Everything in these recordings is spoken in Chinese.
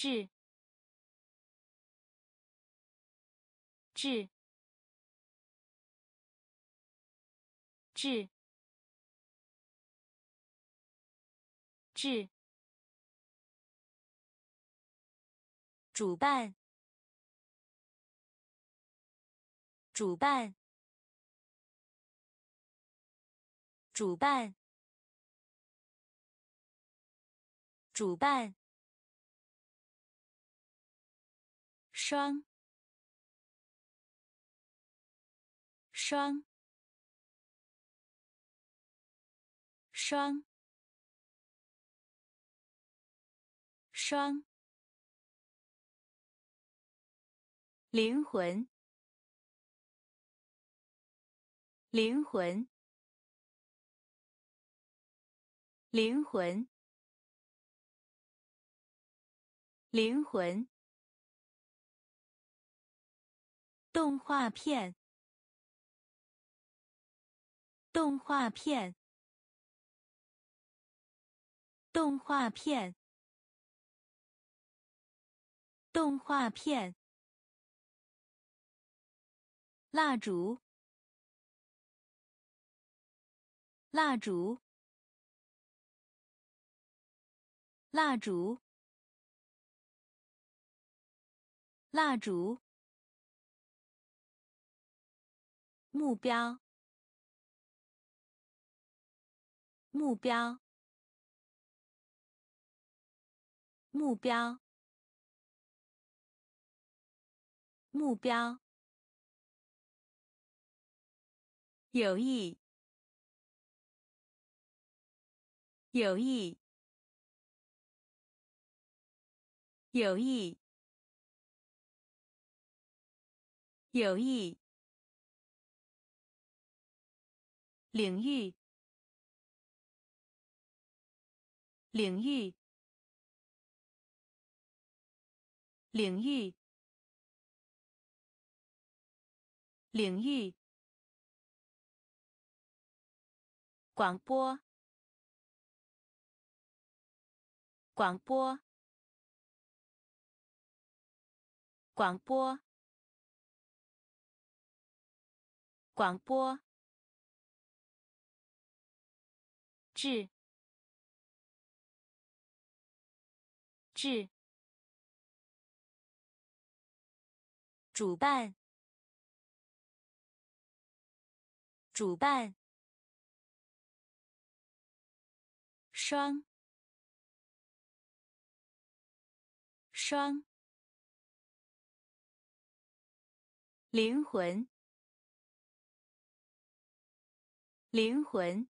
治治治治主办主办主办主办双。双。双。双。灵魂。灵魂。灵魂。灵魂。动画片，动画片，动画片，动画片，蜡烛，蜡烛，蜡烛，蜡烛。目标，目标，目标，目标。有意，有意，有意，有意。领域，领域，领域，领域。广播，广播，广播，广播。治治主办主办双双灵魂灵魂。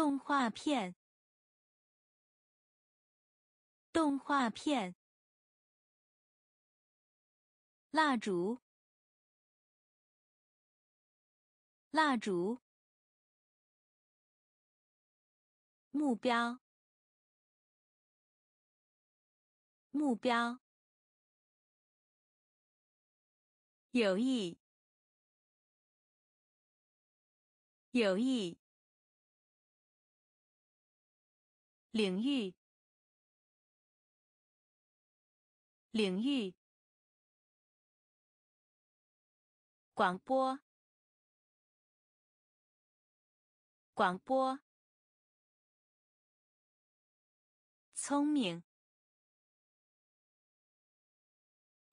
动画片，动画片，蜡烛，蜡烛，目标，目标，有意，有意。领域，领域，广播，广播，聪明，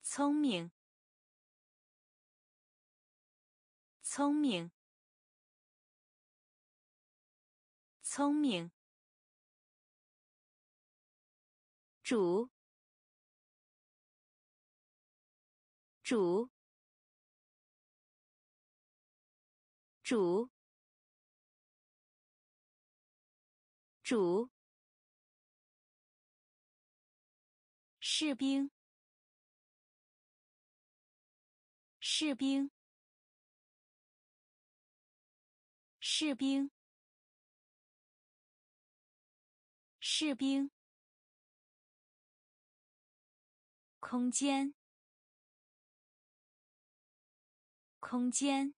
聪明，聪明，聪明。主，主，主，主，士兵，士兵，士兵，士兵。空间，空间，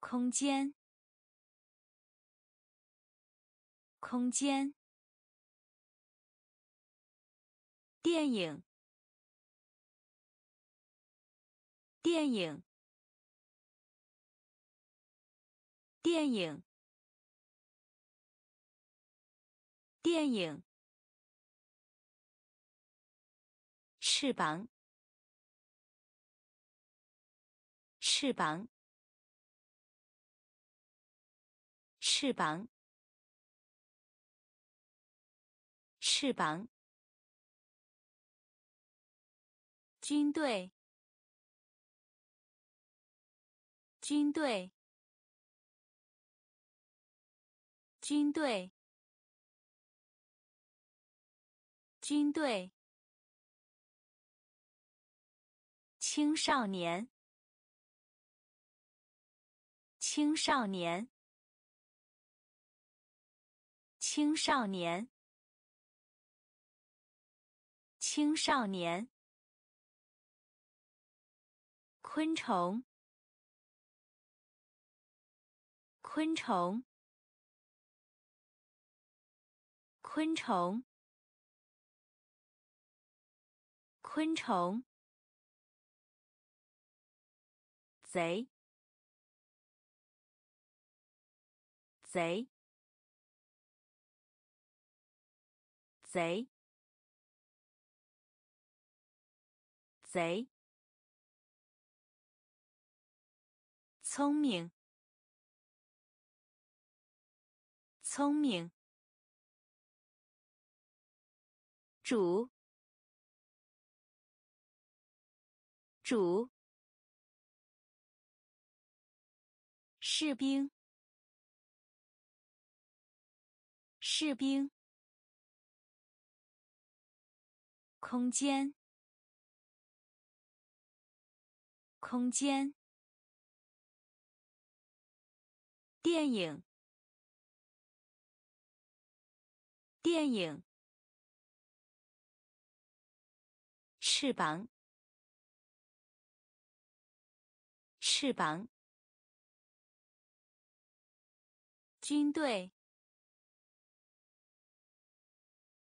空间，空间，电影，电影，电影，电影，翅膀，翅膀，翅膀。翅膀，军队，军队，军队，军队，青少年，青少年，青少年。青少年，昆虫，昆虫，昆虫，昆虫，贼，贼，贼。贼，聪明，聪明，主，主，士兵，士兵，空间。空间，电影，电影，翅膀，翅膀，军队，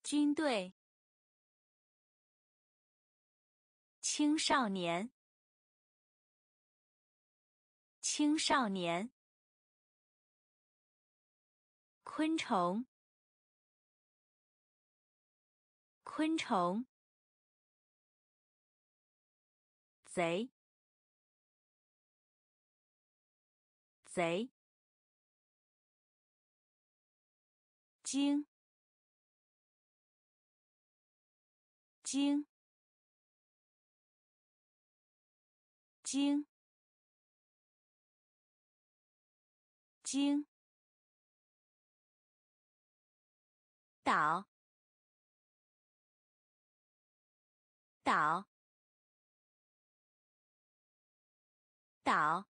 军队，青少年。青少年，昆虫，昆虫，贼，贼，精，精，精。经岛岛岛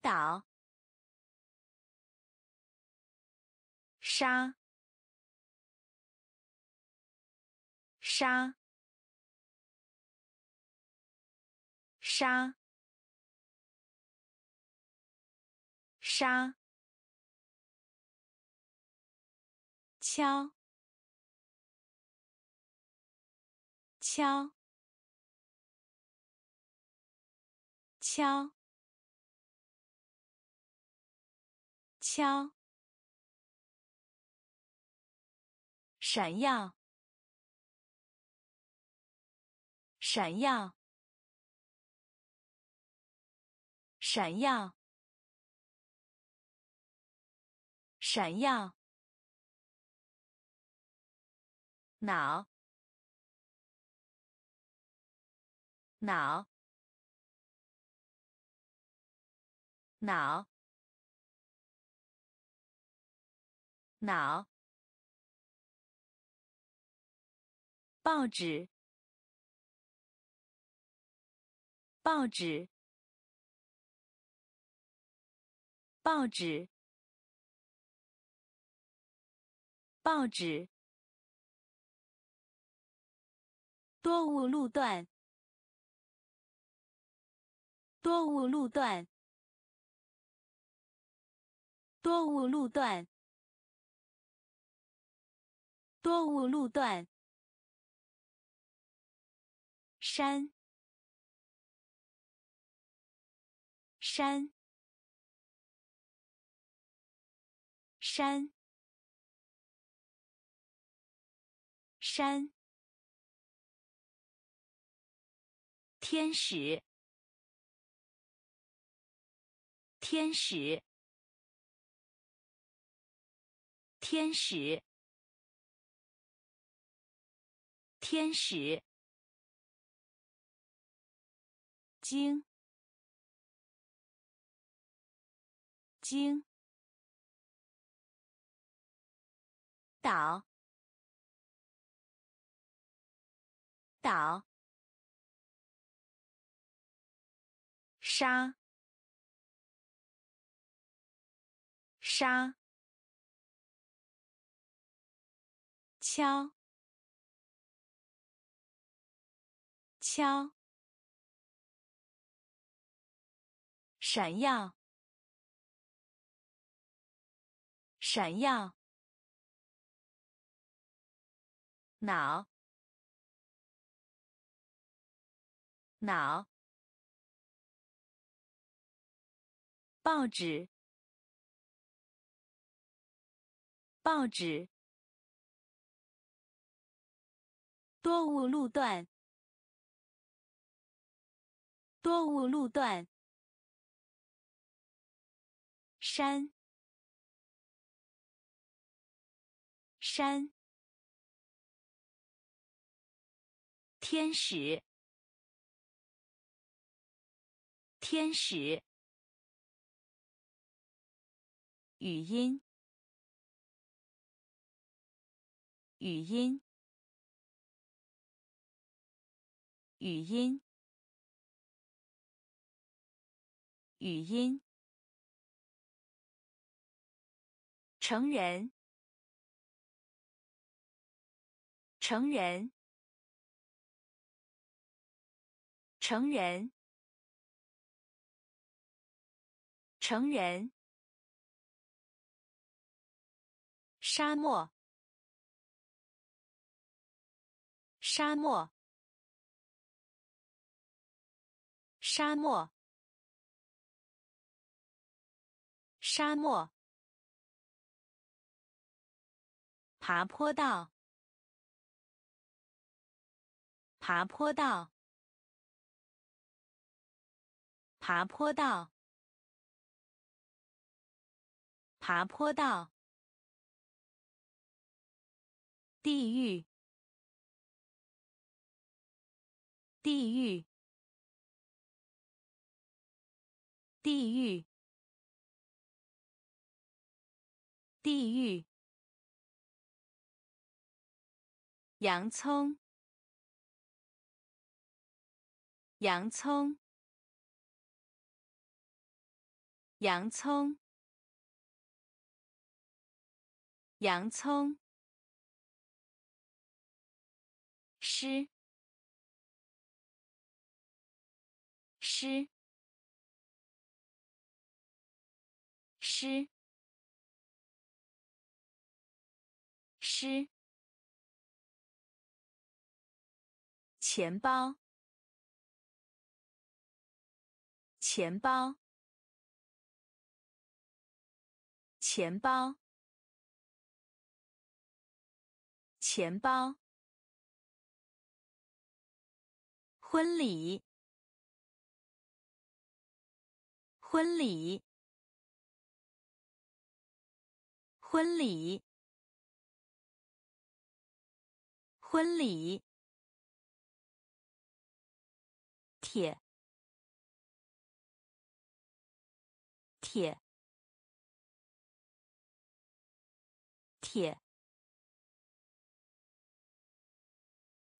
岛沙沙沙。沙，敲，敲，敲，敲，闪耀，闪耀，闪耀。闪耀，脑，脑，脑，脑，报纸，报纸，报纸。报纸，多雾路段，多雾路段，多雾路段，多雾路段。山，山，山，山。天使，天使，天使，天使。经，经，岛，岛，沙，沙，敲，敲。闪耀，闪耀，脑，脑，报纸，报纸，多雾路段，多雾路段。山，山，天使，天使，语音，语音，语音，语音。成人，成人，成人，成人。沙漠，沙漠，沙漠，沙漠。爬坡道，爬坡道，爬坡道，爬坡道。地狱，地狱，地狱，地狱。洋葱，洋葱，洋葱，洋葱，湿，湿，湿，湿。钱包，钱包，钱包，钱包。婚礼，婚礼，婚礼，婚礼。铁，铁，铁，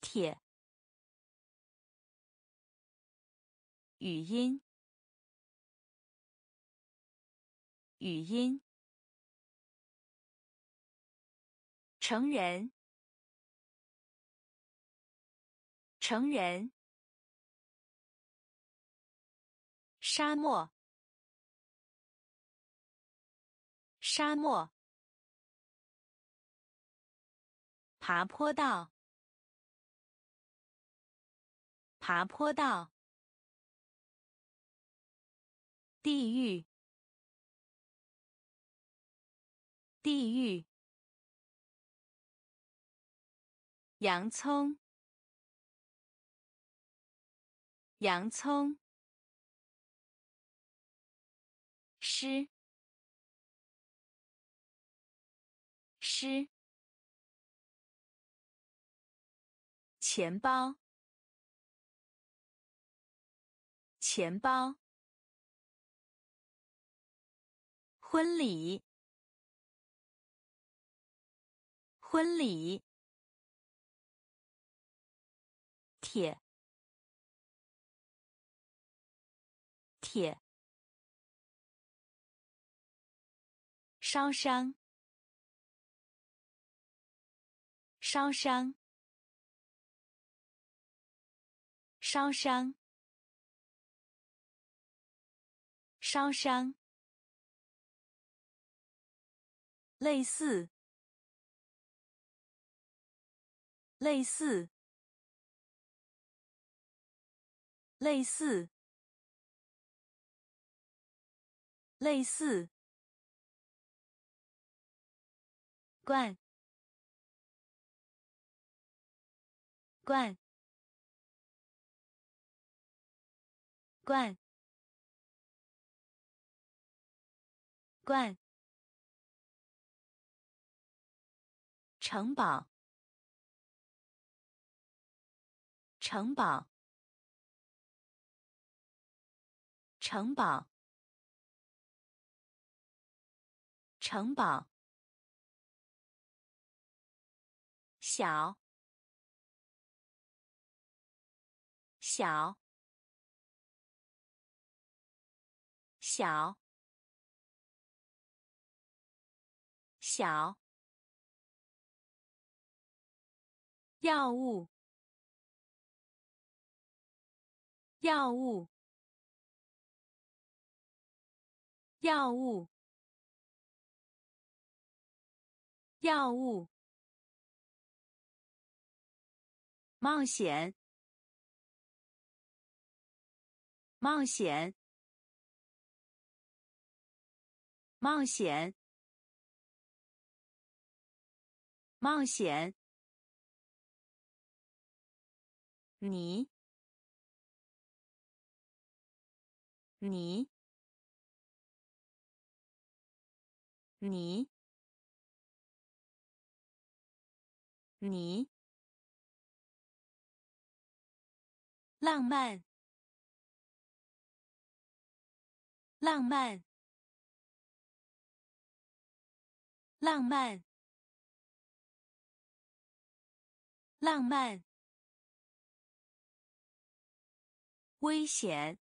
铁。语音，语音。成人，成人。沙漠，沙漠，爬坡道，爬坡道，地狱，地狱，洋葱，洋葱，诗。诗，钱包，钱包，婚礼，婚礼，铁，铁，烧伤。烧伤，烧伤，烧伤。类似，类似，类似，类似。罐。罐，罐，罐，城堡，城堡，城堡，城堡，小。小，小，小，药物，药物，药物，药物，冒险。冒险，冒险，冒险。你，你，你，你，浪漫。浪漫，浪漫，浪漫，危险，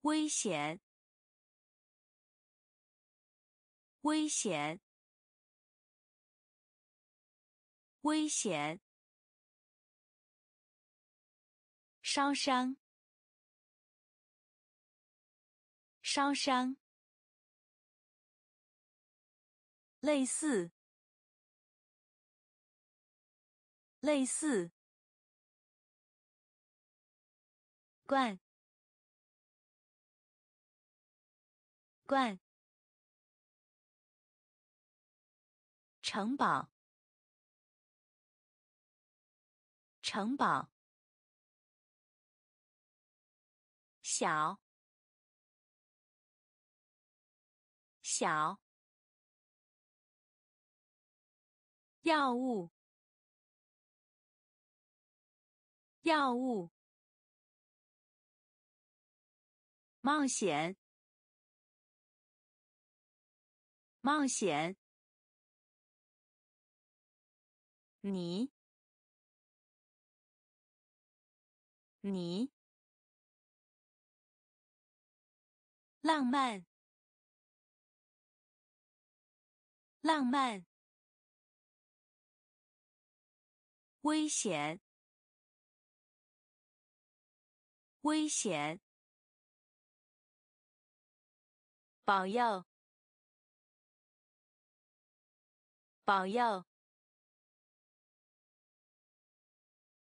危险，危险，危险，烧伤。烧伤，类似，类似，罐，罐，城堡，城堡，小。小药物，药物，冒险，冒险，你，你，浪漫。浪漫，危险，危险，保佑，保佑，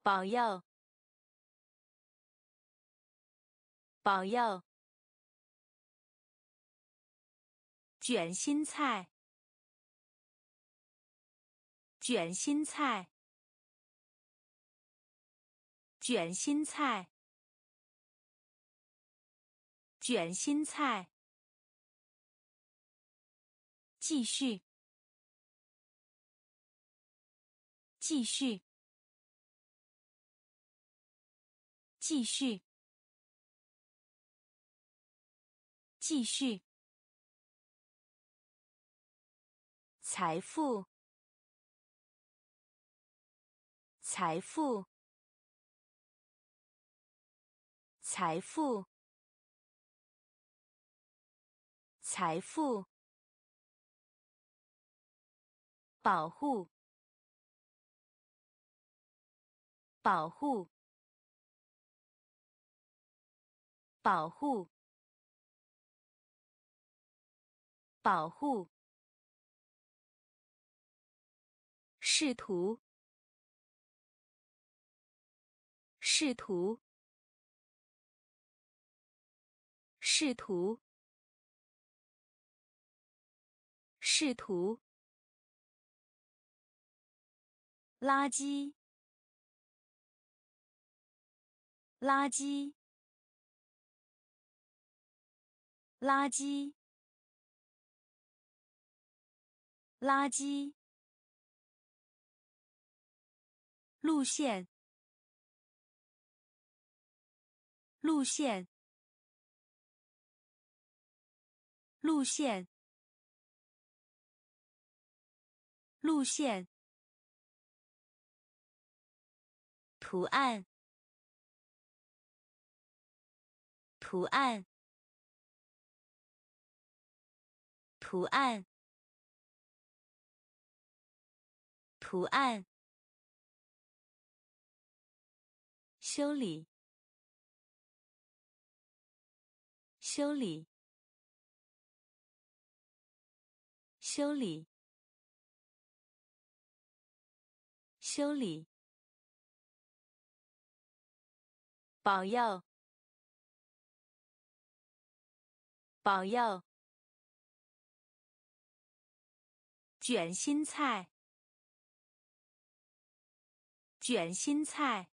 保佑，保佑。卷心菜，卷心菜，卷心菜，卷心菜。继续，继续，继续，继续。财富，财富，财富，财富。保护，保护，保护，保护。试图，试图，试图，试图。垃圾，垃圾，垃圾，垃圾。路线，路线，路线，路线。图案，图案，图案，图案。修理，修理，修理，修理。保佑，保佑。卷心菜，卷心菜。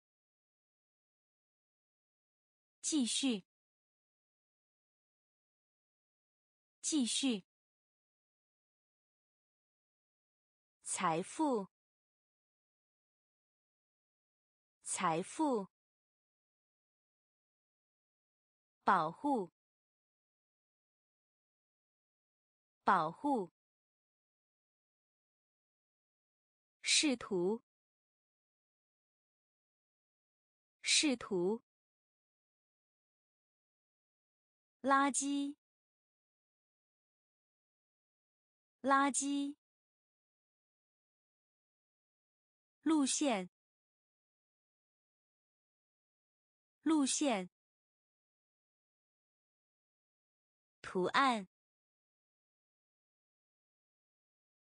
继续，继续。财富，财富。保护，保护。试图，试图。垃圾，垃圾。路线，路线。图案，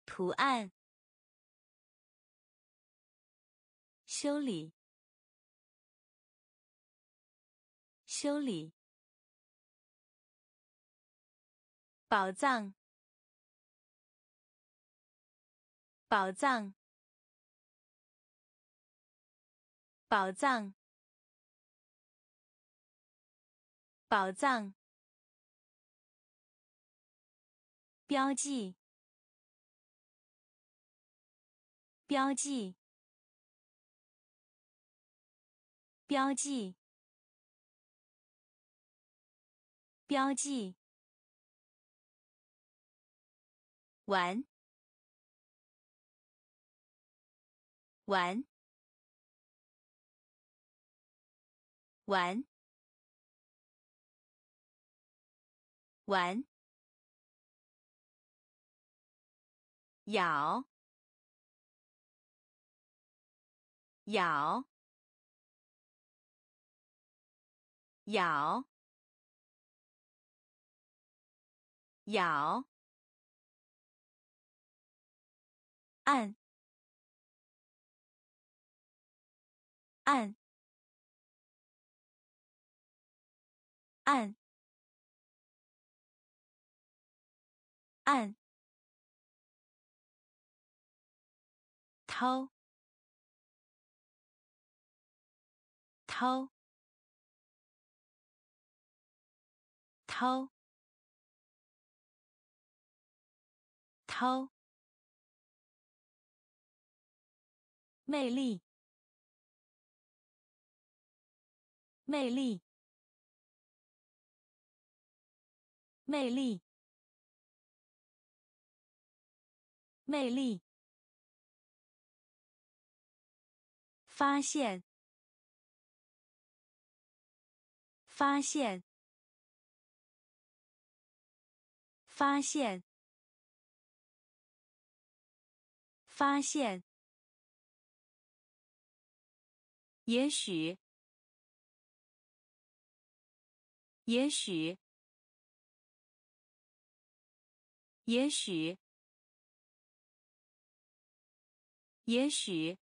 图案，修理，修理，宝藏，宝藏，宝藏，宝藏。标记，标记，标记，标记。玩，玩，玩，玩。咬，咬，咬，咬，按，按，按，按，掏，掏，掏。掏，魅力，魅力，魅力，魅力，发现，发现，发现。发现，也许，也许，也许，也许，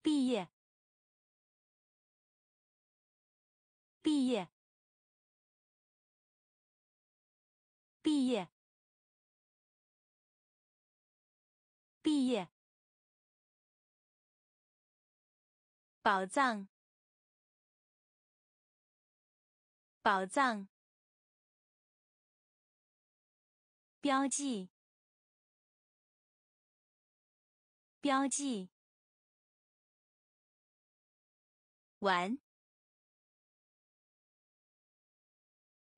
毕业，毕业，毕业。毕业，宝藏，宝藏，标记，标记，玩，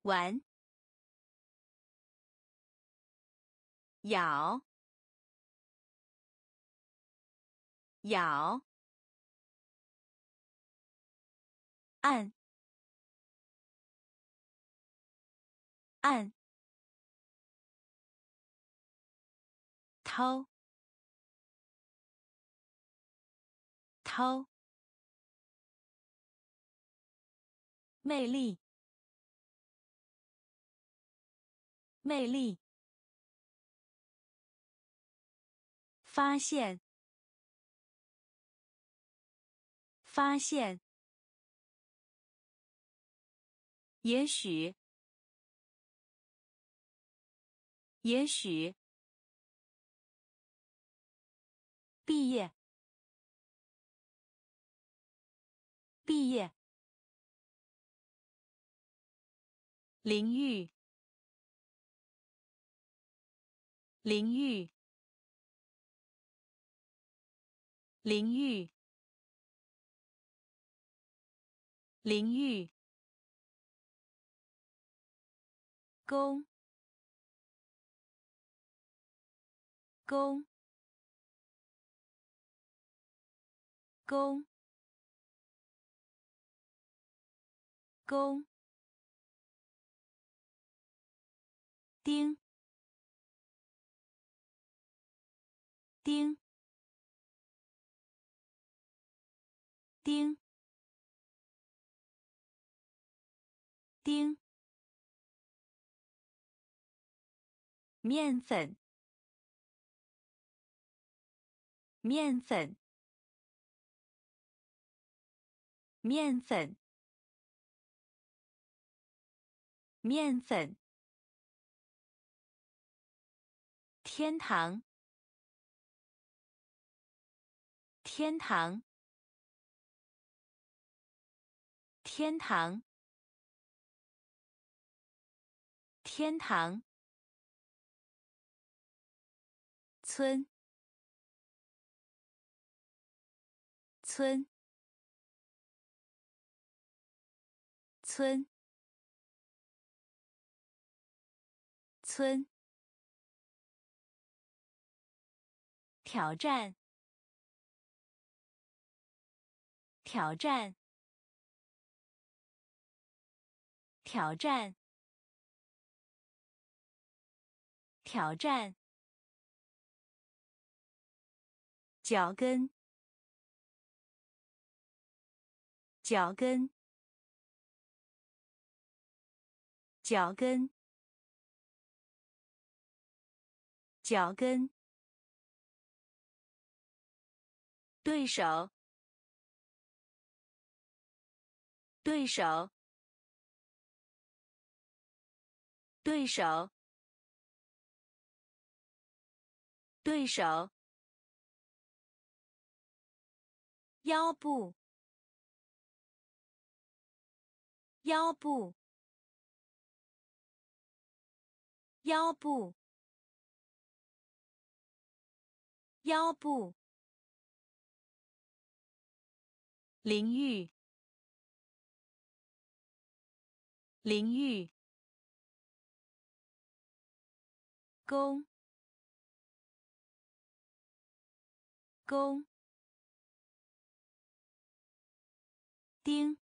玩，咬。咬，按，按，掏，掏，魅力，魅力，发现。发现，也许，也许，毕业，毕业，淋浴，淋浴，淋浴。淋浴，公，公，公，公，丁，丁，丁。丁，面粉，面粉，面粉，面粉，天堂，天堂，天堂。天堂，村，村，村，村，挑战，挑战，挑战。挑战，脚跟，脚跟，脚跟，脚跟，对手，对手，对手，对手，腰部，腰部。腰部，腰部，淋浴，淋浴，弓，弓，丁，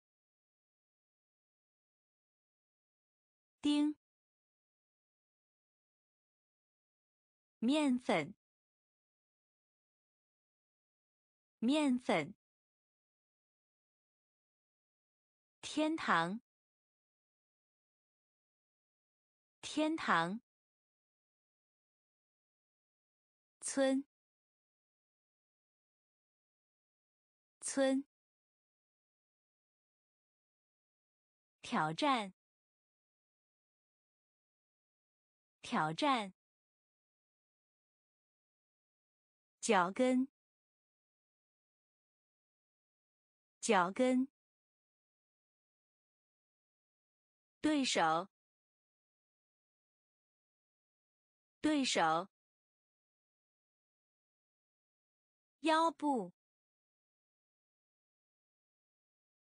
丁。面粉，面粉，天堂，天堂，村，村，挑战，挑战。脚跟，脚跟，对手，对手，腰部，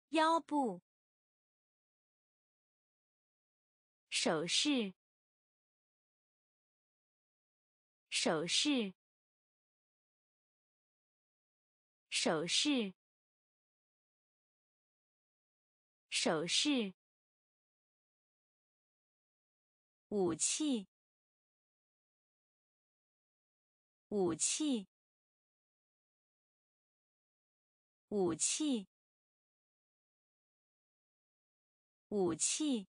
腰部，手势，手势。手势，手势，武器，武器，武器，武器，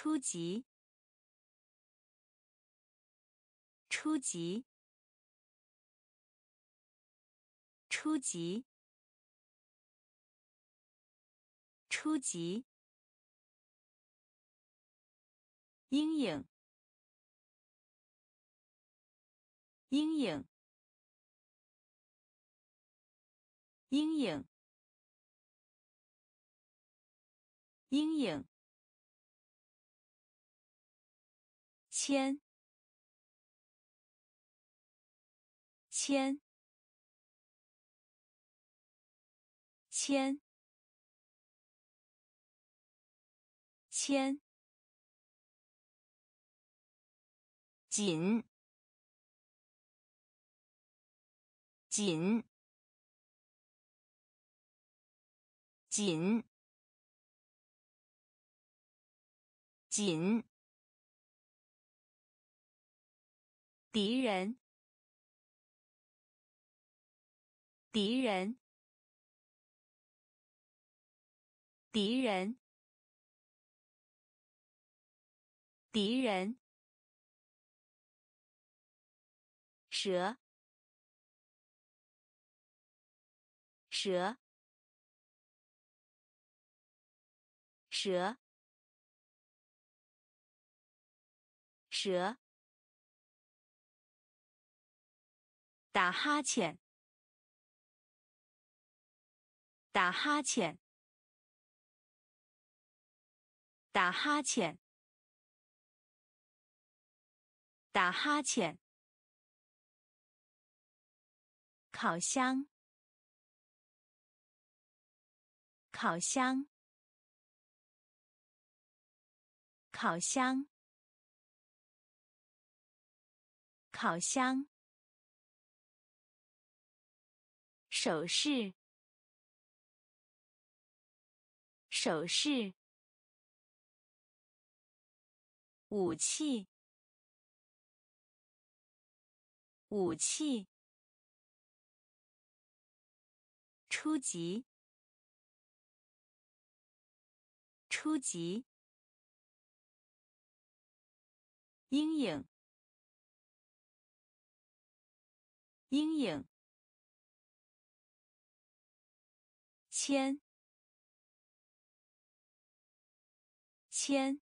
初级，初级。初级，初级，阴影，阴影，阴影，阴影，千。千。千。千。紧紧紧紧敌人，敌人。敌人，敌人，蛇，蛇，蛇，蛇，打哈欠，打哈欠。打哈欠，打哈欠。烤箱，烤箱，烤箱，烤箱。首饰，首饰。武器，武器，初级，初级，阴影，阴影，签，签，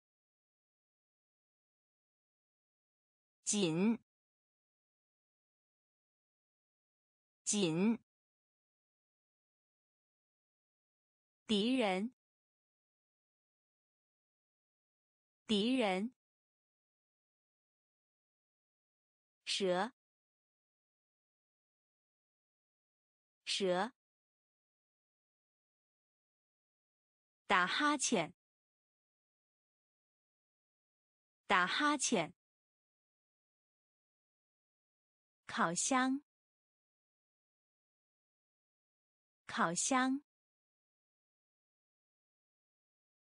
紧，紧，敌人。敌人，蛇，蛇，打哈欠，打哈欠，烤箱，烤箱，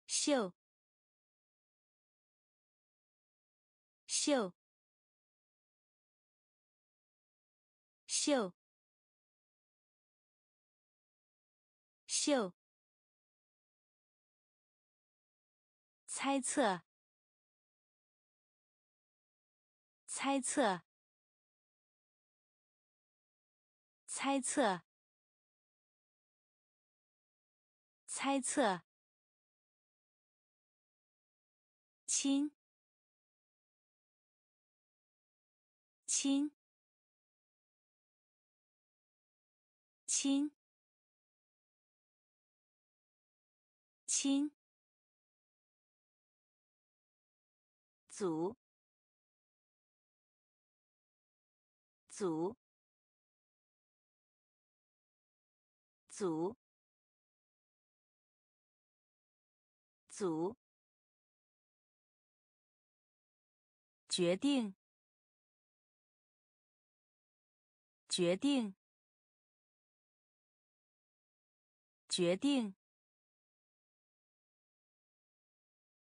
秀。秀，秀，秀。猜测，猜测，猜测，猜测。亲。亲，亲，亲，组，组，组，组，决定。决定，决定，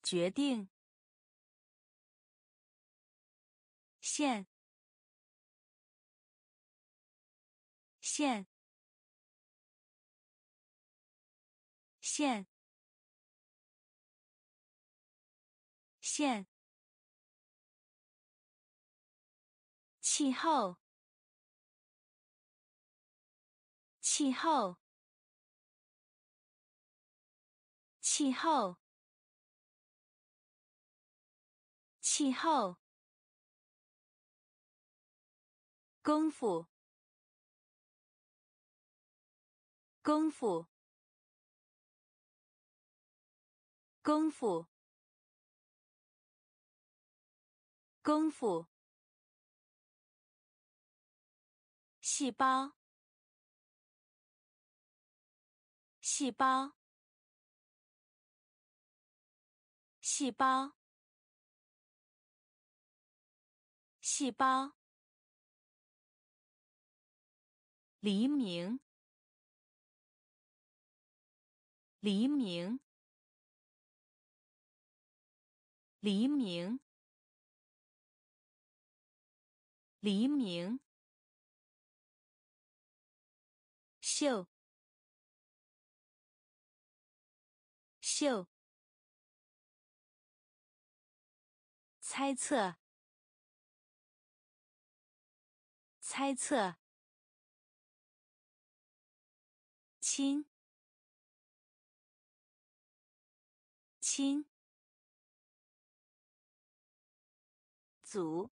决定。线，线，线，线。气候。气候，气候，气候。功夫，功夫，功夫，功夫。细胞。细胞，细胞，细胞。黎明，黎明，黎明，黎明。秀。秀，猜测，猜测，亲，亲，组，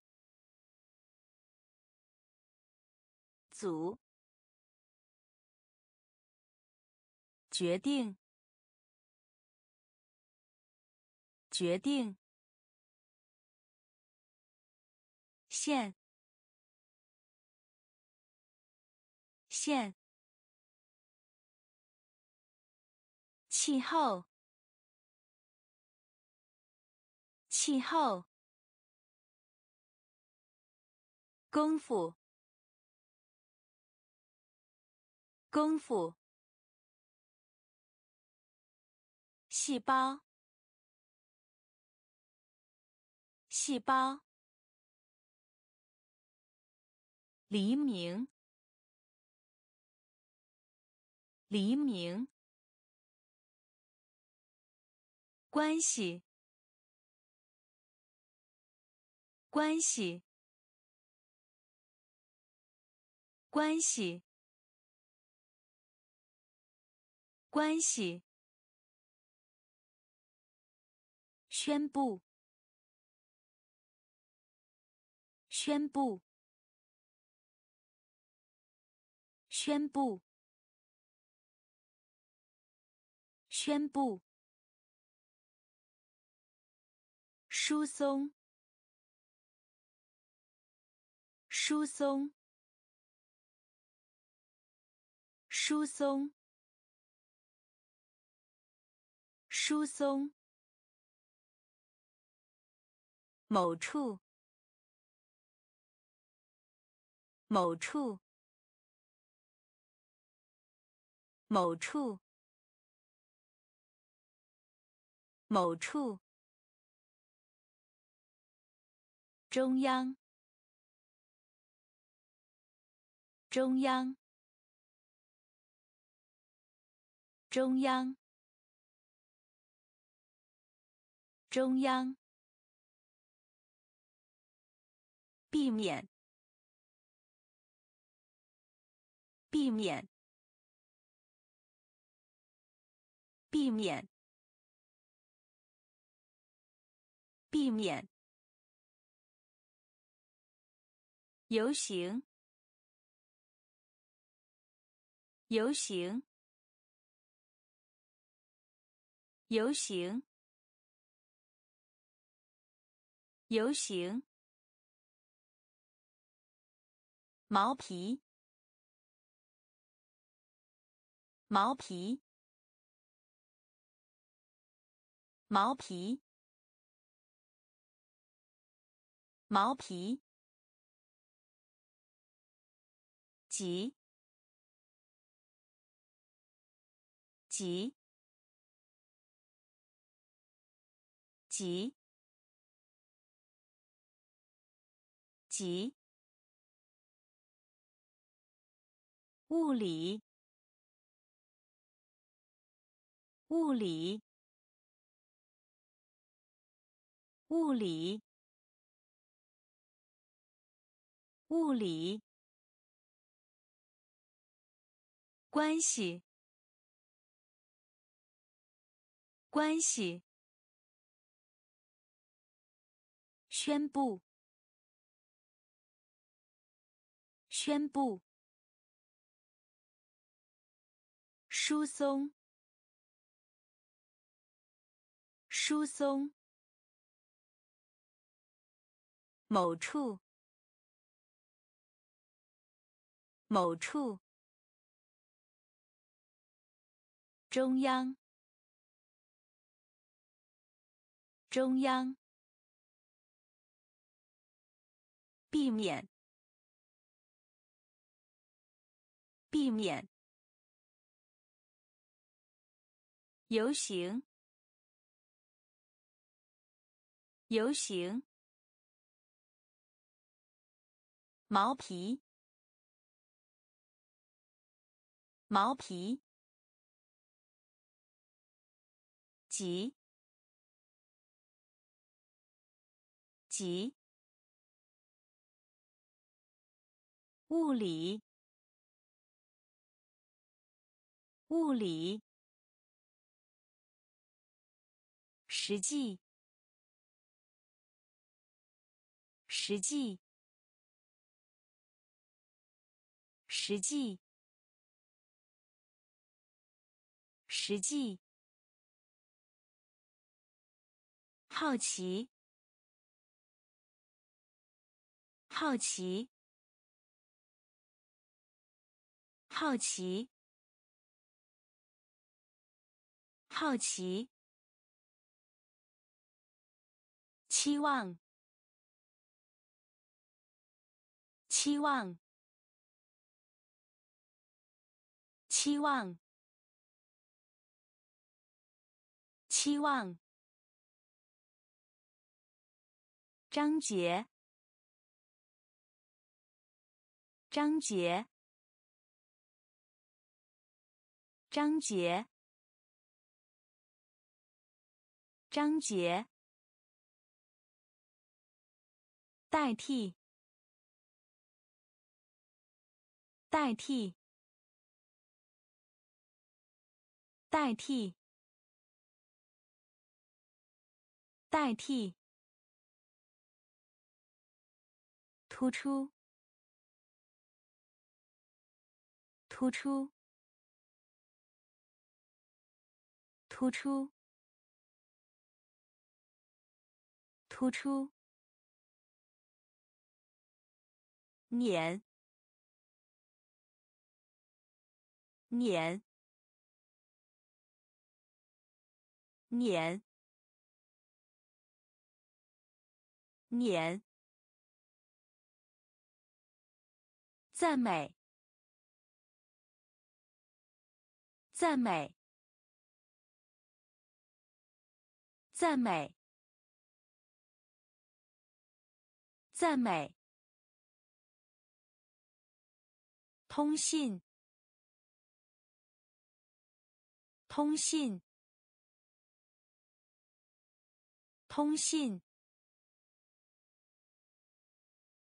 组，决定。决定，线，线，气候，气候，功夫，功夫，细胞。细胞，黎明，黎明，关系，关系，关系，关系。宣布，宣布，宣布，宣布。疏松，疏松，疏松，疏松。某处，某处，某处，某处。中央，中央，中央，中央。避免，避免，避免，避免。游行，游行，游行，游行。毛皮，毛皮，毛皮，毛皮。急，急，急，急。物理，物理，物理，物理。关系，关系。宣布，宣布。疏松，疏松。某处，某处。中央，中央。避免，避免。游行，游行。毛皮，毛皮。急，急。物理，物理。实际，实际，实际，实际。好奇，好奇，好奇，好奇。期望，期望，期望，期望。章节，章节，章节，章节，代替，代替，代替，代替，突出，突出，突出。突出，碾，碾，碾，碾，赞美，赞美，赞美。赞美。通信。通信。通信。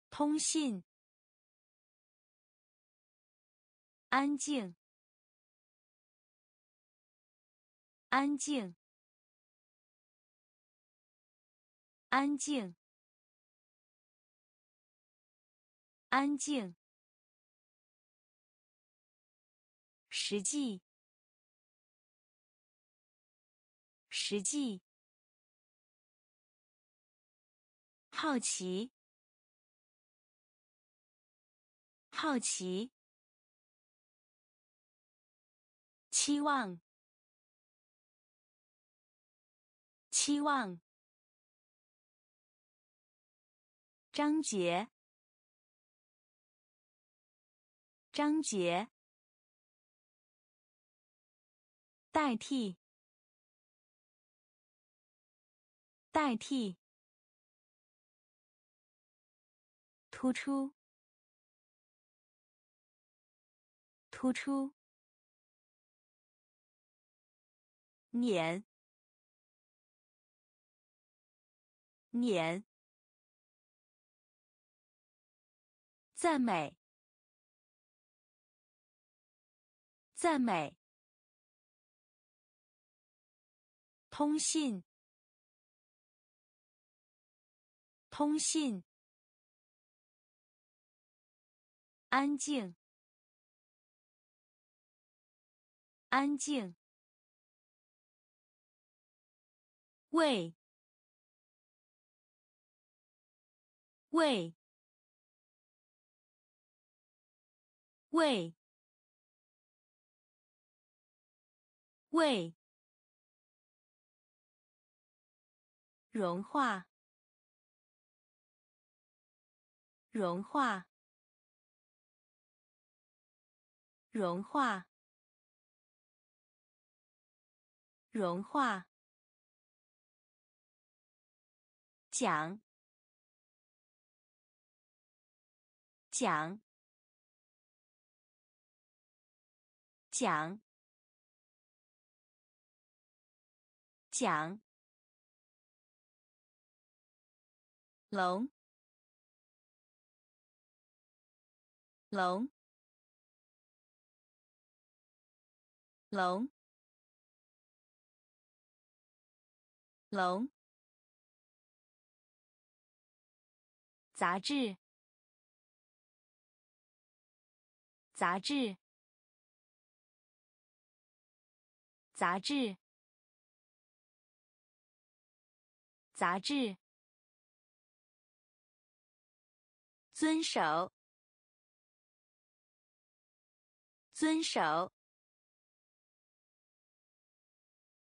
通信。安静。安静。安静。安静。实际。实际。好奇。好奇。期望。期望。章节。章节，代替，代替，突出，突出，年，年，赞美。赞美。通信。通信。安静。安静。喂。喂。喂。为融化，融化，融化，融化，讲，讲，讲。讲，龙，龙，龙，龙，杂志，杂志，杂志。杂志，遵守，遵守，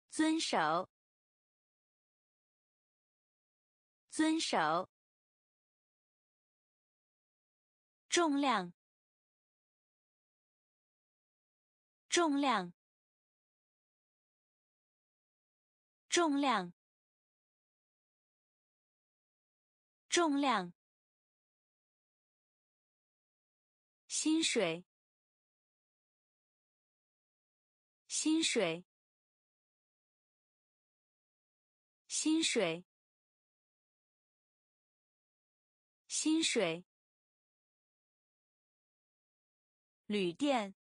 遵守，遵守，重量，重量，重量。重量，薪水，薪水，薪水，薪水，旅店，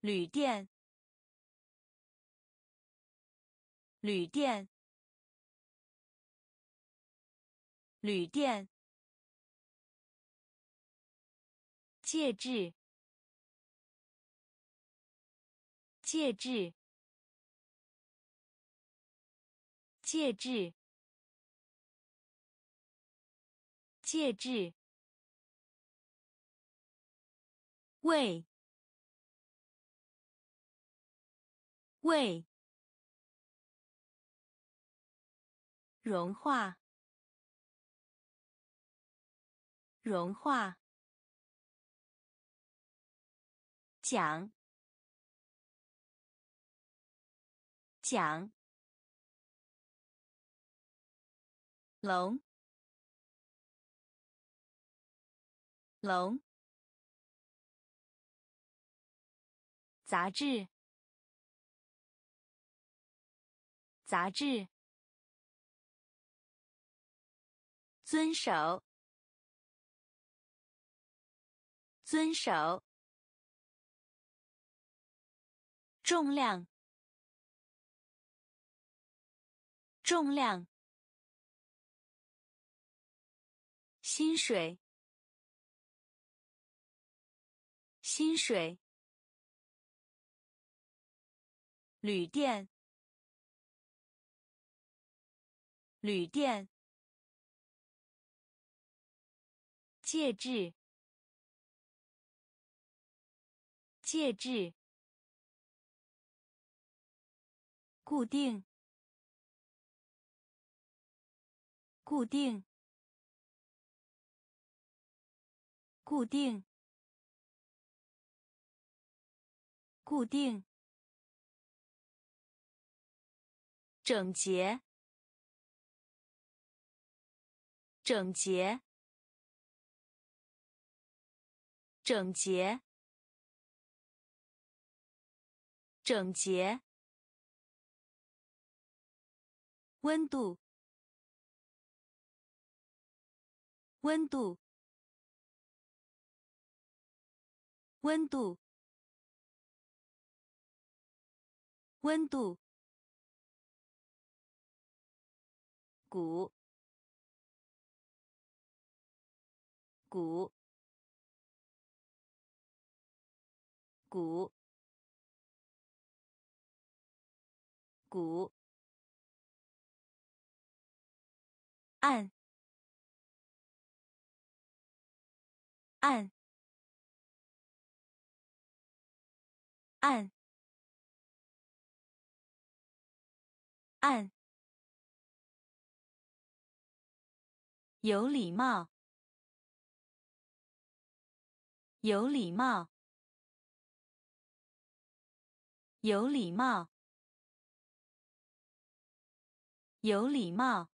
旅店，旅店，旅店。介质，介质，介质，介质。喂，喂，融化，融化。讲，讲，龙，龙，杂志，杂志，遵守，遵守。重量，重量，薪水，薪水，旅店，旅店，介质，介质。固定，固定，固定，固定，整洁，整洁，整洁，整洁。温度，温度，温度，温度，鼓，鼓，鼓，鼓。按，按，按，按，有礼貌，有礼貌，有礼貌，有礼貌。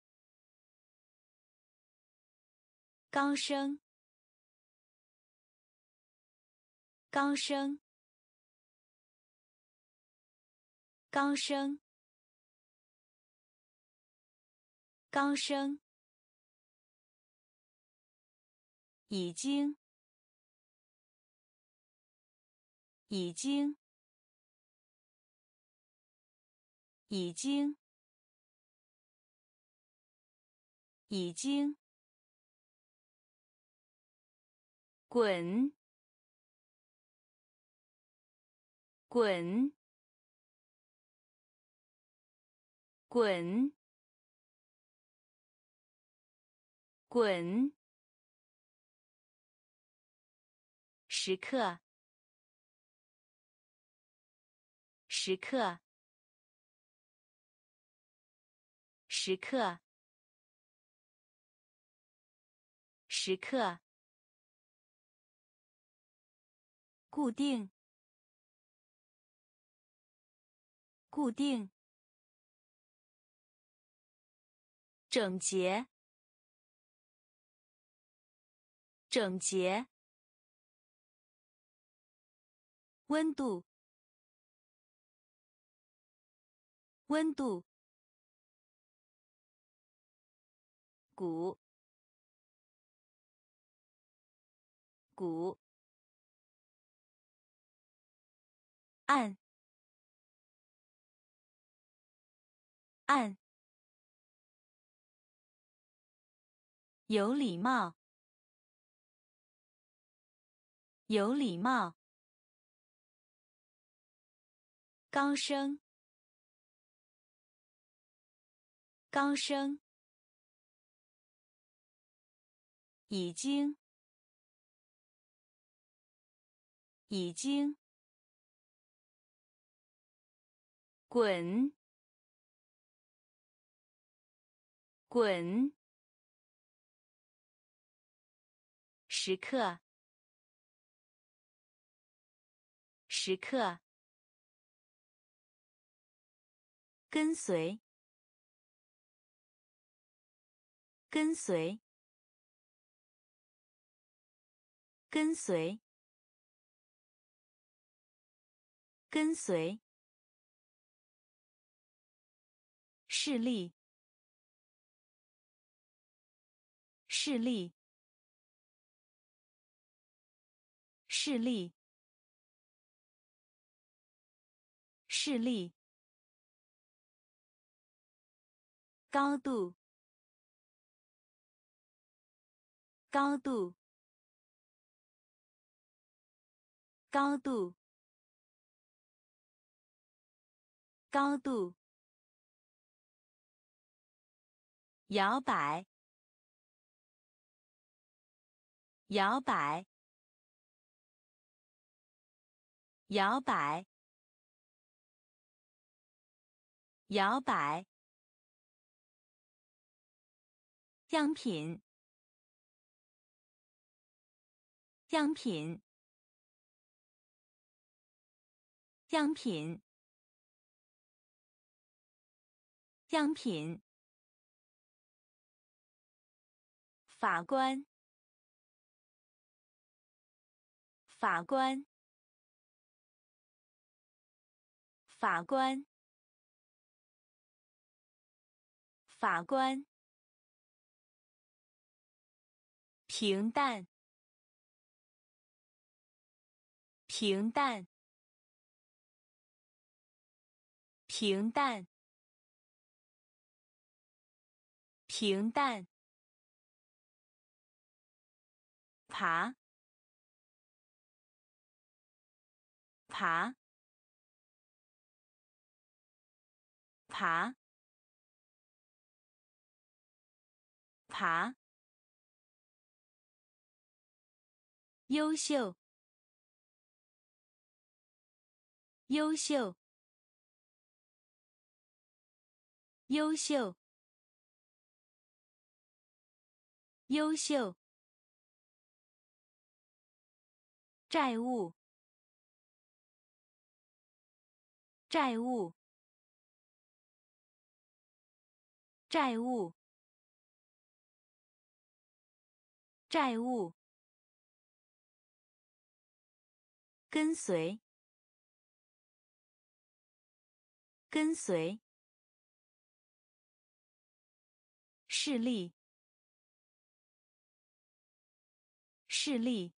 高声，高声，高声，高声，已经，已经，已经，已经。滚，滚，滚，滚！时刻，时刻，时刻，时刻。固定，固定，整洁，整洁，温度，温度，鼓，鼓，按，按，有礼貌，有礼貌，高声。高声，已经，已经，滚，滚，时刻，时刻，跟随。跟随，跟随，跟随，视力，视力，视力，视力，高度。高度，高度，高度，摇摆，摇摆，摇摆，摇摆，样品。样品，样品，样品。法官，法官，法官，法官。平淡。平淡，平淡，平淡。爬，爬，爬，爬。优秀。优秀，优秀，优秀。债务，债务，债务，债务。跟随。跟随，视力，视力，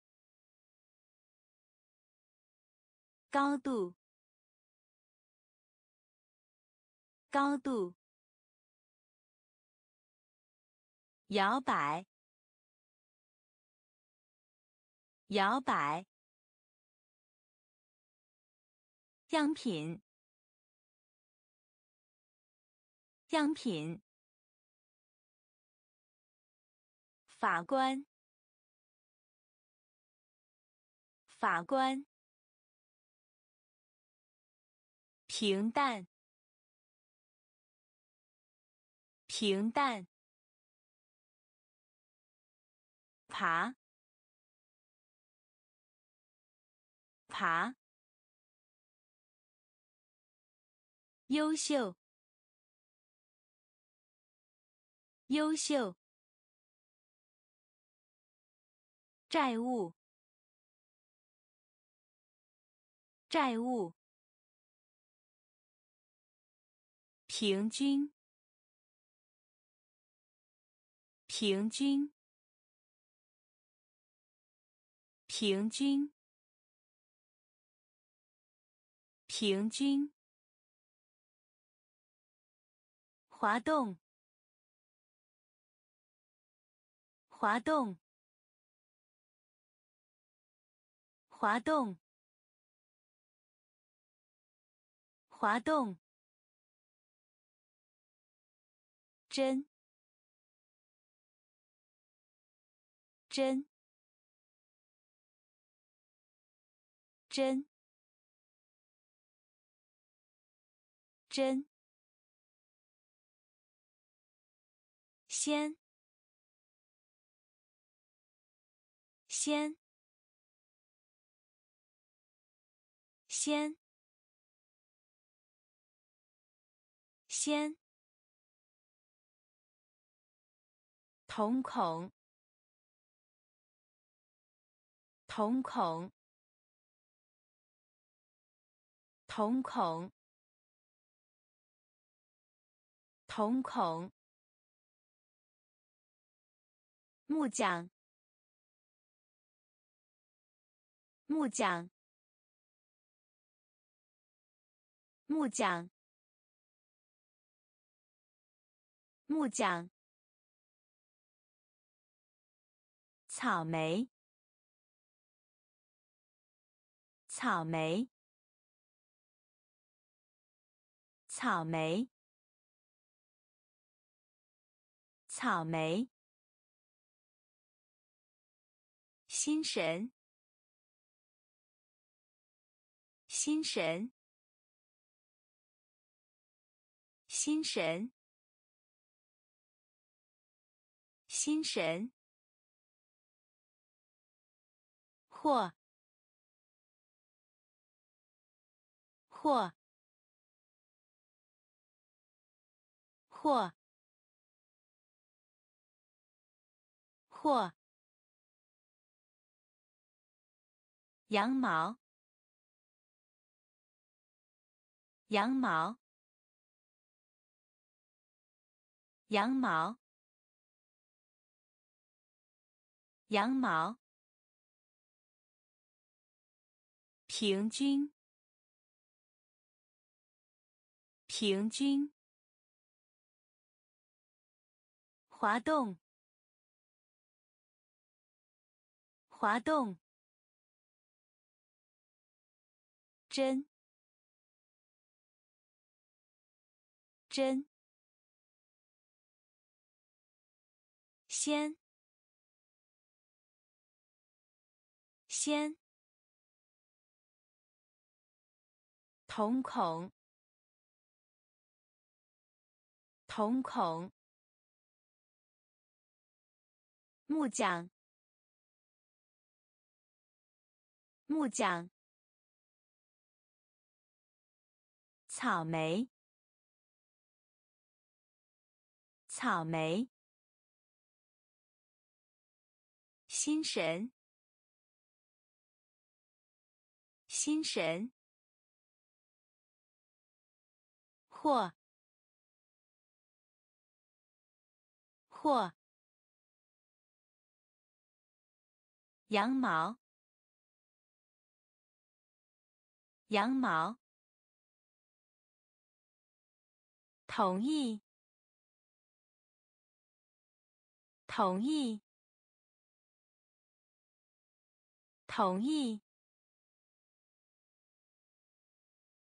高度，高度，摇摆，摇摆，样品。样品，法官，法官，平淡，平淡，爬，爬，优秀。优秀，债务，债务，平均，平均，平均，平均。滑动，滑动，滑动，滑动。针，针，针，针。先，先，先，先。瞳孔，瞳孔，瞳孔，瞳孔。木匠，木匠，木匠，木匠。草莓，草莓，草莓，草莓。心神，心神，心神，心神。或，或，或，或。羊毛，羊毛，羊毛，羊毛。平均，平均。滑动，滑动。针，针，先，先，瞳孔，瞳孔，木匠，木匠。草莓，草莓，心神，心神，或，或，羊毛，羊毛。同意，同意，同意，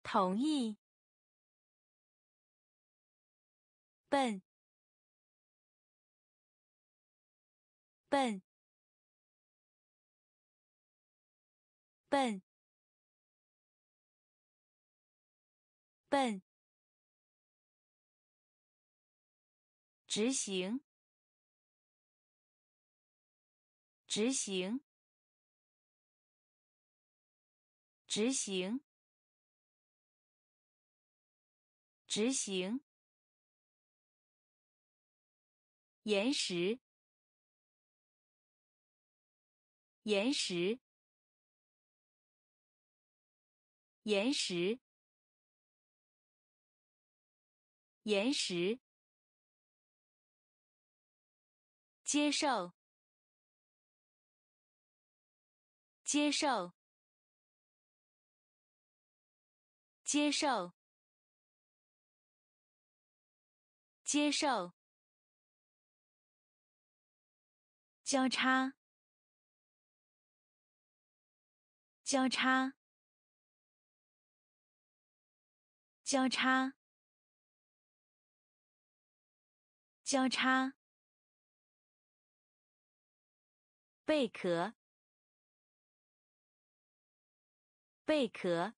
同意。笨，笨，笨，笨。执行，执行，执行，执行。岩石，岩石，岩石，岩石，接受，接受，接受，接受，交叉，交叉。交叉，交叉，贝壳，贝壳，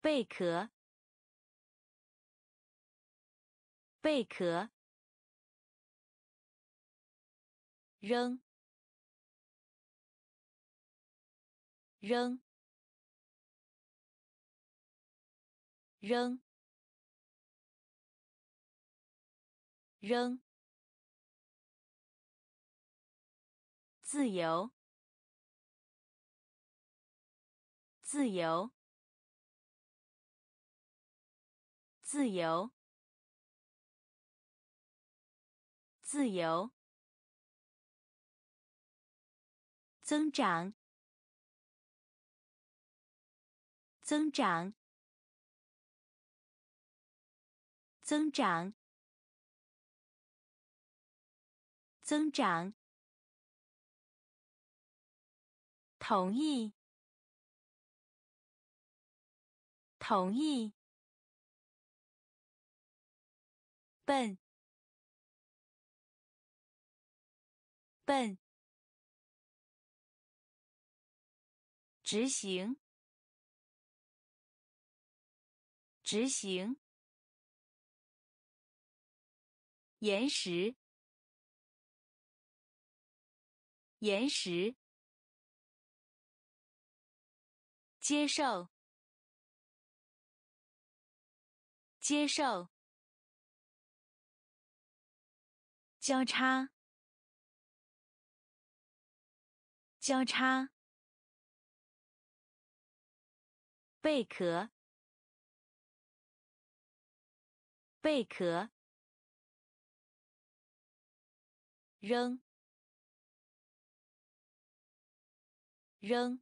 贝壳，贝壳，扔，扔。扔，扔，自由，自由，自由，自由，增长，增长。增长，增长。同意，同意。笨，笨。执行，执行。岩石，岩石，接受，接受，交叉，交叉，贝壳，贝壳。扔，扔，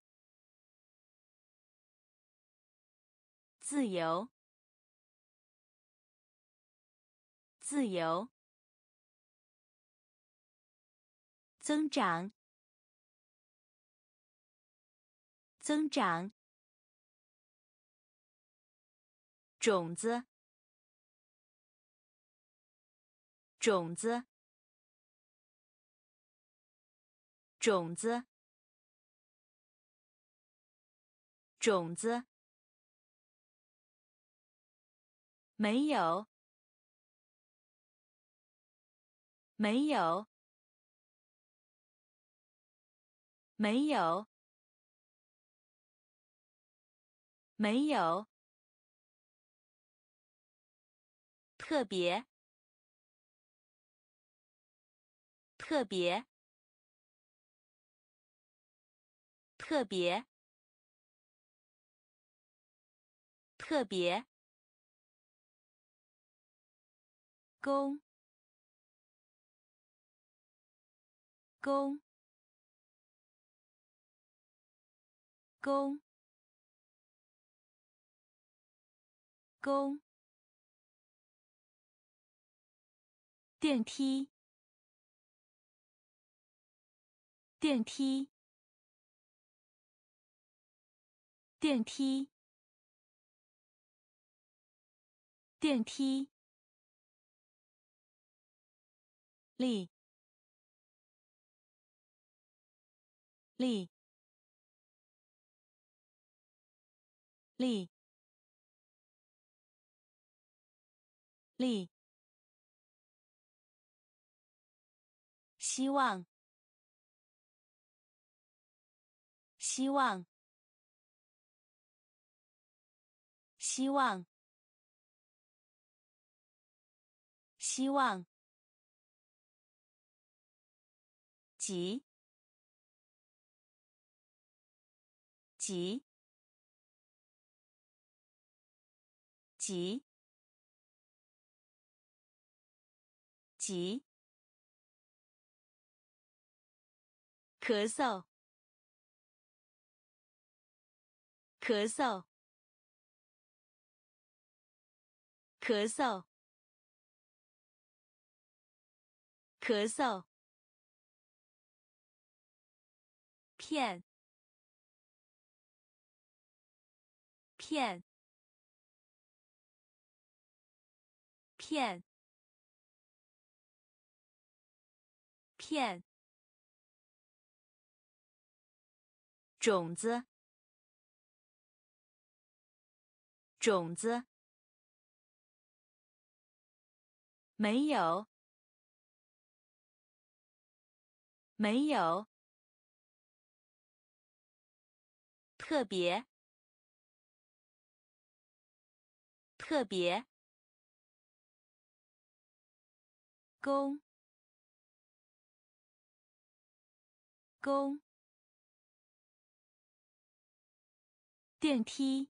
自由，自由，增长，增长，种子，种子。种子，种子，没有，没有，没有，没有，特别，特别。特别，特别，公，公，公，公，电梯，电梯。电梯，电梯，力，力，力，力，希望，希望。希望，希望，急，急，急，急，咳嗽，咳嗽，咳嗽，咳嗽，片，片。片，片，种子，种子，没有，没有，特别，特别。公，公，电梯，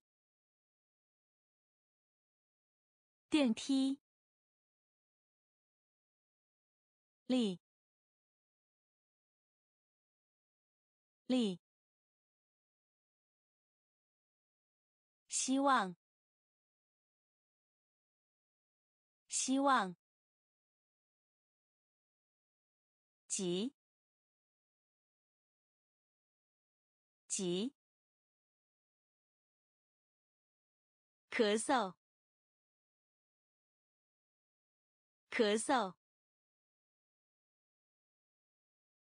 电梯，立，立，希望，希望。急，急，咳嗽，咳嗽，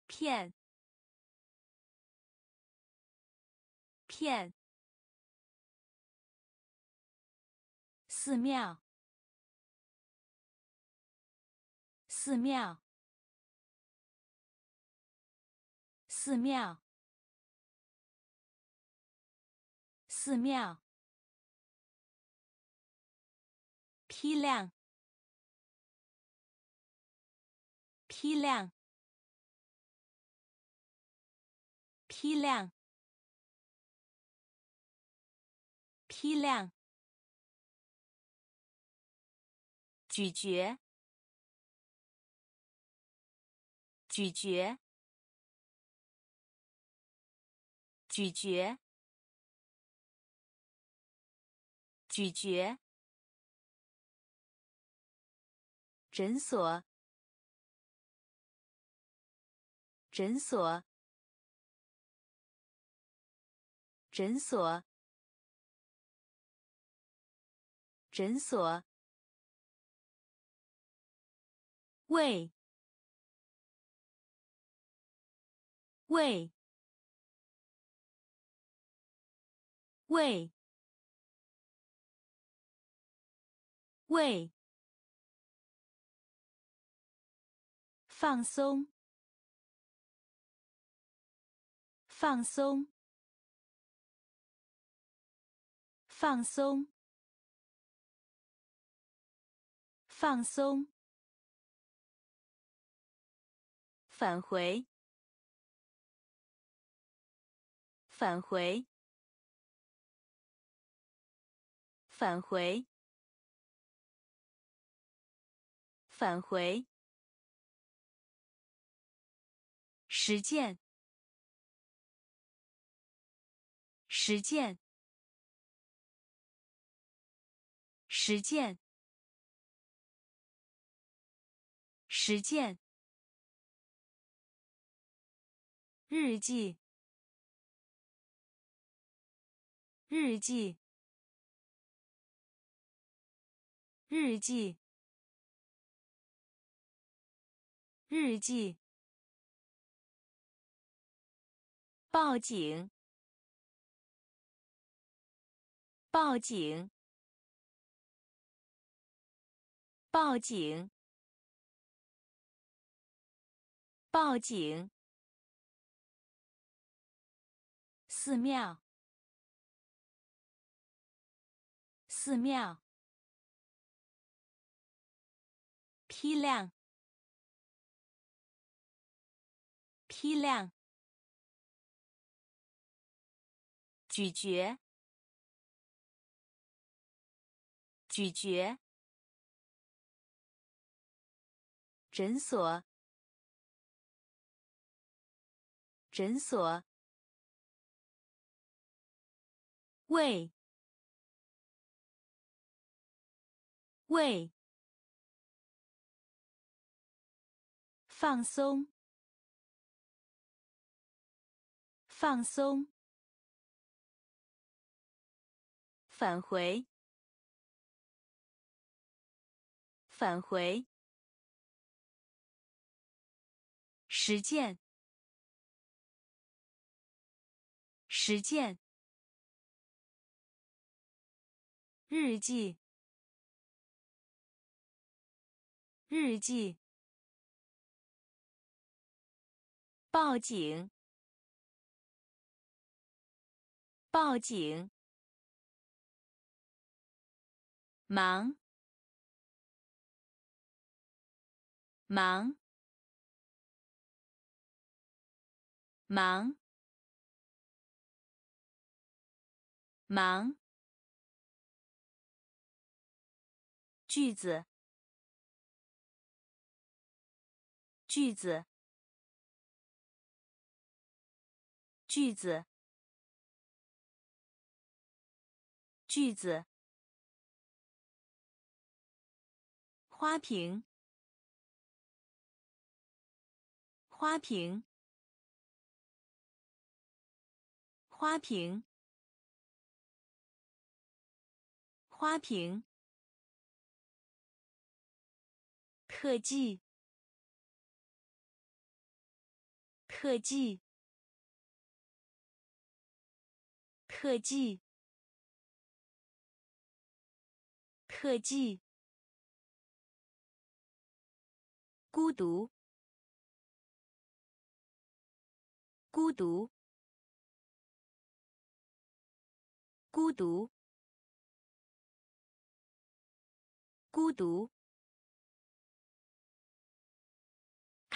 片，片，寺庙，寺庙。寺庙，寺庙，批量，批量，批量，批量，咀嚼，咀嚼。咀嚼，咀嚼。诊所，诊所，诊所，诊所。喂！喂！喂！喂，放松，放松，放松，放松，返回，返回。返回，返回。实践，实践，实践，实践。日记，日记。日记，日记。报警，报警，报警，报警。寺庙，寺庙。批量，批量，咀嚼，咀嚼。诊所，诊所。喂，喂。放松，放松。返回，返回。实践，实践。日记，日记。报警，报警。忙，忙，忙，忙。句子，句子，句子，句子。花瓶，花瓶，花瓶，花瓶。特技，特技，特技，特技。孤独，孤独，孤独，孤独。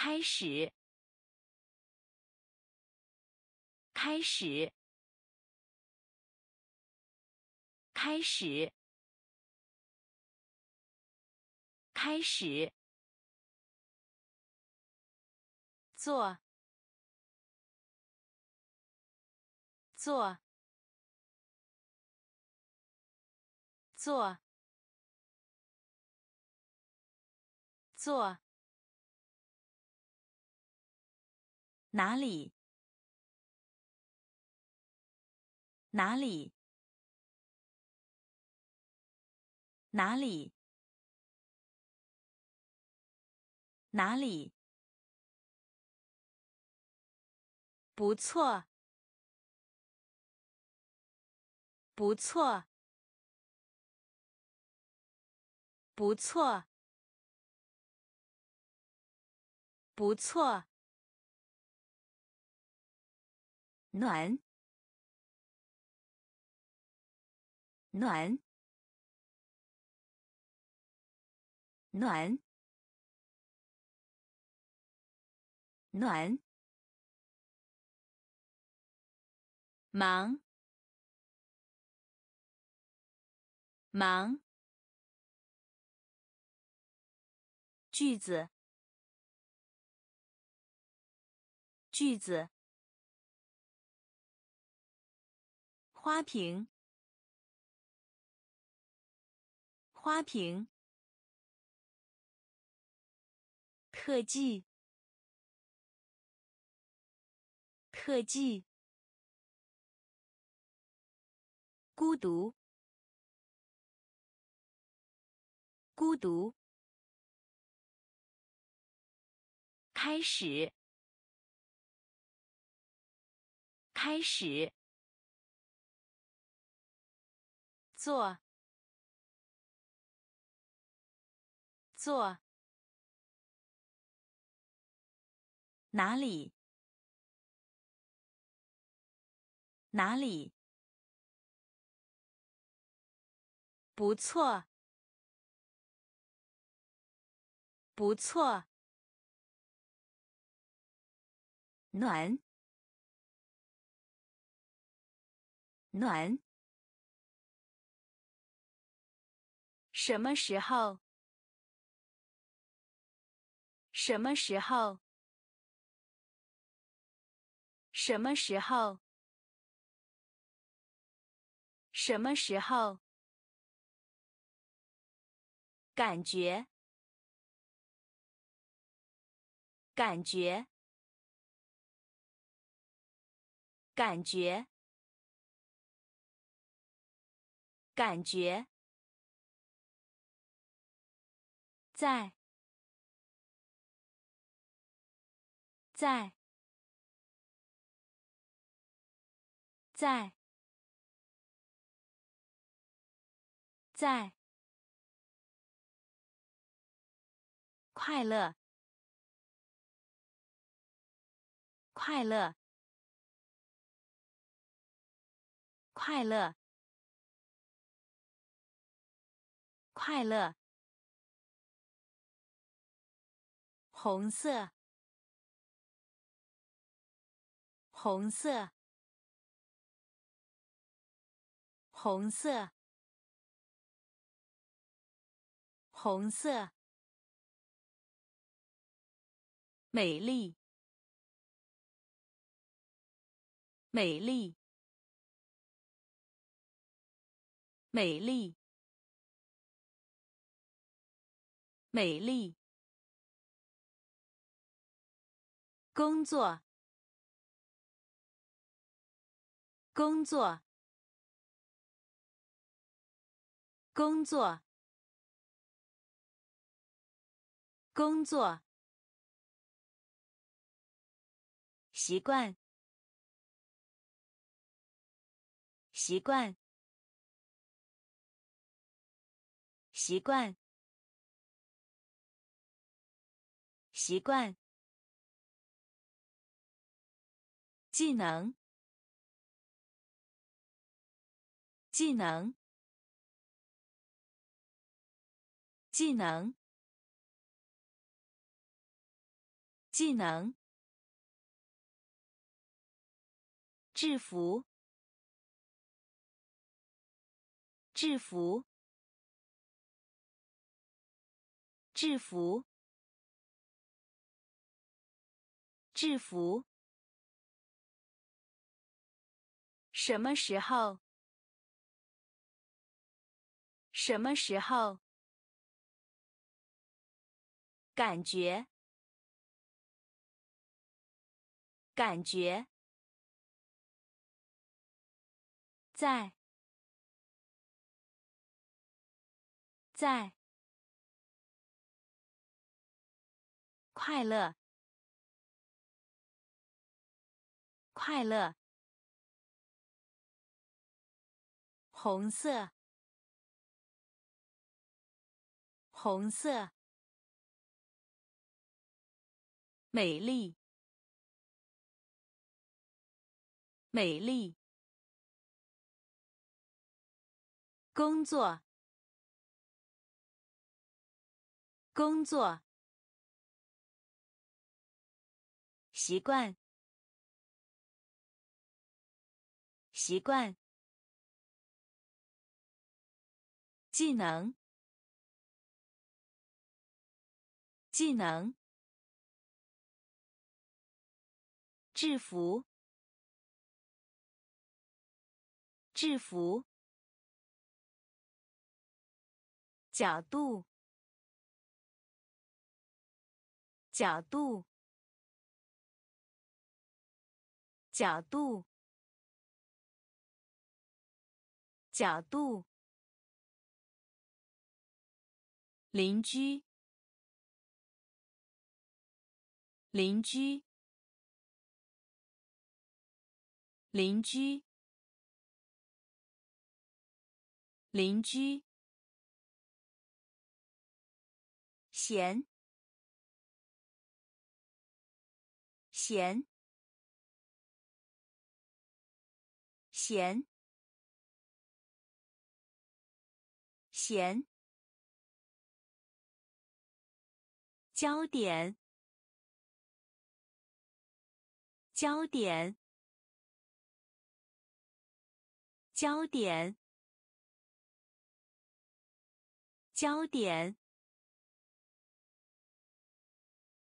开始，开始，开始，开始。做，做，做，做。哪里？哪里？哪里？哪里？不错，不错，不错，不错。暖，暖，暖，暖。忙，忙。句子，句子。花瓶，花瓶。特技，特技。孤独，孤独。开始，开始。做，做。哪里？哪里？不错，不错。暖，暖。什么时候？什么时候？什么时候？什么时候？感觉，感觉，感觉，感觉，在，在，在，在。快乐，快乐，快乐，快乐。红色，红色，红色，红色。美丽，美丽，美丽，美丽。工作，工作，工作，工作。习惯，习惯，习惯，习惯。技能，技能，技能，技能。制服，制服，制服，制服。什么时候？什么时候？感觉，感觉。在，在，快乐，快乐，红色，红色，美丽，美丽。工作，工作，习惯，习惯，技能，技能，制服，制服。角度，角度，角度，角度。邻居，邻居，邻居，邻居。咸，咸，咸，咸。焦点，焦点，焦点，焦点，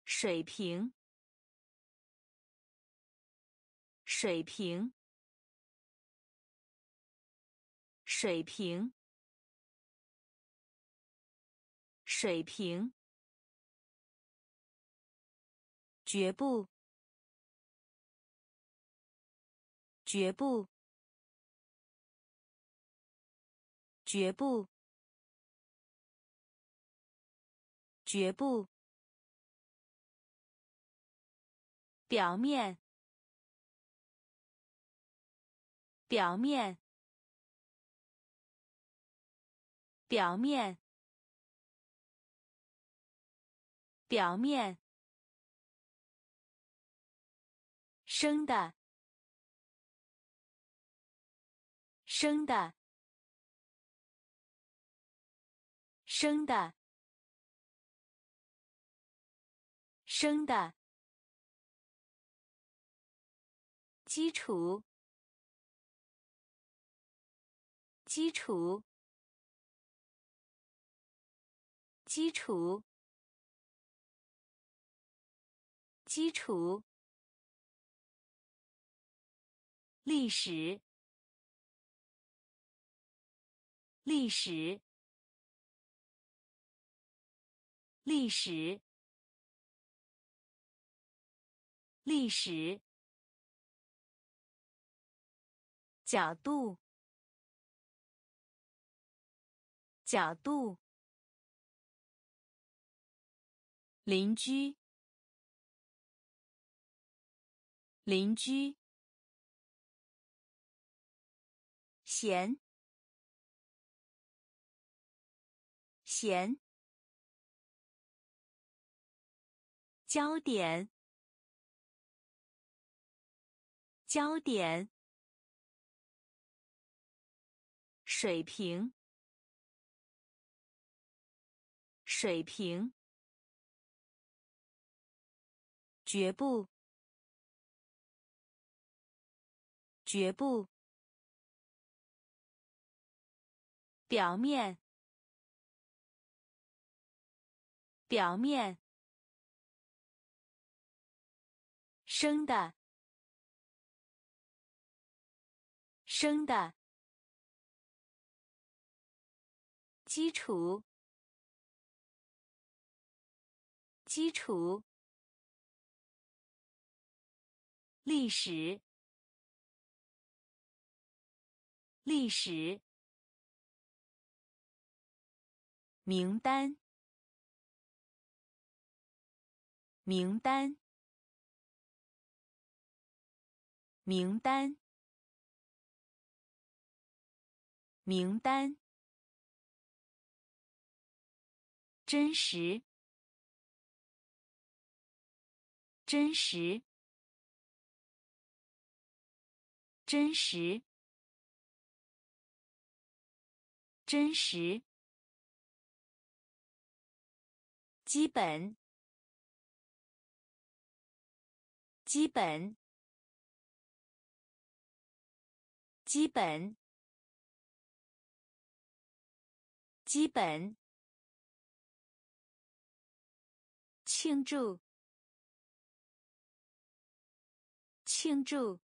水平，水平，水平，水平，绝不，绝不，绝不。绝不。表面，表面，表面，表面。生的，生的，生的。生的，基础，基础，基础，基础，历史，历史，历史。历史角度，角度，邻居，邻居，闲，闲，焦点。焦点，水平，水平，绝不，绝不，表面，表面，生的。生的，基础，基础，历史，历史，名单，名单，名单。名单，真实，真实，真实，真实，基本，基本，基本。基本，庆祝，庆祝，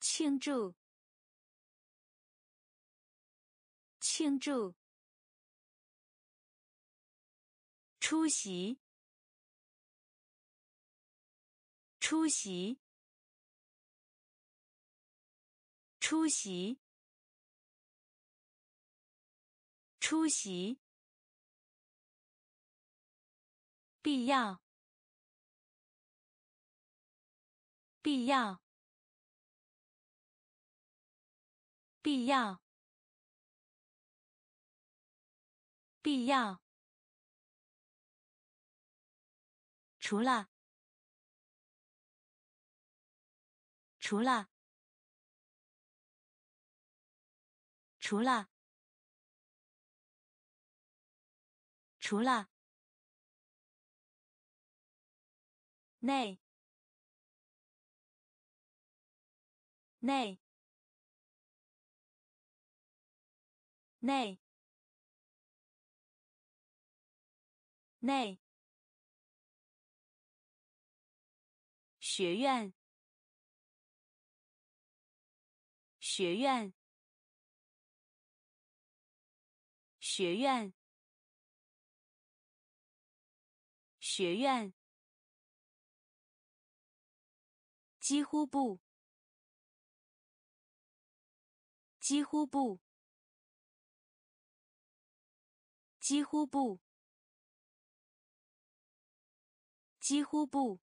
庆祝，庆祝，出席，出席，出席。出席，必要，必要，必要，必要。除了，除了，除了。除了内内内内学院。学院。学院。学院。几乎不几乎不几乎不几乎不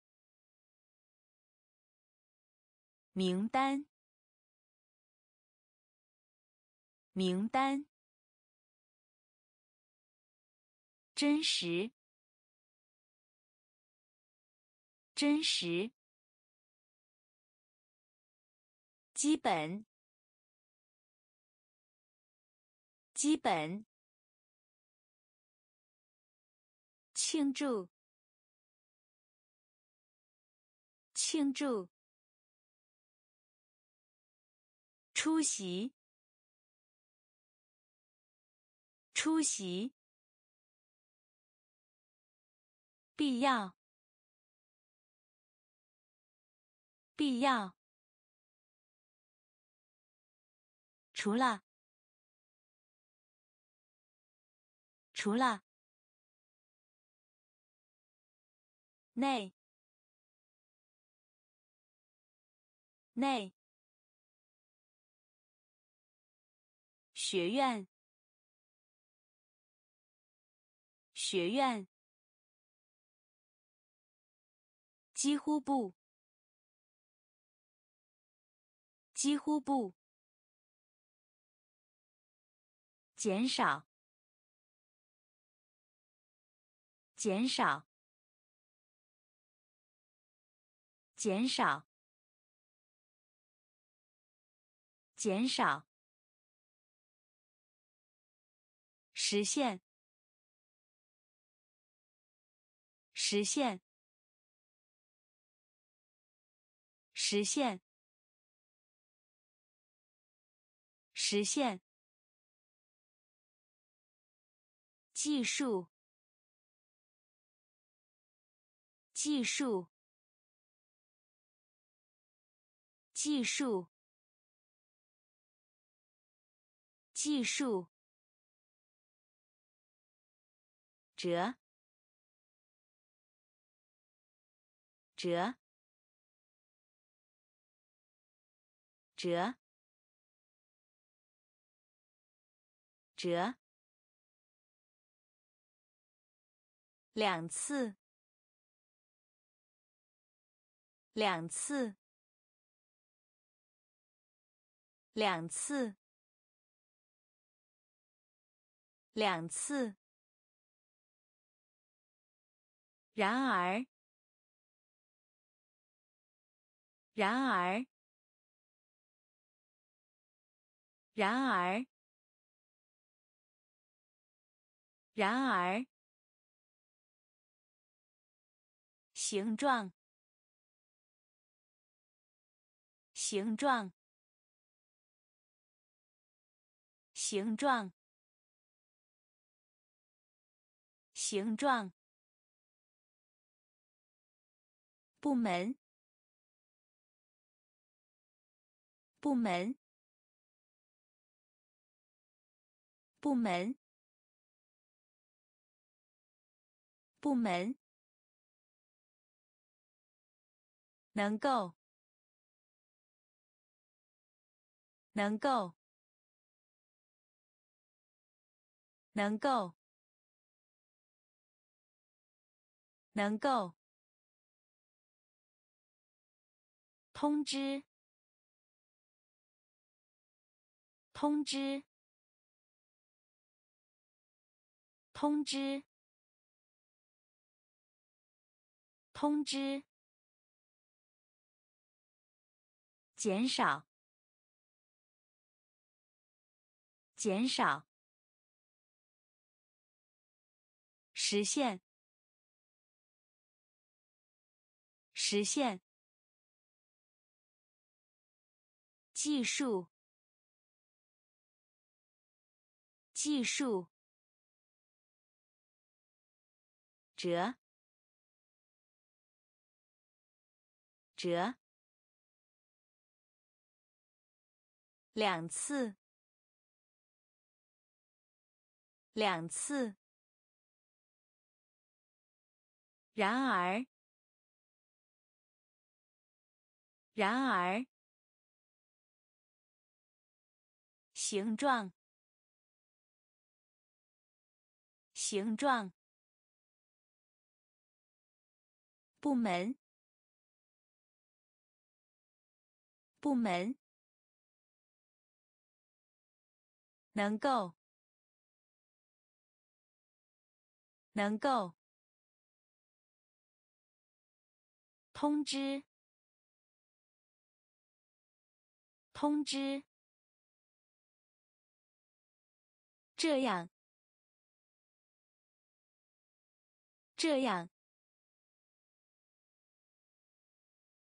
名单。名单。真实。真实。基本。基本。庆祝。庆祝。出席出席必要必要。除了除了内内。学院。学院。几乎不几乎不减少。减少。减少。减少。实现实现实现实现技术技术技术技术折。折。折。折。两次。两次。两次。两次。然而，然而，然而，然而，形状，形状，形状，形状。部门，部门，部门，部门，能够，能够，能够，能够。通知，通知，通知，通知。减少，减少。实现，实现。技术，计数，折，折，两次，两次。然而，然而，形状，形状，部门，部门，能够，能够。通知，通知，这样，这样，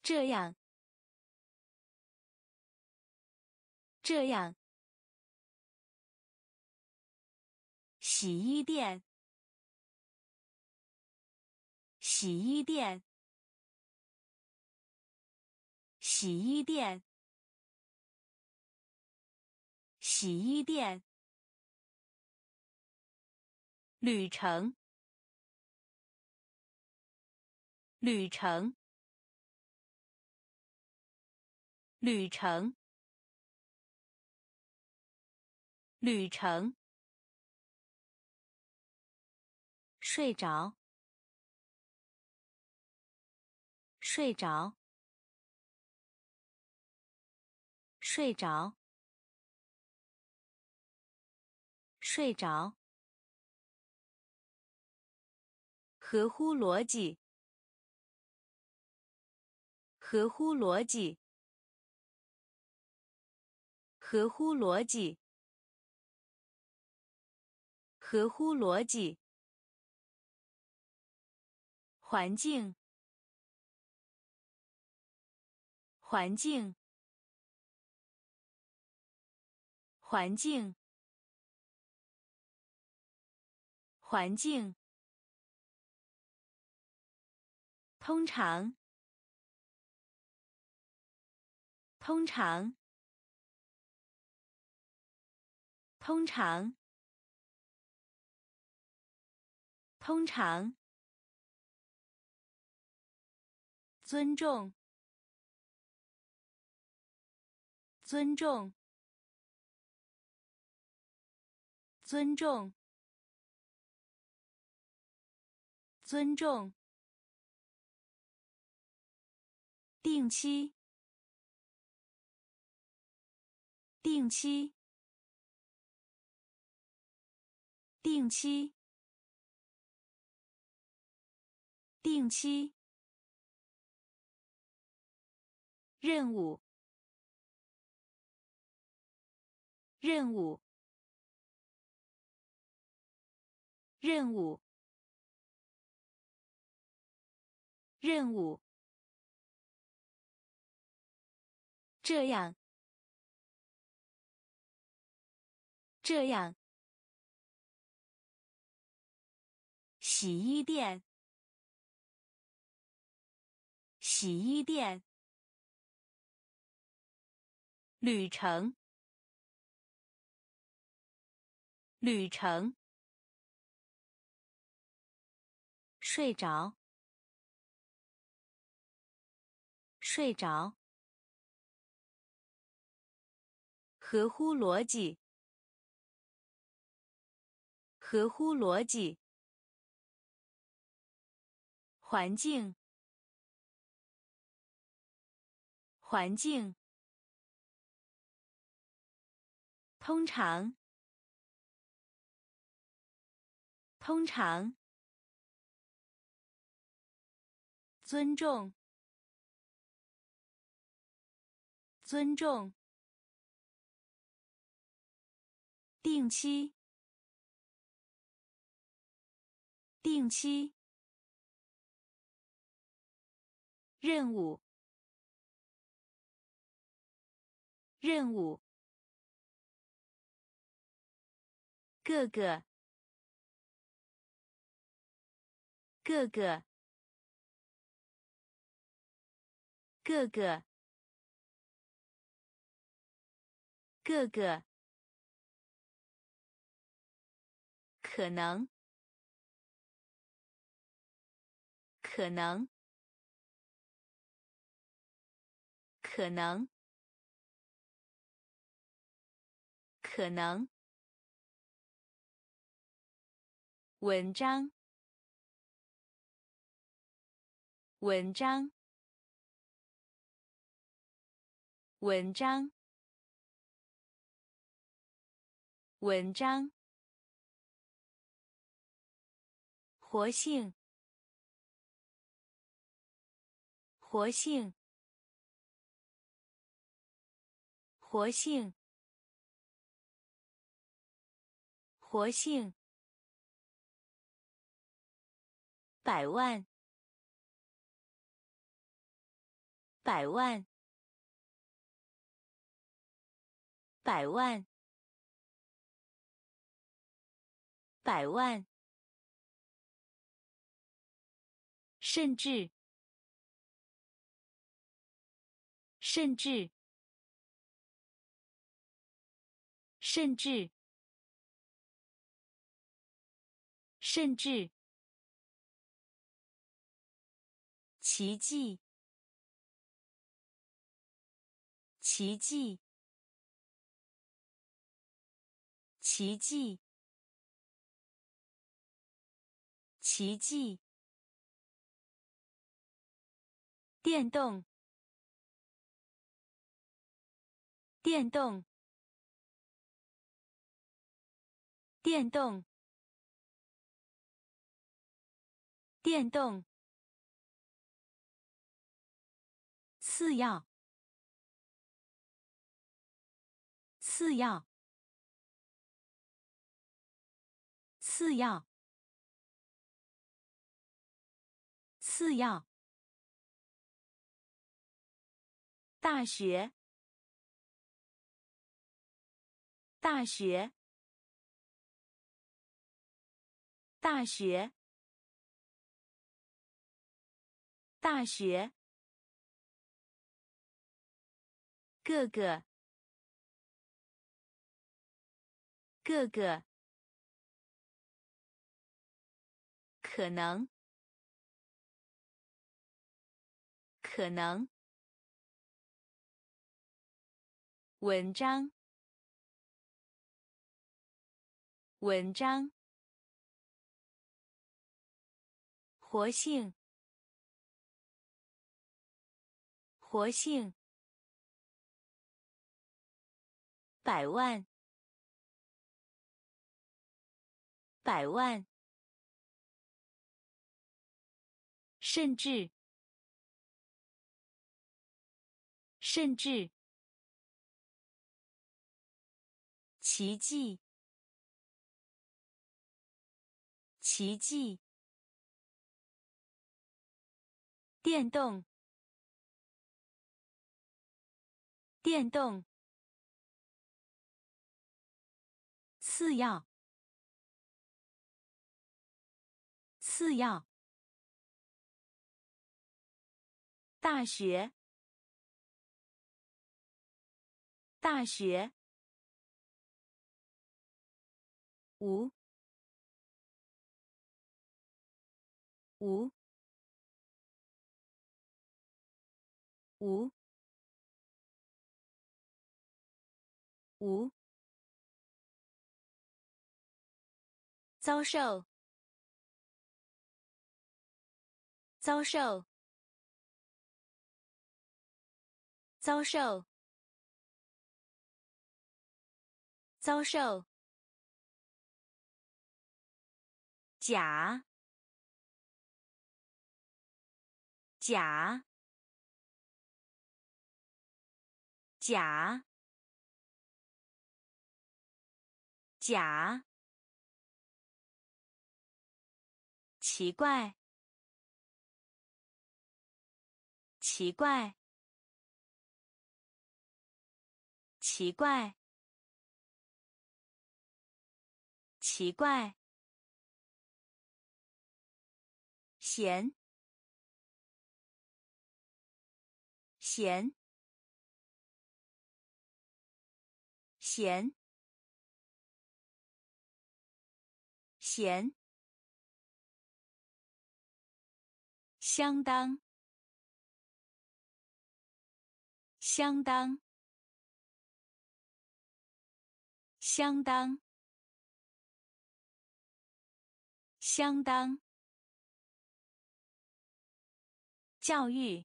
这样，这样，洗衣店，洗衣店。洗衣店，洗衣店，旅程，旅程，旅程，旅程，睡着，睡着。睡着，睡着。合乎逻辑，合乎逻辑，合乎逻辑，合乎逻辑。环境，环境。环境，环境。通常，通常，通常，通常。尊重，尊重。尊重，尊重。定期，定期，定期，定期。任务，任务。任务，任务，这样，这样，洗衣店，洗衣店，旅程，旅程。睡着，睡着。合乎逻辑，合乎逻辑。环境，环境。通常，通常。尊重，尊重。定期，定期。任务，任务。各个，各个，各个，各个，可能，可能，可能，可能。文章，文章，文章，文章。活性，活性，活性，活性。百万，百万，百万，百万，甚至，甚至，甚至，甚至。奇迹，奇迹，奇迹，奇迹。电动，电动，电动，电动。次要，次要，次要，次要。大学，大学，大学，大学。各个，各个，可能，可能，文章，文章，活性，活性。百万，百万，甚至，甚至，奇迹，奇迹，电动，电动。次要，次要。大学，大学。无，无，无，无。遭受，遭受，遭受，遭受。甲，甲，甲，甲。奇怪，奇怪，奇怪，奇怪，咸，咸，咸，咸，相当，相当，相当。相当，教育，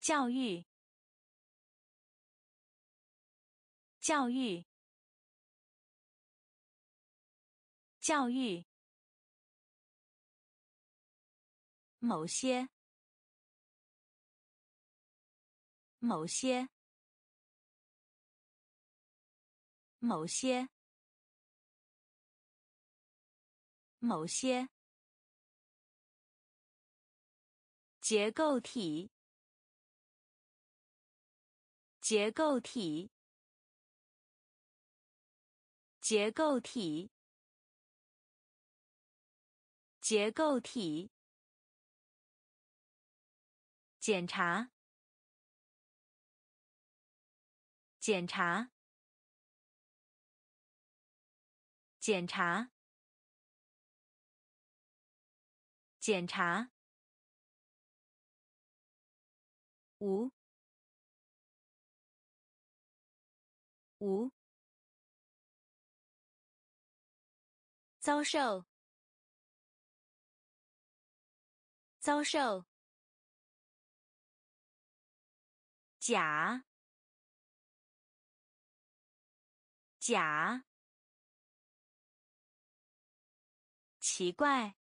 教育，教育，教育，某些，某些，某些。某些。结构体，结构体，结构体，结构体，检查，检查，检查。检查，无，无，遭受，遭受，假，假，奇怪。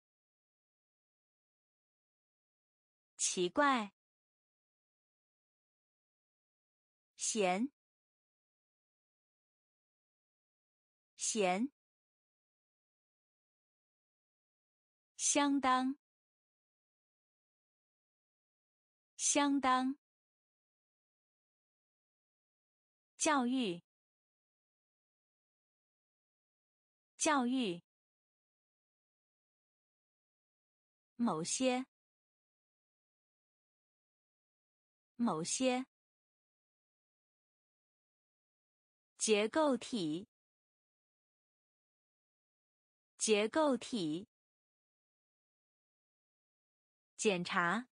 奇怪，咸，咸，相当，相当，教育，教育，某些。某些。结构体，结构体。检查，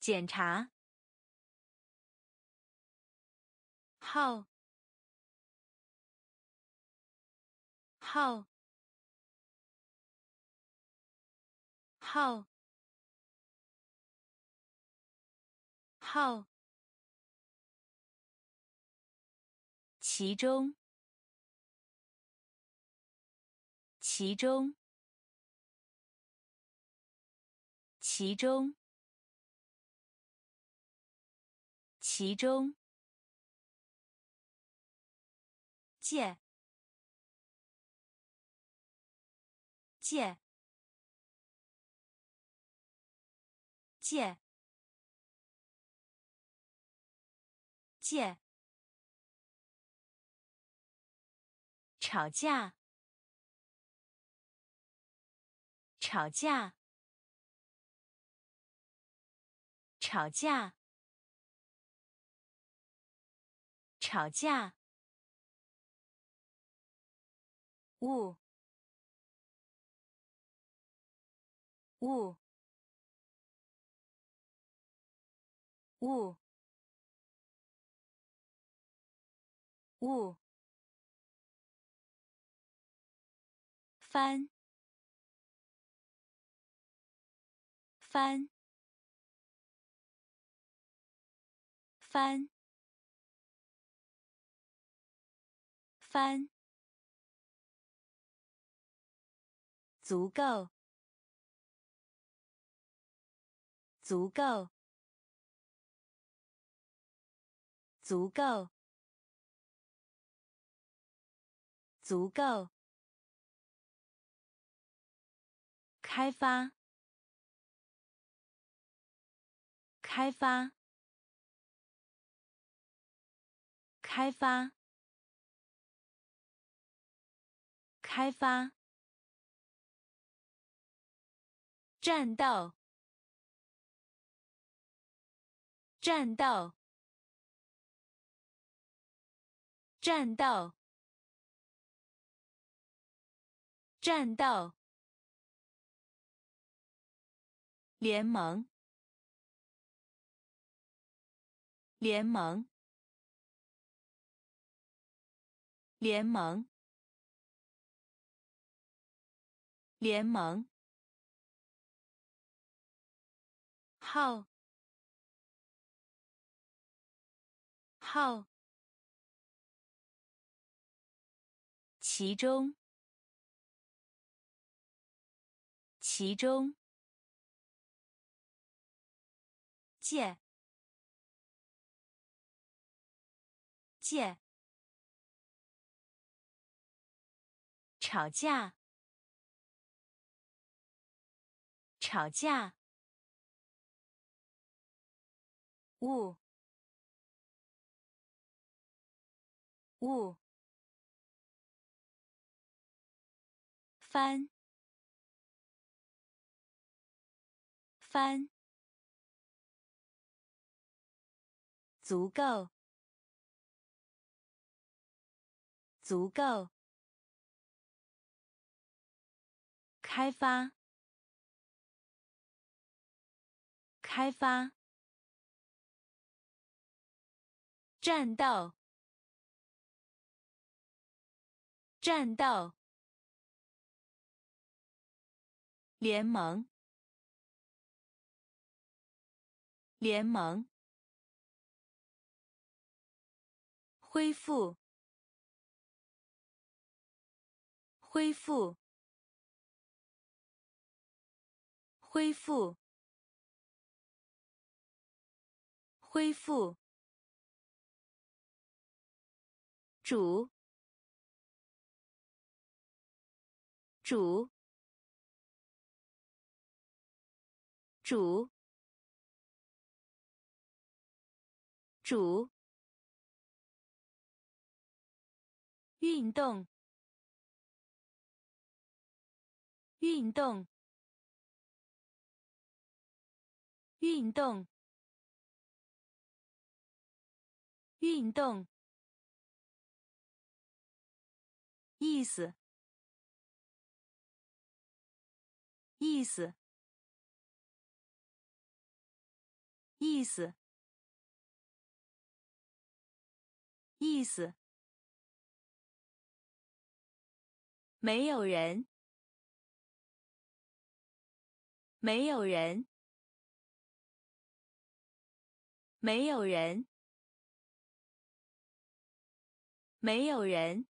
检查。号，号，号。号，其中，其中，其中，其中，借，借，借。借，吵架，吵架，吵架，吵架，物，物，物。物翻翻翻翻，足够，足够，足够。足够。开发。开发。开发，开发，战斗，战斗，战斗，战斗，联盟，联盟。联盟，联盟，号，号，其中，其中，借，借。吵架，吵架。雾，雾。翻，翻。足够，足够。开发，开发，战斗，战斗，联盟，联盟，恢复，恢复。恢复，恢复，主，主，主，主，运动，运动。运动，运动，意思，意思，意思，意思，没有人，没有人。没有人，没有人，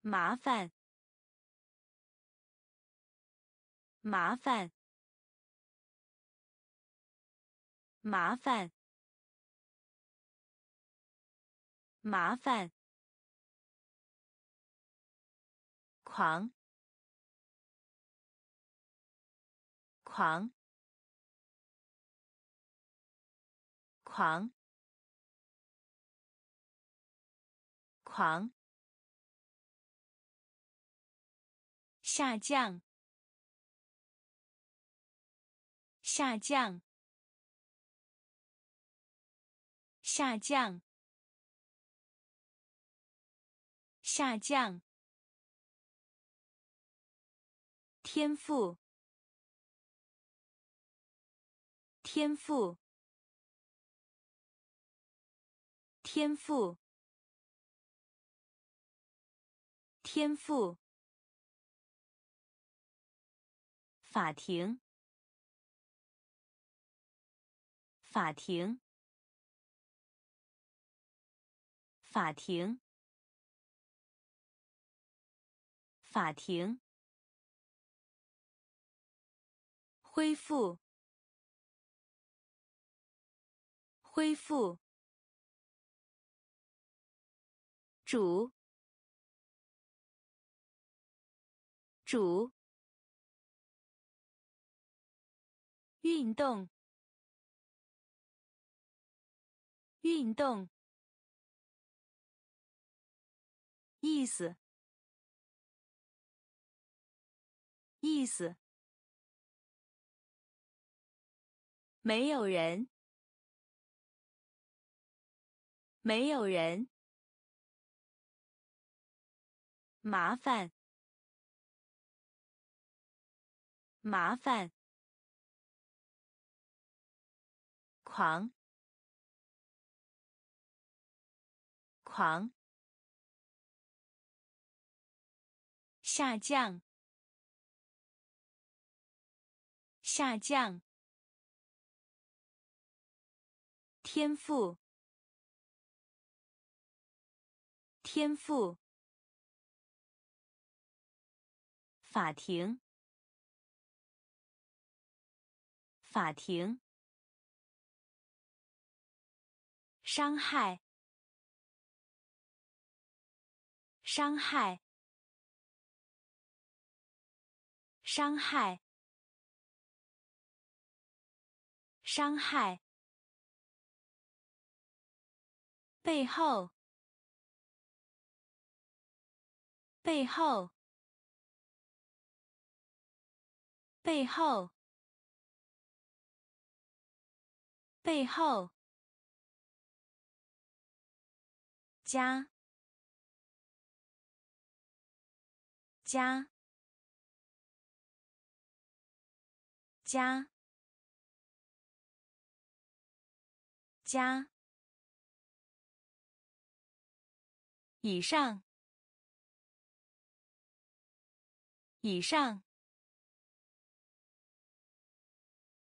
麻烦，麻烦，麻烦，麻烦，狂，狂。狂，狂，下降，下降，下降，下降，天赋，天赋。天赋，天赋。法庭，法庭，法庭，法庭。恢复，恢复。主，主，运动，运动，意思，意思，没有人，没有人，麻烦，麻烦。狂，狂，下降，下降，天赋，天赋，法庭，法庭。伤害，伤害，伤害，伤害。背后，背后，背后，背后。加，加，加，加，以上，以上，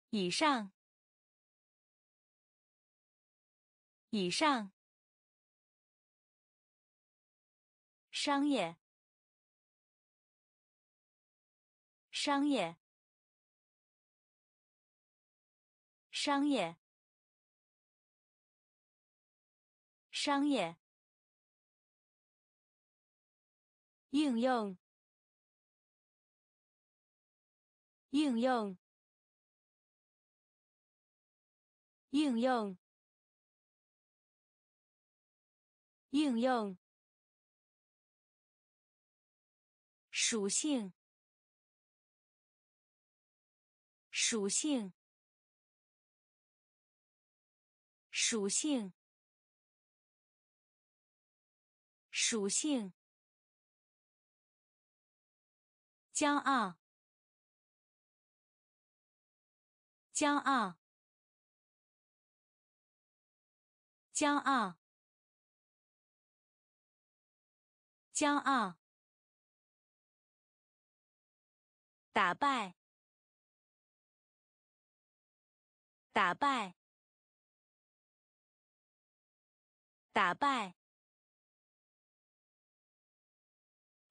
以上，以上。商业，商业，商业，商业。应用，应用，应用，应用。属性，属性，属性，属性。骄傲，骄傲，骄傲，骄傲。打败，打败，打败，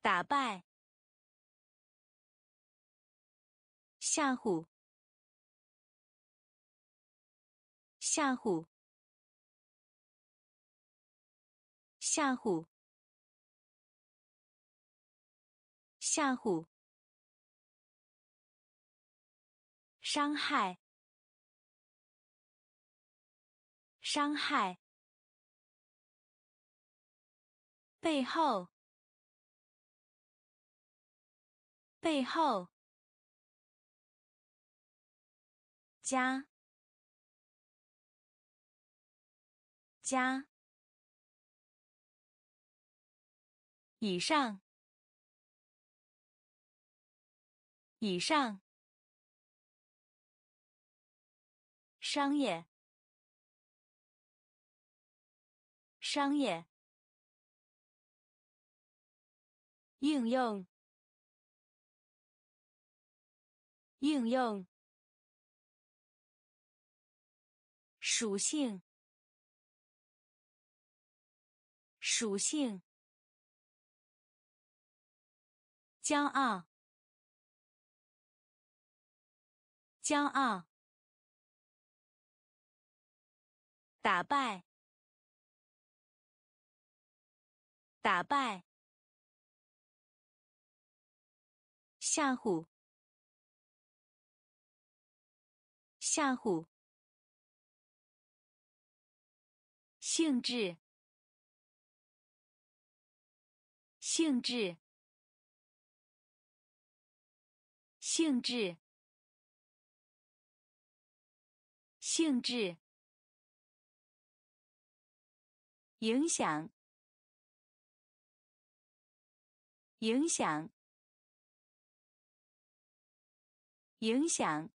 打败，吓唬，吓唬，吓唬，吓唬。伤害，伤害。背后，背后。加，加。以上，以上。商业，商业，应用，应用，属性，属性，骄傲，骄傲。打败，打败，吓唬，吓唬，性质，性质，性质，性质，影响，影响。影响，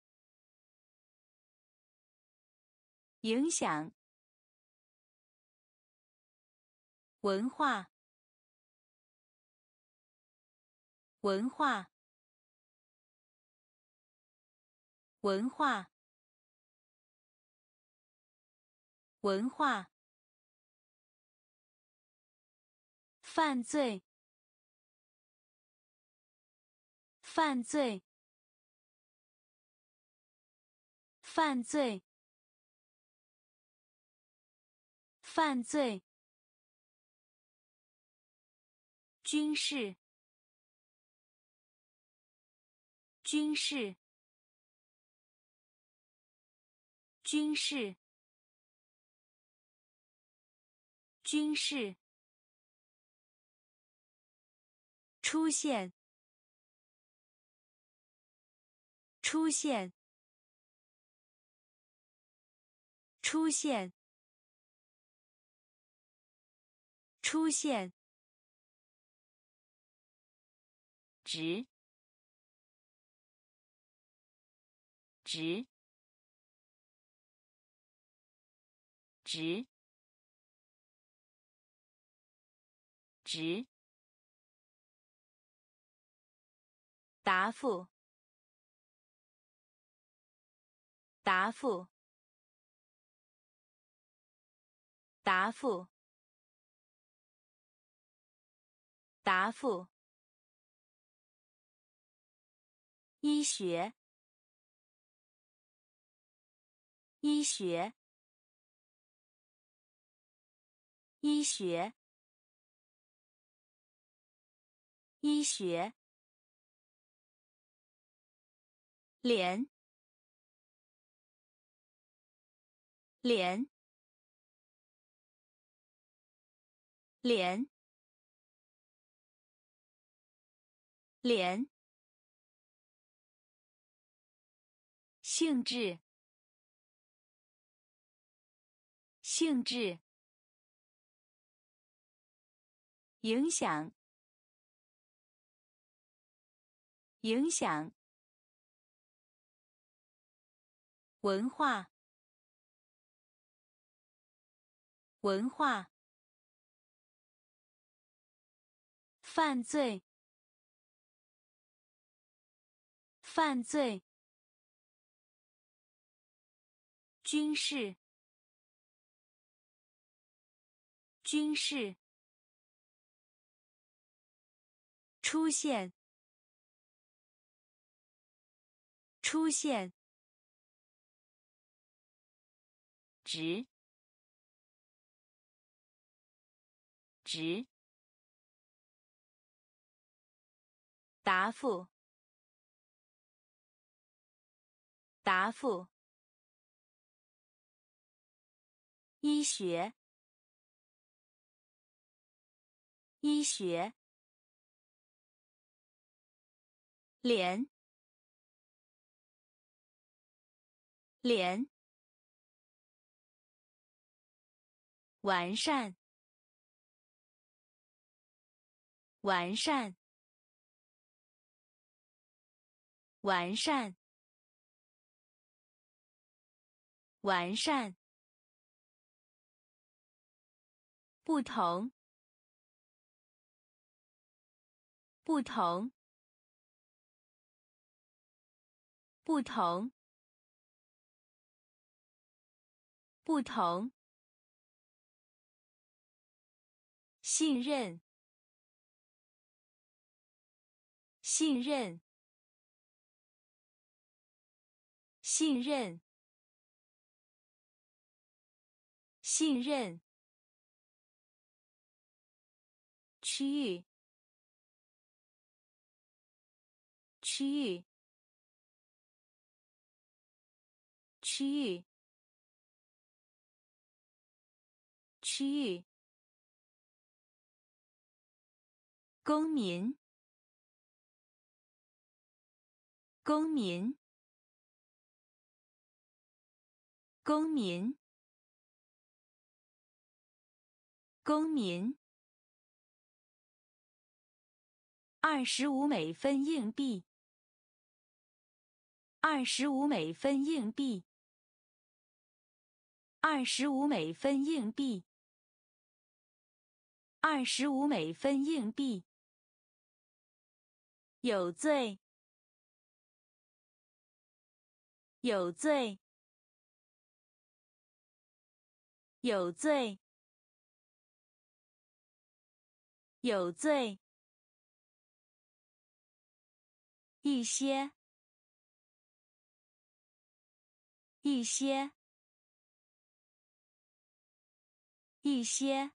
影响，文化，文化，文化，文化，犯罪，犯罪。犯罪，犯罪，军事，军事，军事，军事，出现，出现。出现，出现，直，直，直，直，答复，答复。答复，答复。医学，医学，医学，医学。脸，脸。脸，脸，性质，性质，影响，影响，文化，文化。犯罪，犯罪，军事，军事，出现，出现，直，直。答复，答复。医学，医学。脸，脸。完善，完善。完善，完善。不同，不同，不同，不同。信任，信任。信任，信任。区域，区域，区域，区域，公民，公民，公民，公民。二十五美分硬币，二十五美分硬币，二十五美分硬币，二十五美分硬币。有罪，有罪，有罪，有罪。一些，一些，一些，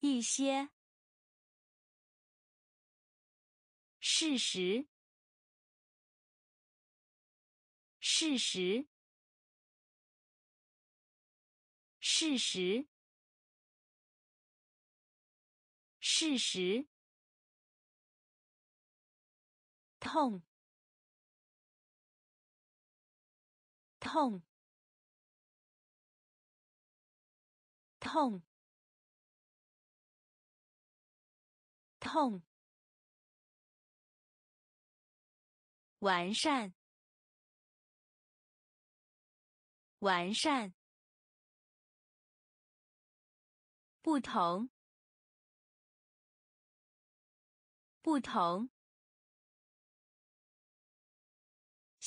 一些。事实，事实，事实，事实。痛，痛，痛，痛。完善，完善。不同，不同。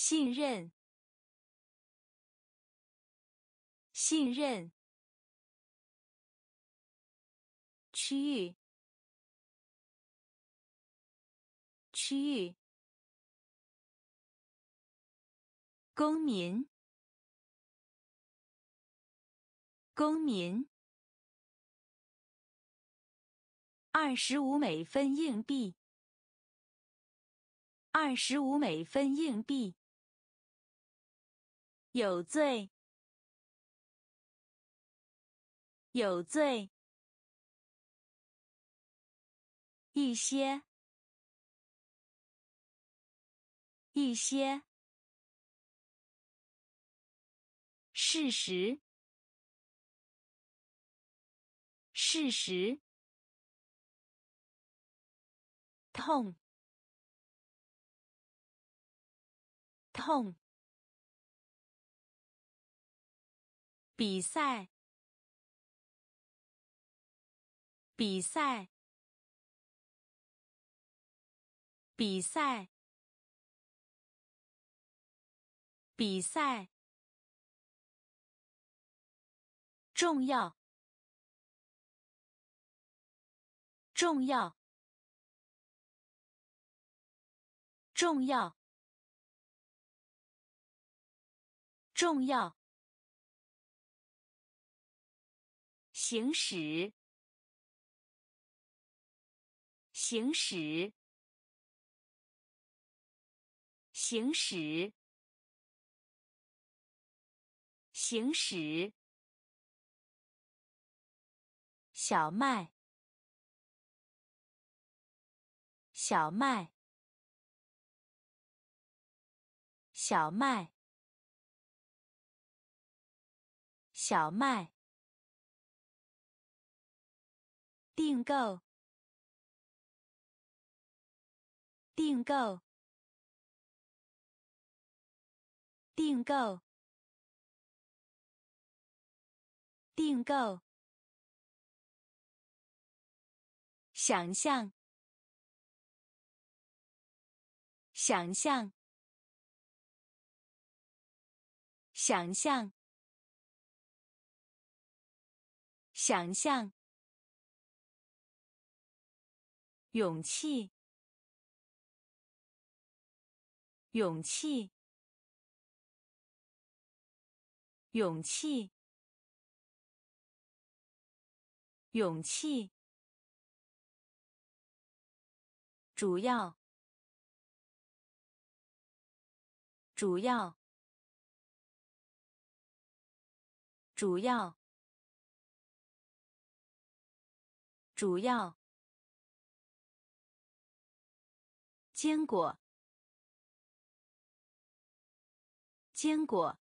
信任，信任。区域，区域。公民，公民。二十五美分硬币，二十五美分硬币。有罪，有罪。一些，一些。事实，事实。痛，痛。比赛，比赛，比赛，比赛，重要，重要，重要，重要。行驶，行驶，行驶，行驶。小麦，小麦，小麦，小麦。订购，订购，订购，订购。想象，想象，想象，想象。勇气，勇气，勇气，勇气。主要，主要，主要，主要，坚果，坚果，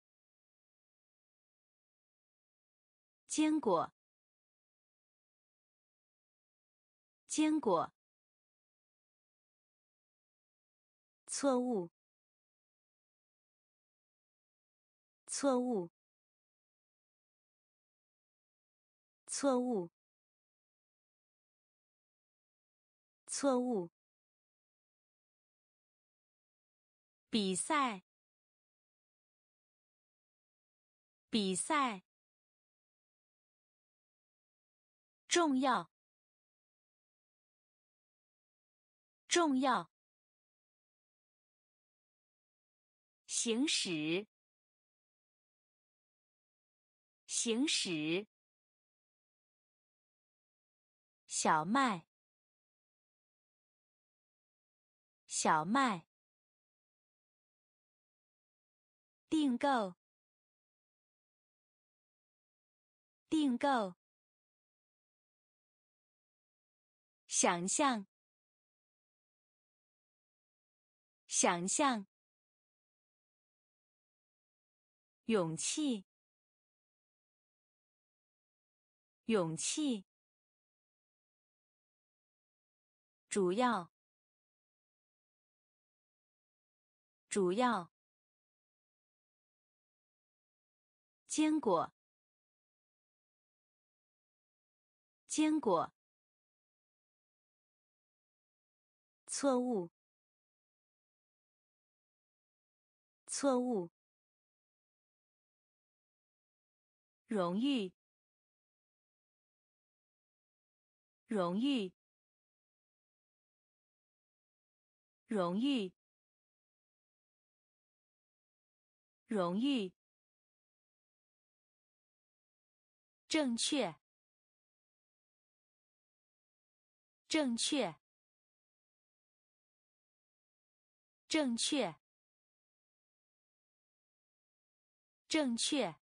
坚果，坚果，错误，错误。错误，错误。比赛，比赛。重要，重要。行驶，行驶。小麦，小麦。订购，订购。想象，想象。勇气，勇气。主要，主要，坚果，坚果，错误，错误，荣誉，荣誉。荣誉，荣誉，正确，正确，正确，正确，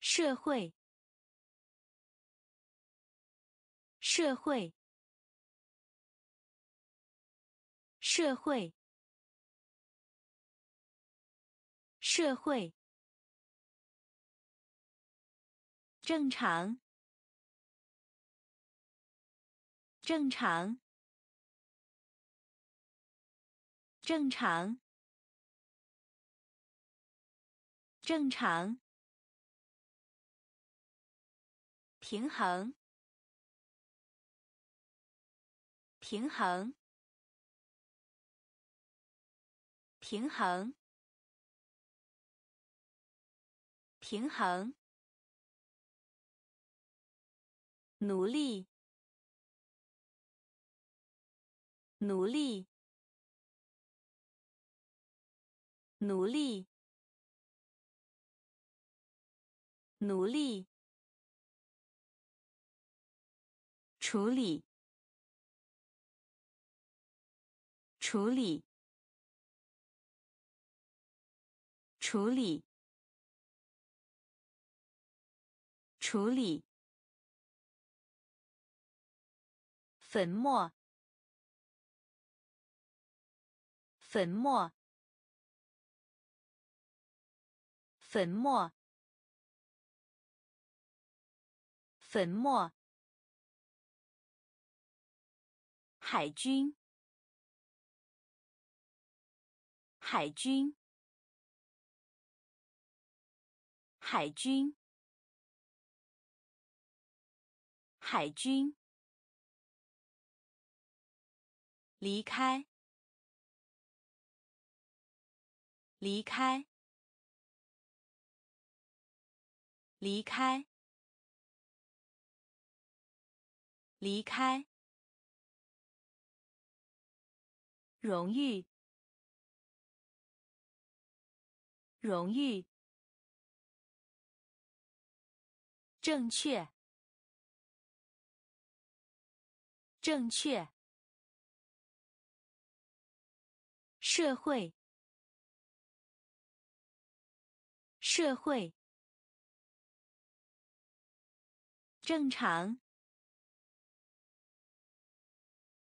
社会，社会。社会，社会，正常，正常，正常，正常，平衡，平衡。平衡，平衡，努力，努力，努力，努力，处理，处理。处理，处理。粉末，粉末，粉末，粉末。海军，海军。海军，海军，离开，离开，离开，离开，荣誉，荣誉。正确，正确。社会，社会，正常，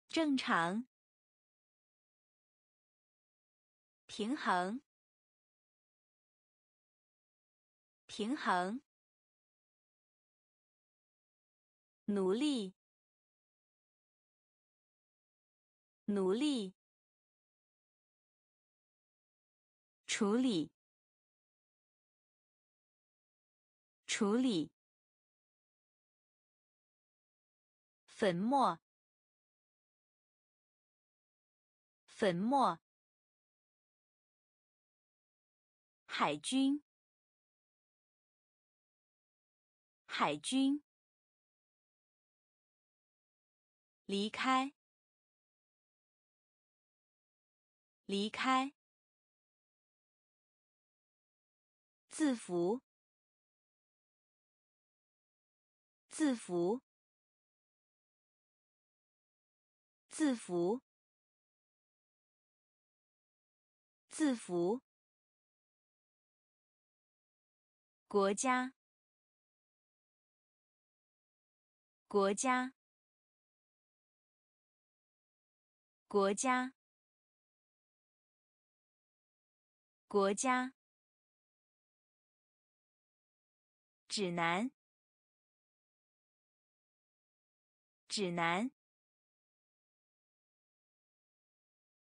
正常，平衡，平衡，努力，努力，处理。处理，粉末，粉末，海军，海军，离开，离开，字符。字符，字符，字符。国家，国家，国家，国家。指南。指南，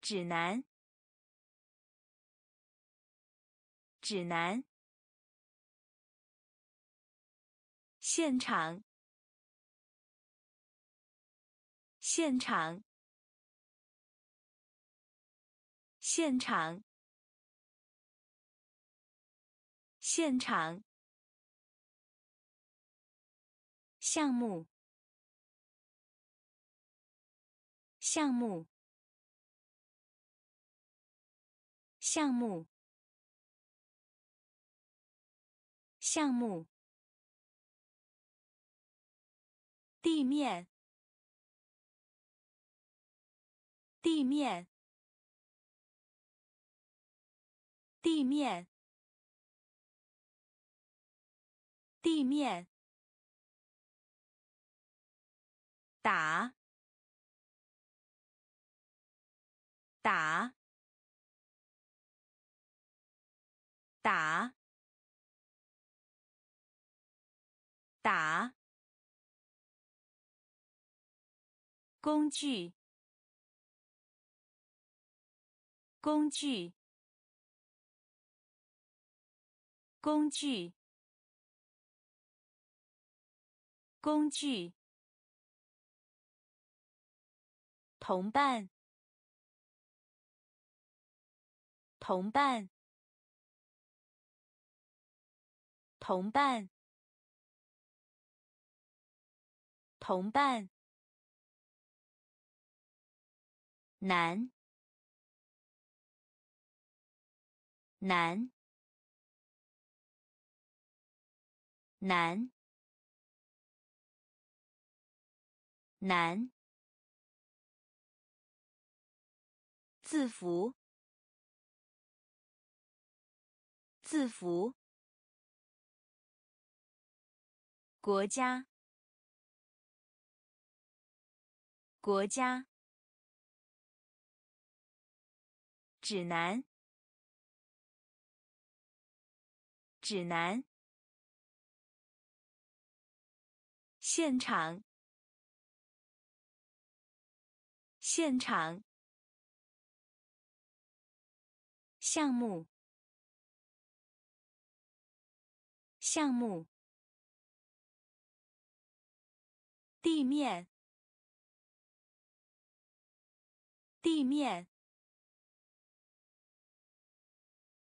指南，指南。现场，现场，现场，现场。项目。项目，项目，项目。地面，地面，地面，地面。打。打，打，打。工具，工具，工具，工具。同伴。同伴，同伴，同伴。男，男，男，男。字符。字符，国家，国家，指南，指南，现场，现场，项目。项目，地面，地面，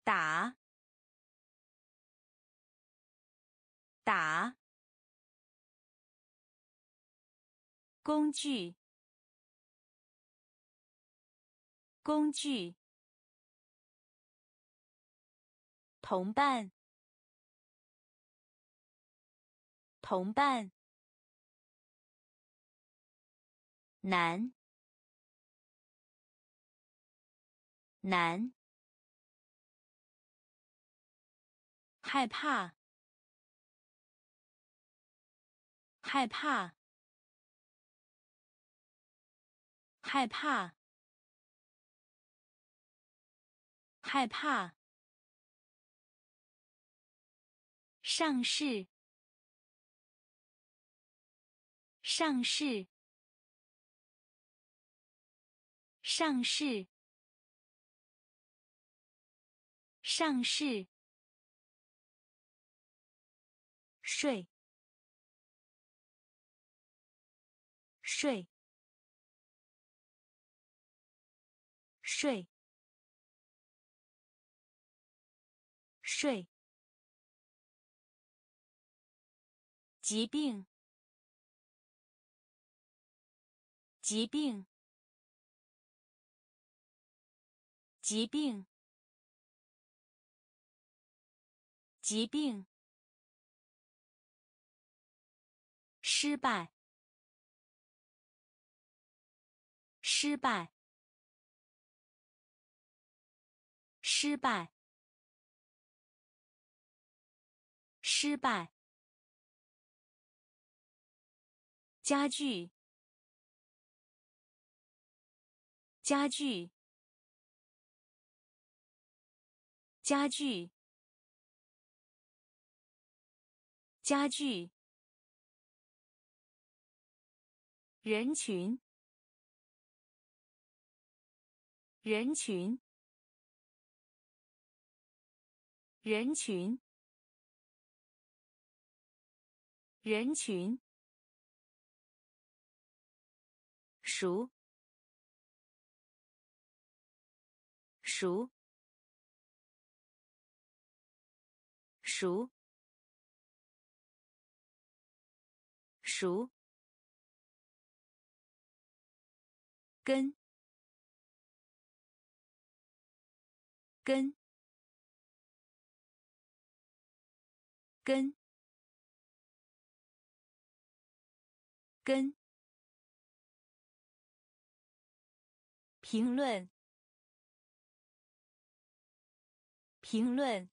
打，打，工具，工具，同伴。同伴，难，难，害怕，害怕，害怕，害怕。上市，上市，上市，上市。税，税，税，税。疾病，疾病，疾病，疾病。失败，失败，失败，失败。家具，家具，家具，家具。人群，人群，人群，人群。熟，熟，熟，熟。根，根，根，根。评论，评论，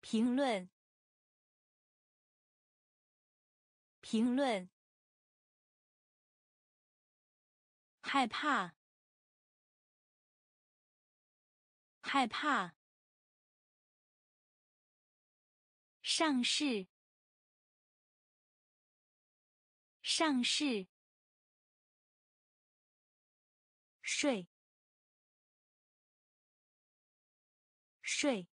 评论，评论。害怕，害怕。上市，上市。睡，睡。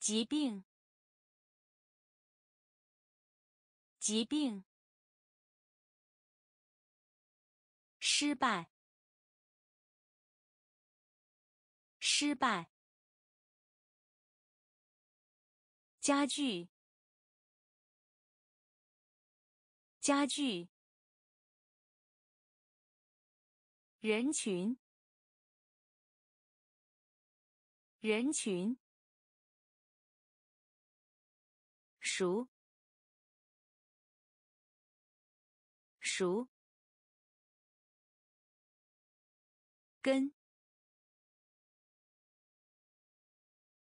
疾病，疾病。失败，失败。家具，家具。人群，人群。熟，熟。根，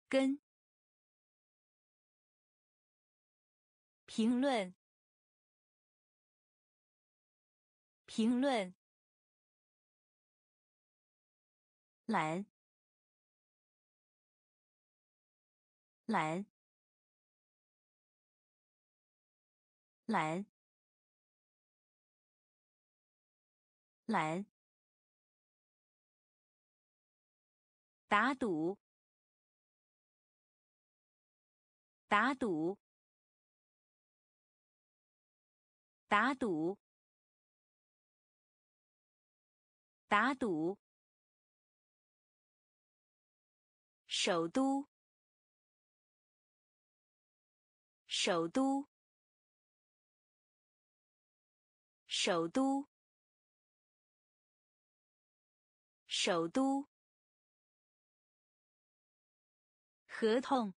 根。评论，评论。蓝，蓝，蓝，蓝。打赌，打赌，打赌，打赌。首都，首都，首都，首都。合同，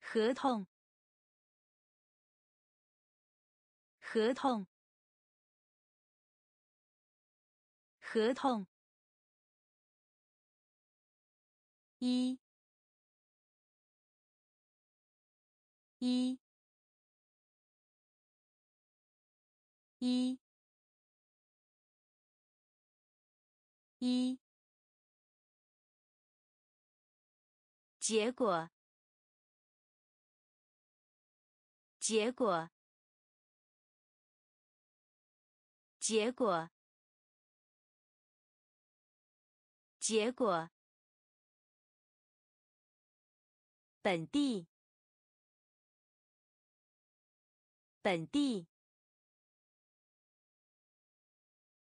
合同，合同，合同，一，一，一，一。结果，结果，结果，结果。本地，本地，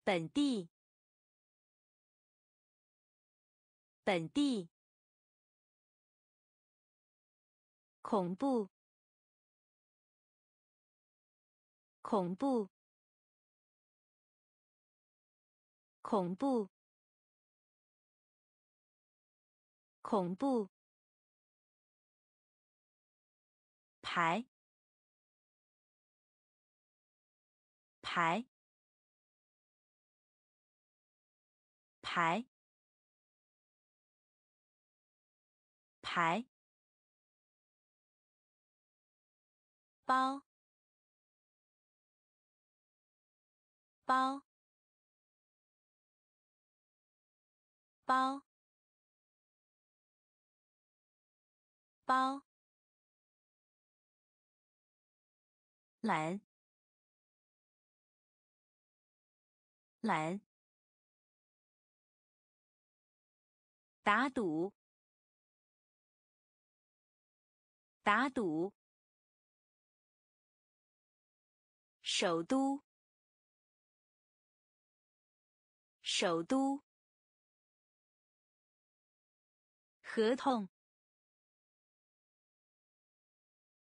本地，本地。恐怖！恐怖！恐怖！恐怖！排！排！排！排！包，包，包，包，懒，懒，打赌，打赌。首都，首都，合同，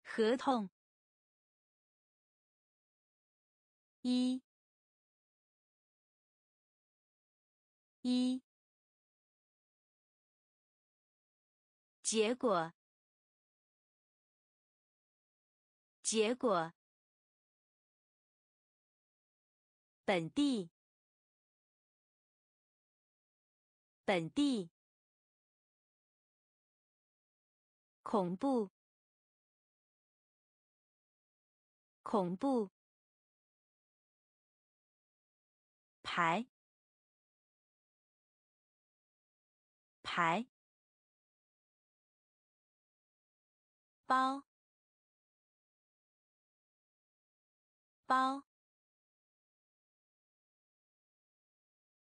合同，一，一，结果，结果。本地，本地，恐怖，恐怖，排，排，包，包。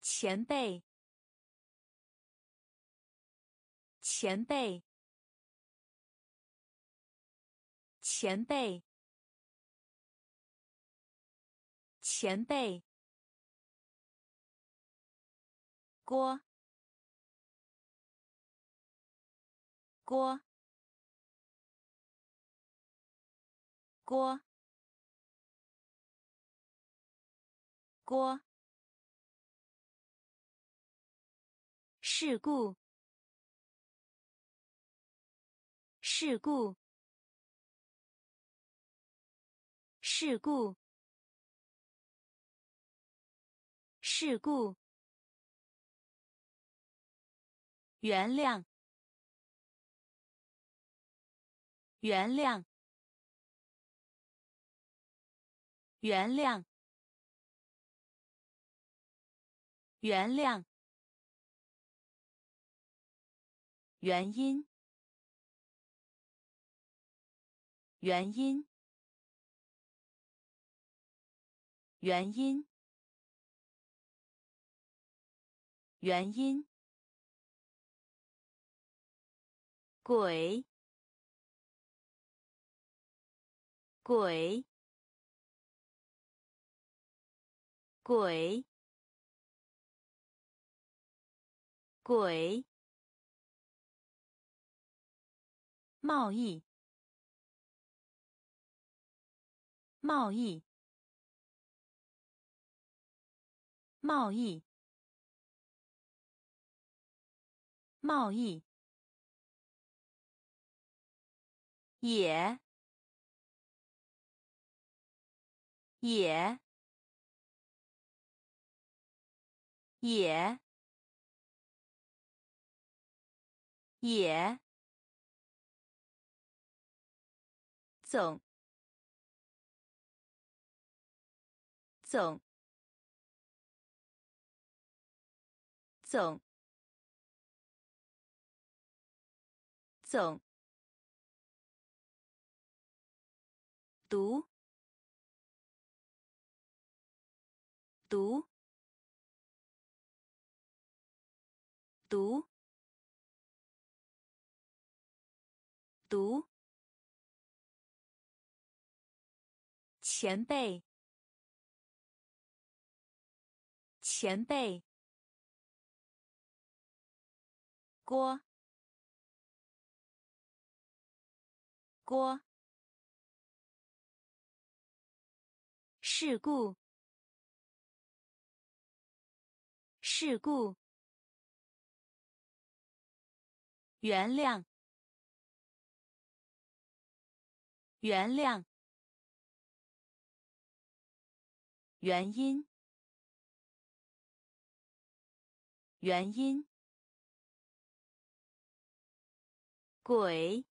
前辈，前辈，前辈，前辈，锅，锅，锅，锅。事故，事故，事故，事故。原谅，原谅，原谅，原谅。原因，原因，原因，原因。鬼，鬼，鬼，鬼。贸易，贸易，贸易，贸易，也，也，也也总总总总读。读。读。读。前辈。前辈。锅。锅。事故，事故，原谅，原谅，原因，原因，鬼，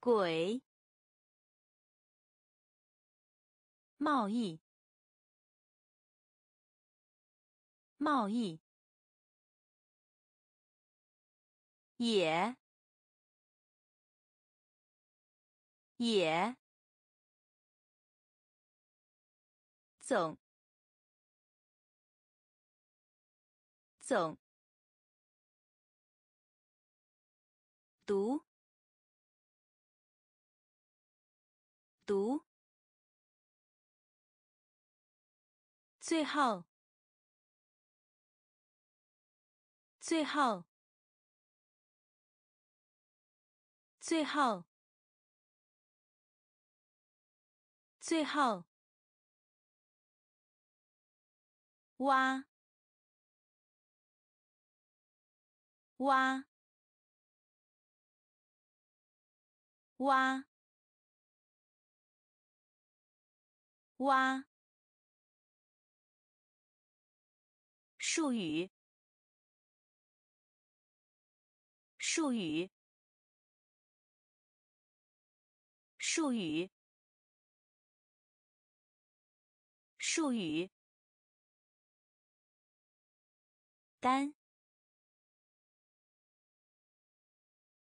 鬼。贸易，贸易，也，也，总，总，读，读。最后，最后，最后，最后，挖，挖，挖，挖。术语，术语，术语，术语，单，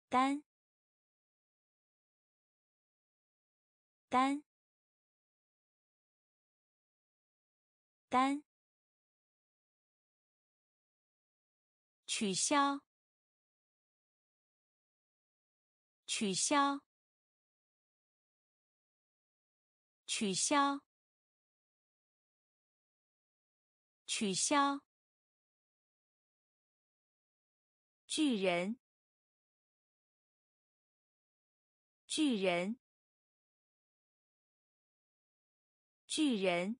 单，单，单。取消，取消，取消，取消。巨人，巨人，巨人，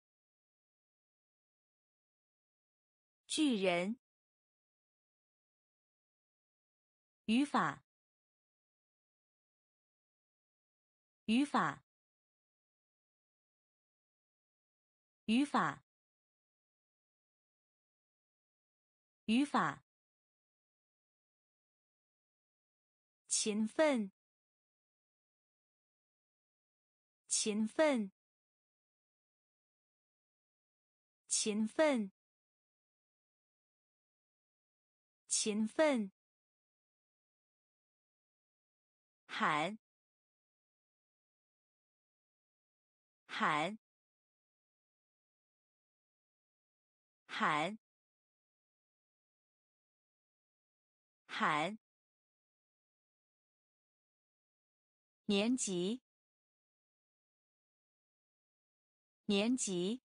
巨人。语法，语法，语法，语法。勤奋，勤奋，勤奋，勤奋。喊，喊，喊，喊。年级，年级，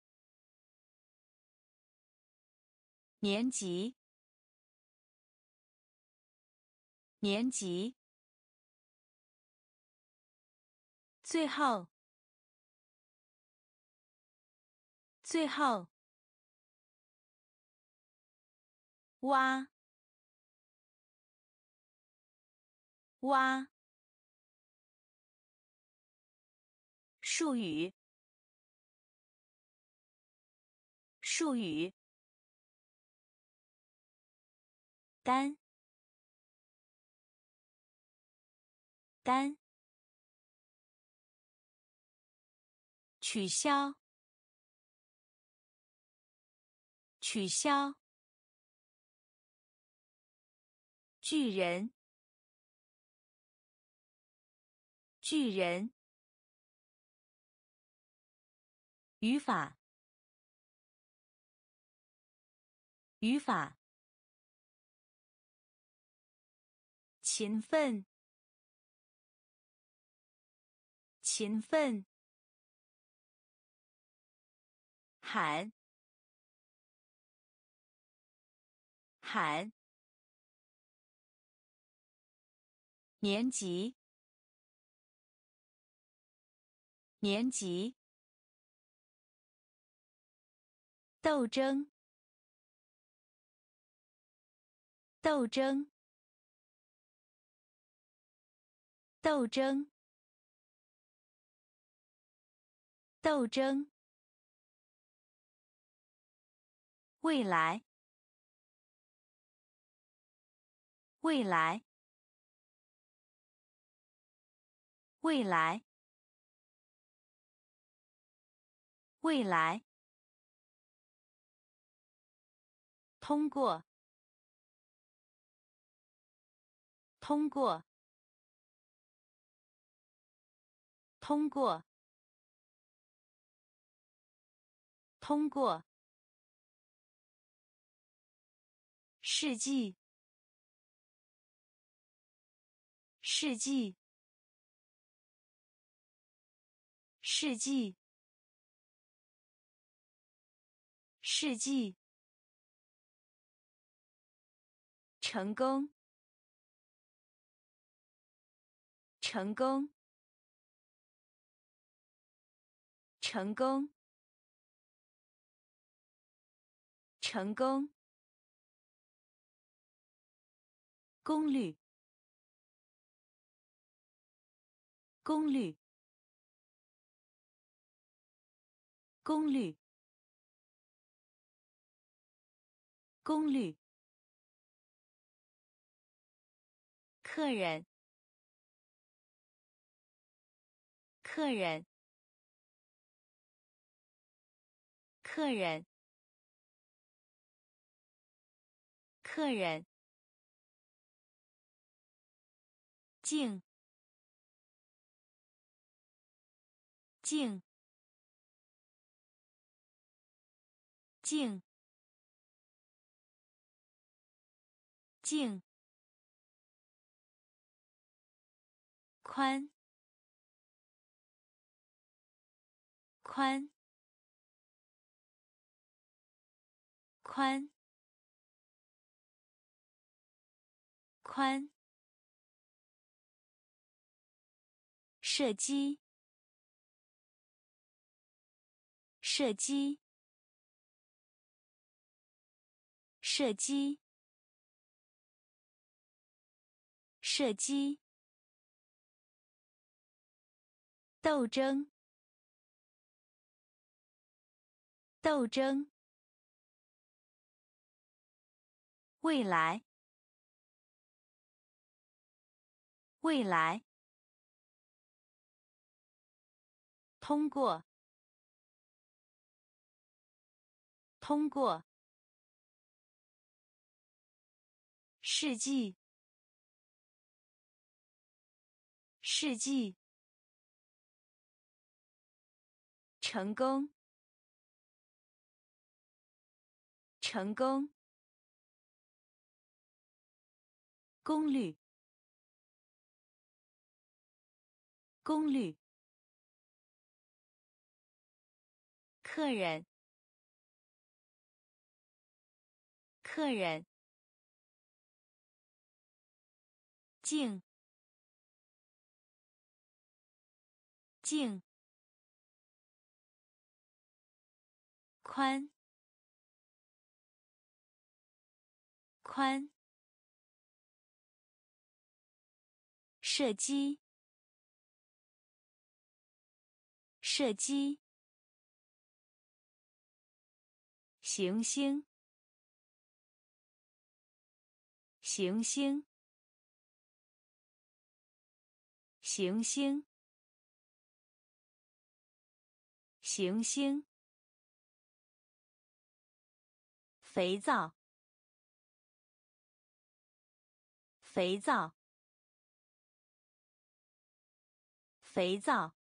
年级，年级。最后，最后，挖，挖，术语，术语。单，单，取消，取消，巨人，巨人，语法，语法。勤奋，勤奋，喊，喊，年级，年级，斗争，斗争。斗争，斗争。未来，未来，未来，未来。通过，通过。通过，通过。世纪，世纪，世纪，世纪。成功，成功。成功，成功。功率，功率，功率，功率。客人，客人。客人，客人，静，静，静，静，宽，宽。宽，宽。射击，射击，射击，射击。斗争，斗争。未来，未来，通过，通过，世纪，世纪，成功，成功。功率，功率。客人，客人。静，静。宽，宽。射击，射击。行星，行星，行星，行星。肥皂，肥皂，肥皂，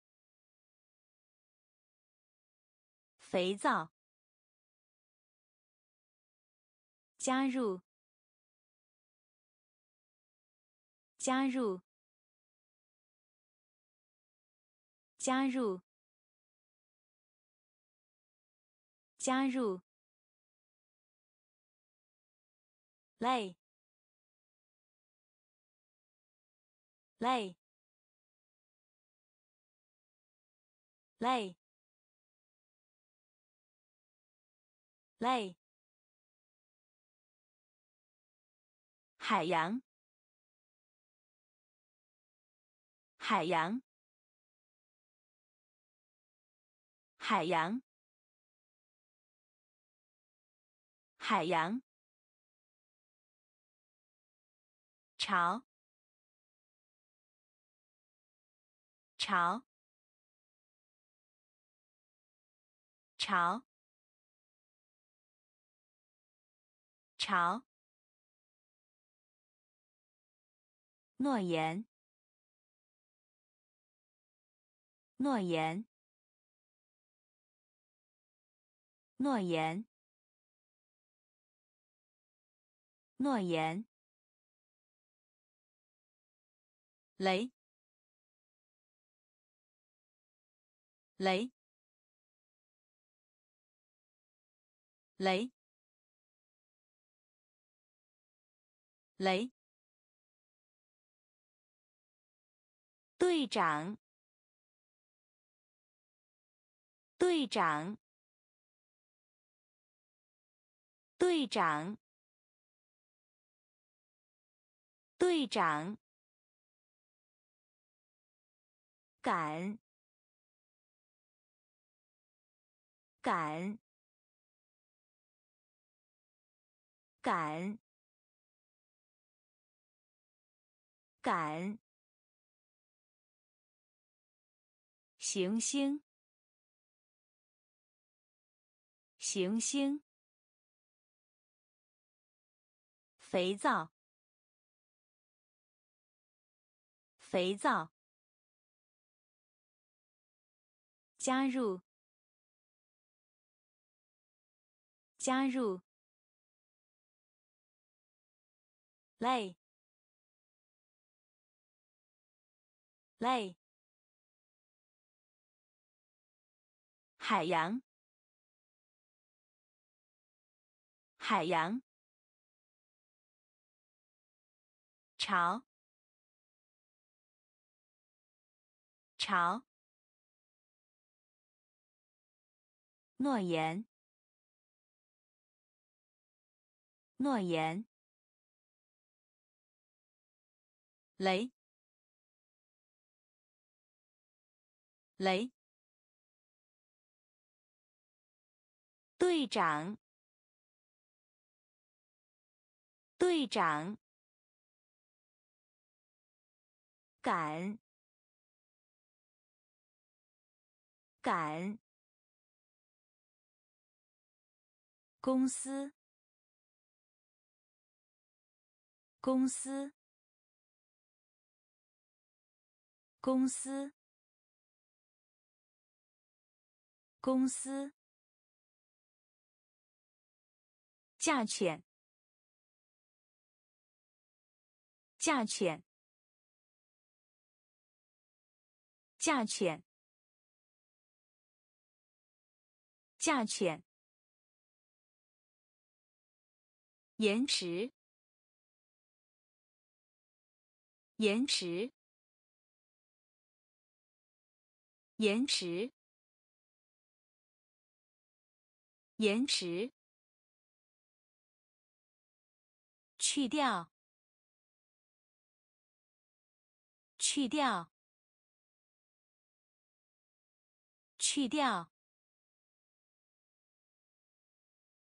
肥皂。加入，加入，加入，加入。累，累，累，累。海洋，海洋，海洋，海洋。潮，潮，潮，潮。诺言，诺言，诺言，诺言。雷，雷，雷，雷。队长，队长，队长，队长。赶，赶，赶，赶。行星，行星。肥皂，肥皂。加入，加入。累，累。海洋，海洋。潮，潮。诺言，诺言。雷，雷。队长，队长。赶，赶。公司，公司，公司，公司。价钱，价钱，价钱，价钱。延迟，延迟，延迟，延迟。去掉，去掉，去掉，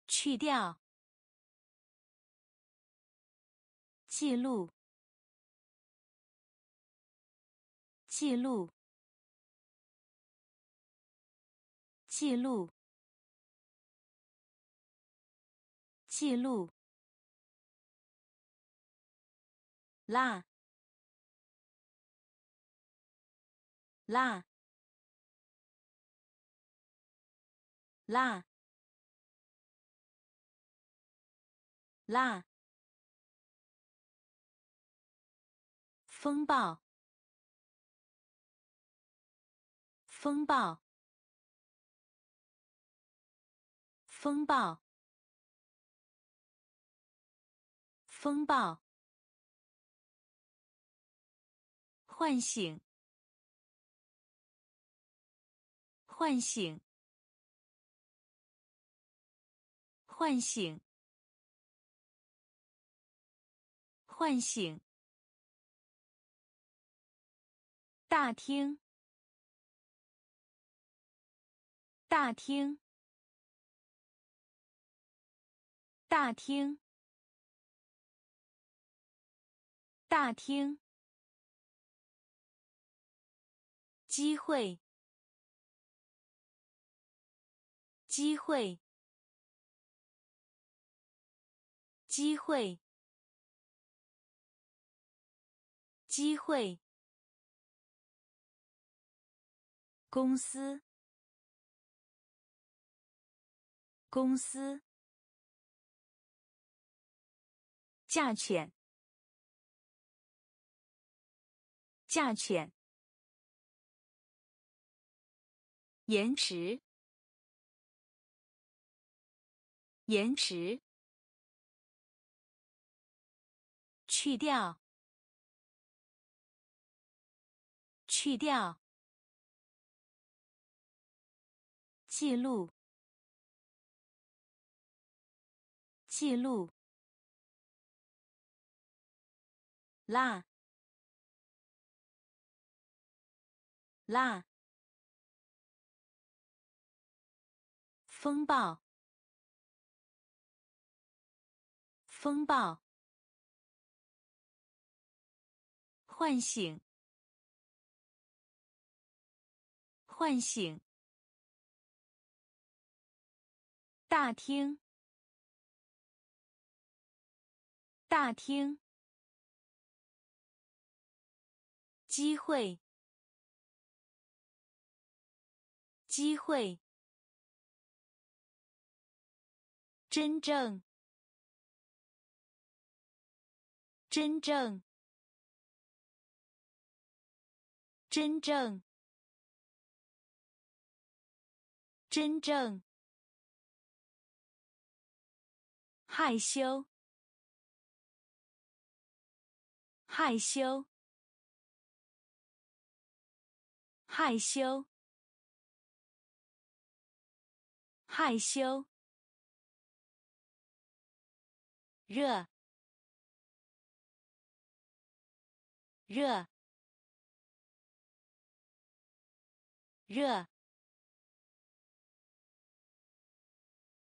去掉。记录。记录。记录。记录。啦。啦。啦。啦。风暴。风暴。风暴。风暴。唤醒。唤醒。唤醒。唤醒。大厅。大厅。大厅。大厅。机会。机会。机会。机会。公司。公司。价钱。价钱。延迟。延迟。去掉。去掉。记录。记录。啦。啦。风暴。风暴。唤醒。唤醒。大厅。大厅。机会。机会。真正。真正。真正。真正。害羞。害羞。害羞。害羞。热。热。热。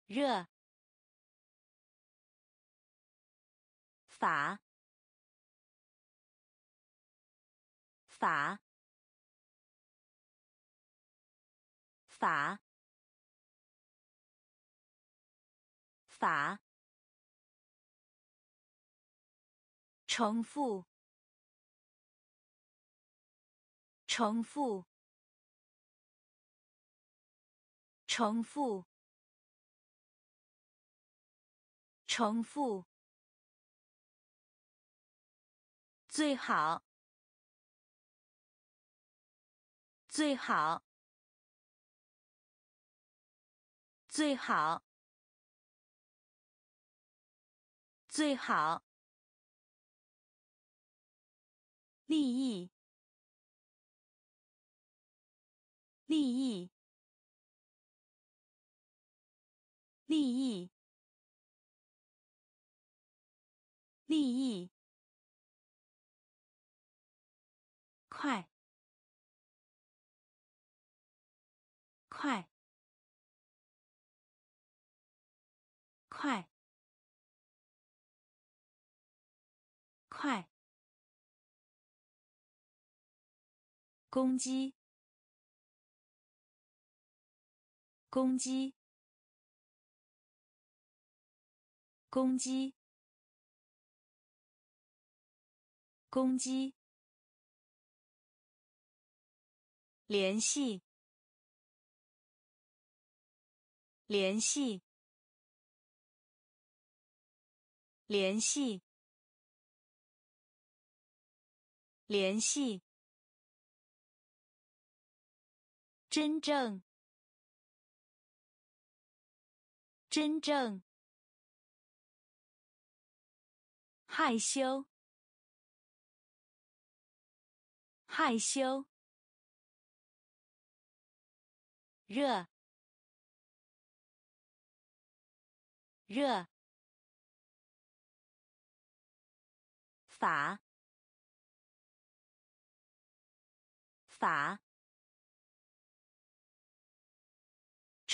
热。法。法。法。法。重复。重复。重复。重复。最好。最好。最好。最好。利益。利益。利益。利益。快。快。快，快，攻击！攻击！攻击！攻击。联系，联系，联系，联系。真正，真正，害羞，害羞。热，热，法，法，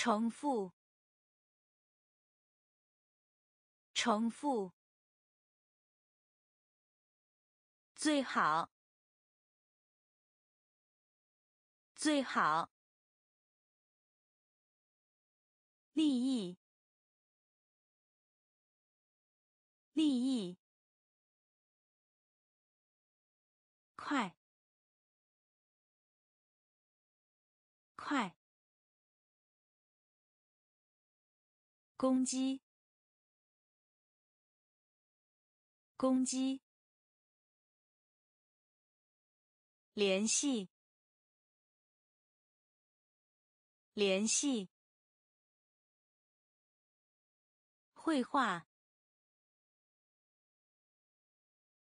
重复，重复，最好，最好。利益，利益，快，快，攻击，攻击，联系，联系。绘画，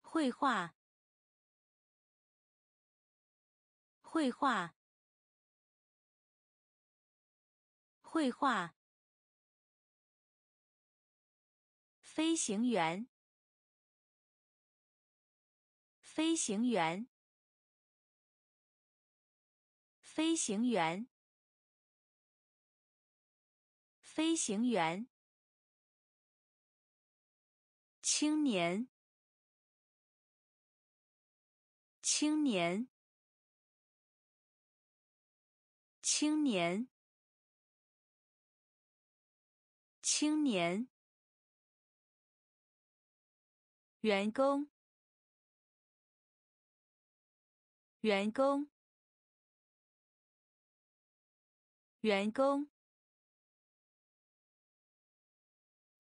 绘画，绘画，绘画。飞行员，飞行员，飞行员，飞行员。青年，青年，青年，青年。员工，员工，员工，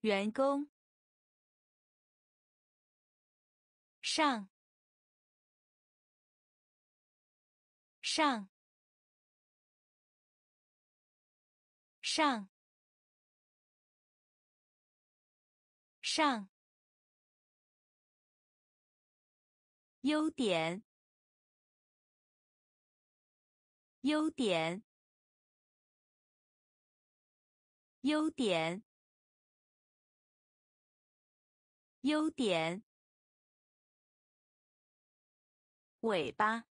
员工。上，上，上，上。优点，优点，优点，优点。尾巴，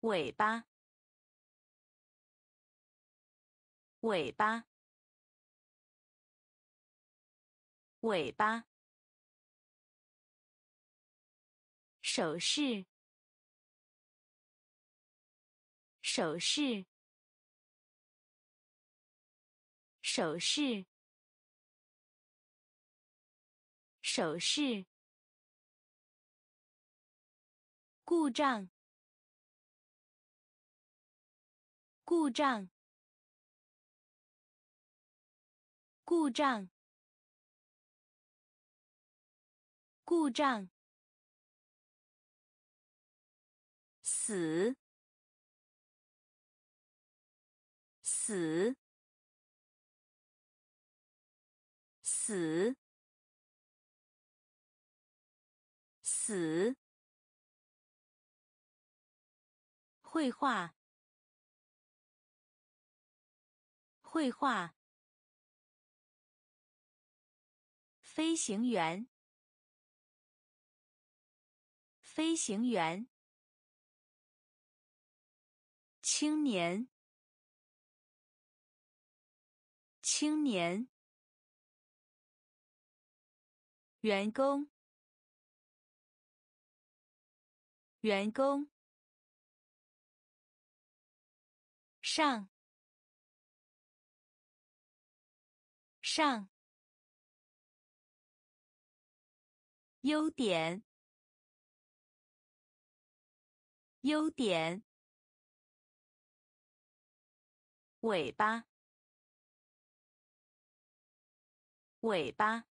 尾巴，尾巴，尾巴。手势，手势，手势，手势。故障，故障，故障，故障。死，死，死，死。绘画，绘画。飞行员，飞行员。青年，青年，员工，员工，上，上，优点，优点，尾巴。尾巴，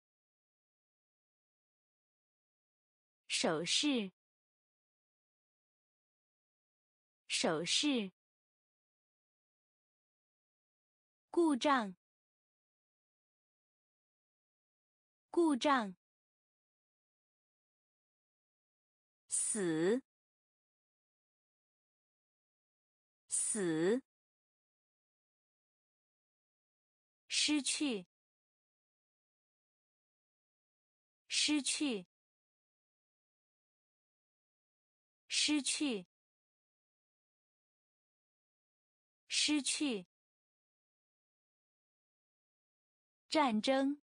手势，手势，故障，故障，死，死，失去。失去，失去，失去。战争，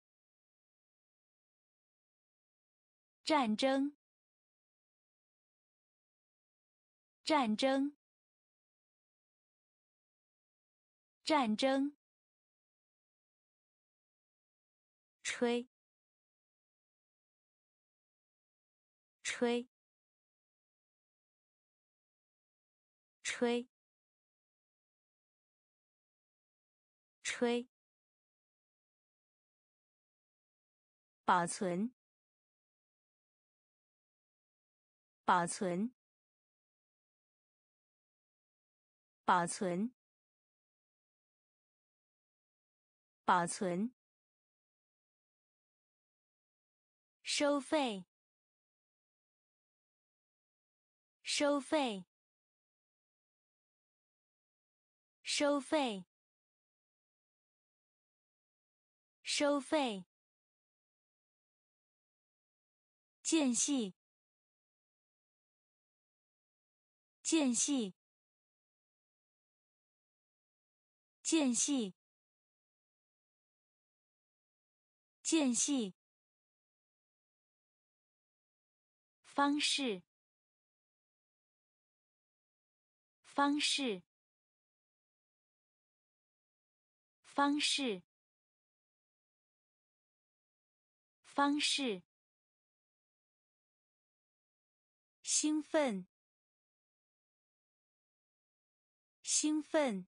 战争，战争，战争。吹。吹，吹，吹。保存，保存，保存，保存。收费。收费，收费，收费。间隙，间隙，间隙，间隙。方式。方式，方式，方式。兴奋，兴奋，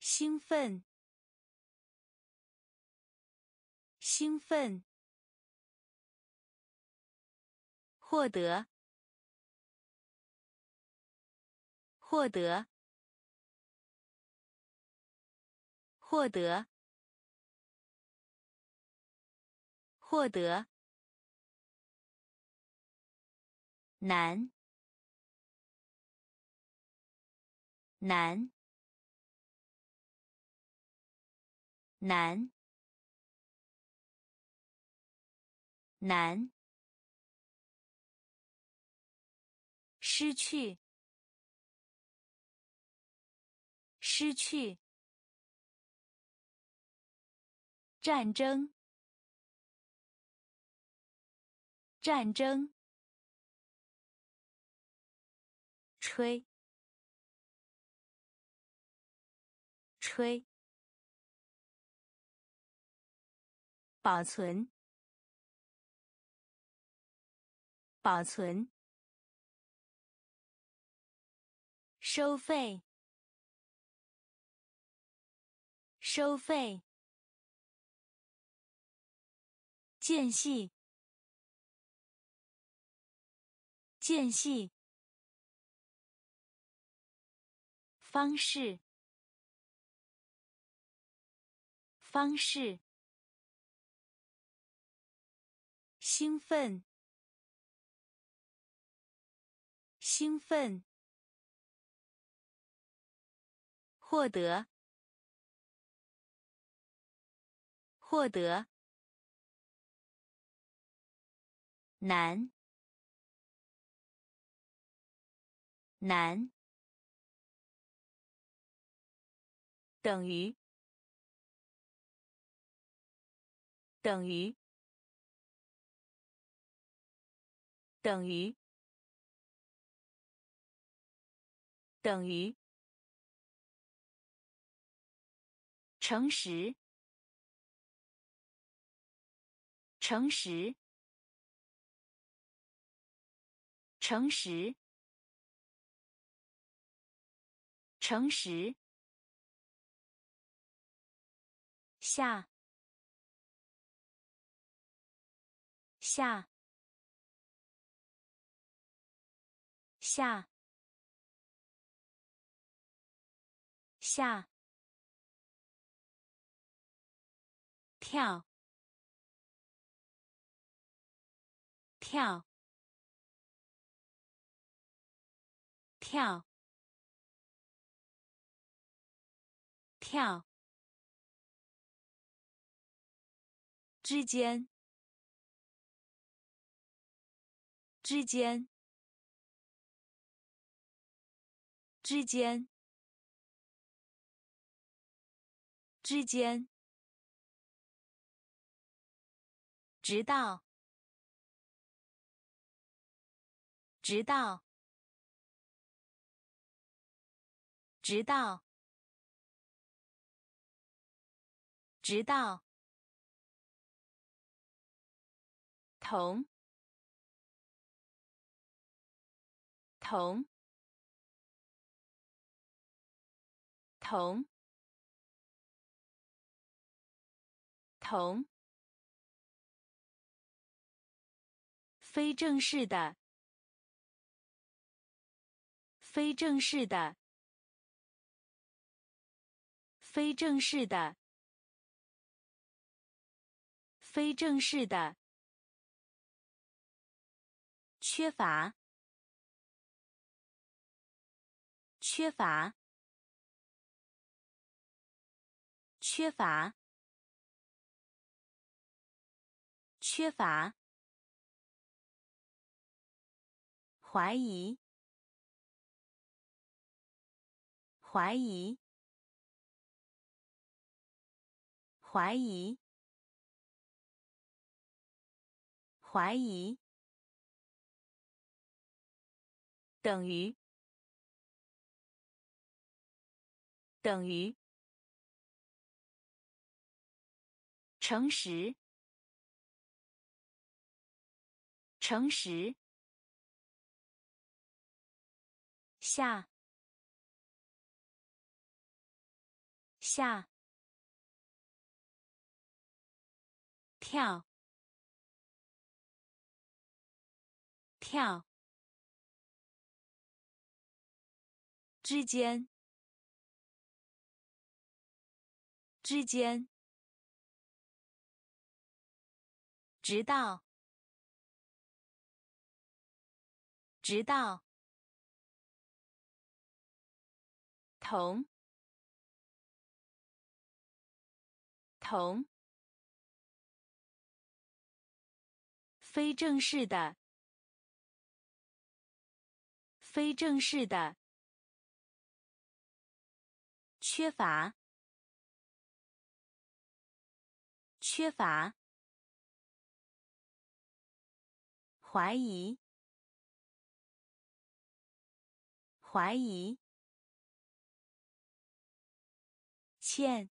兴奋，兴奋。获得。获得，获得，获得，难，难，难，难，失去。失去。战争。战争。吹。吹。保存。保存。收费。收费，间隙，间隙，方式，方式，兴奋，兴奋，获得。获得，难，难，等于等于等于等于诚实诚实诚实诚实下下下下跳。跳。跳。跳。之间，之间，之间，之间，直到，直到，直到，直到。同，同，同，同，非正式的，非正式的，非正式的，非正式的。缺乏，缺乏，缺乏，缺乏，怀疑，怀疑，怀疑，怀疑。等于。等于。诚实。诚实。下。下。跳。跳。之间，之间，直到，直到，同，同，非正式的，非正式的。缺乏，缺乏，怀疑，怀疑，欠，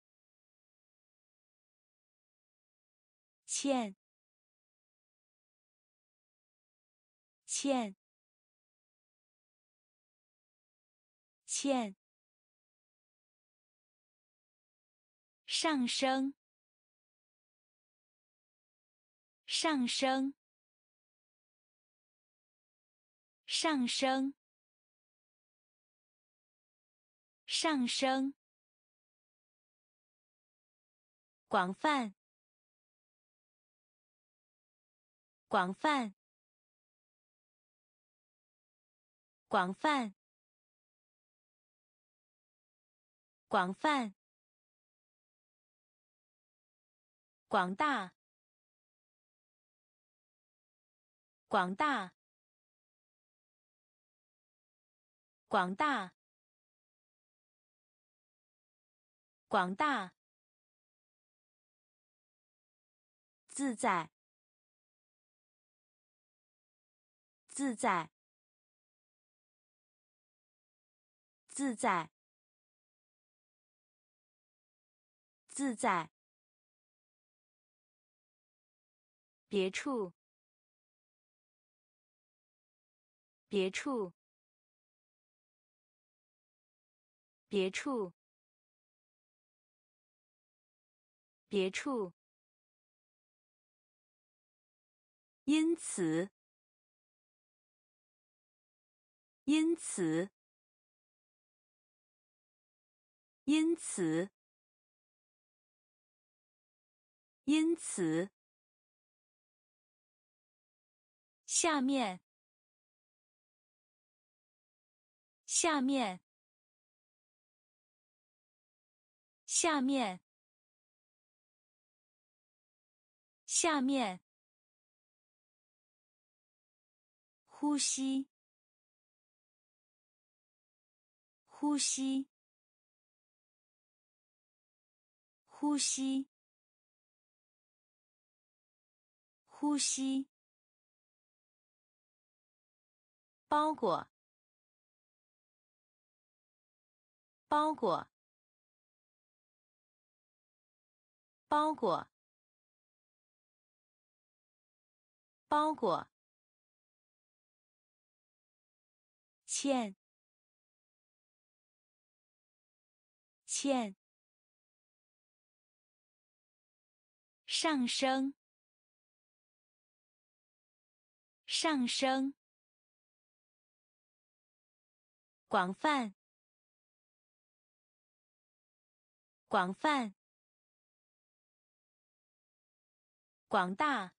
欠，欠，欠。上升，上升，上升，上升。广泛，广泛，广泛，广泛。广大，广大，广大，广大，自在，自在，自在，自在。别处，别处，别处，别处。因此，因此，因此，因此。下面，下面，下面，下面。呼吸，呼吸，呼吸，呼吸。包裹，包裹，包裹，包裹。欠，欠。上升，上升。广泛，广泛，广大，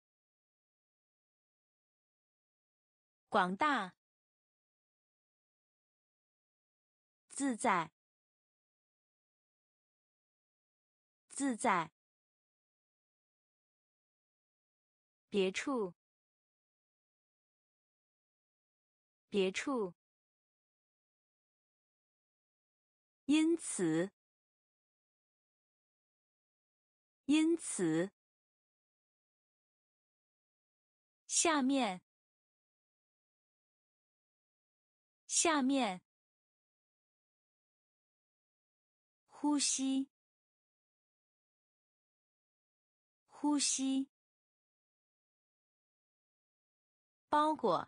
广大，自在，自在，别处，别处。因此，因此，下面，下面，呼吸，呼吸，包裹，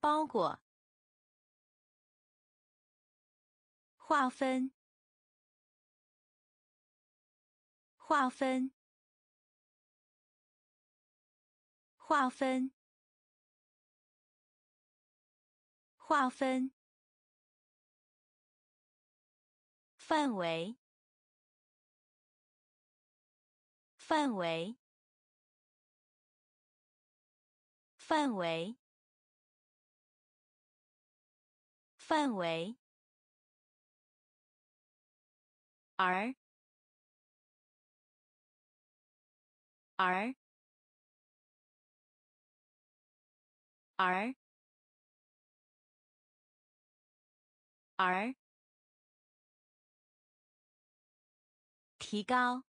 包裹。划分，划分，划分，划分。范围，范围，范围，范围。而，而，而，而，提高，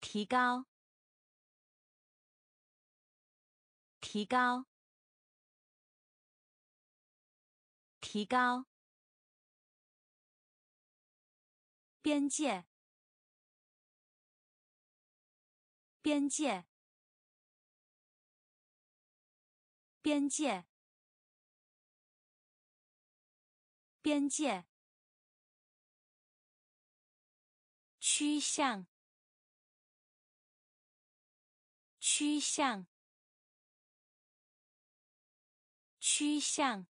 提高，提高，提高。边界，边界，边界，边界，趋向，趋向，趋向，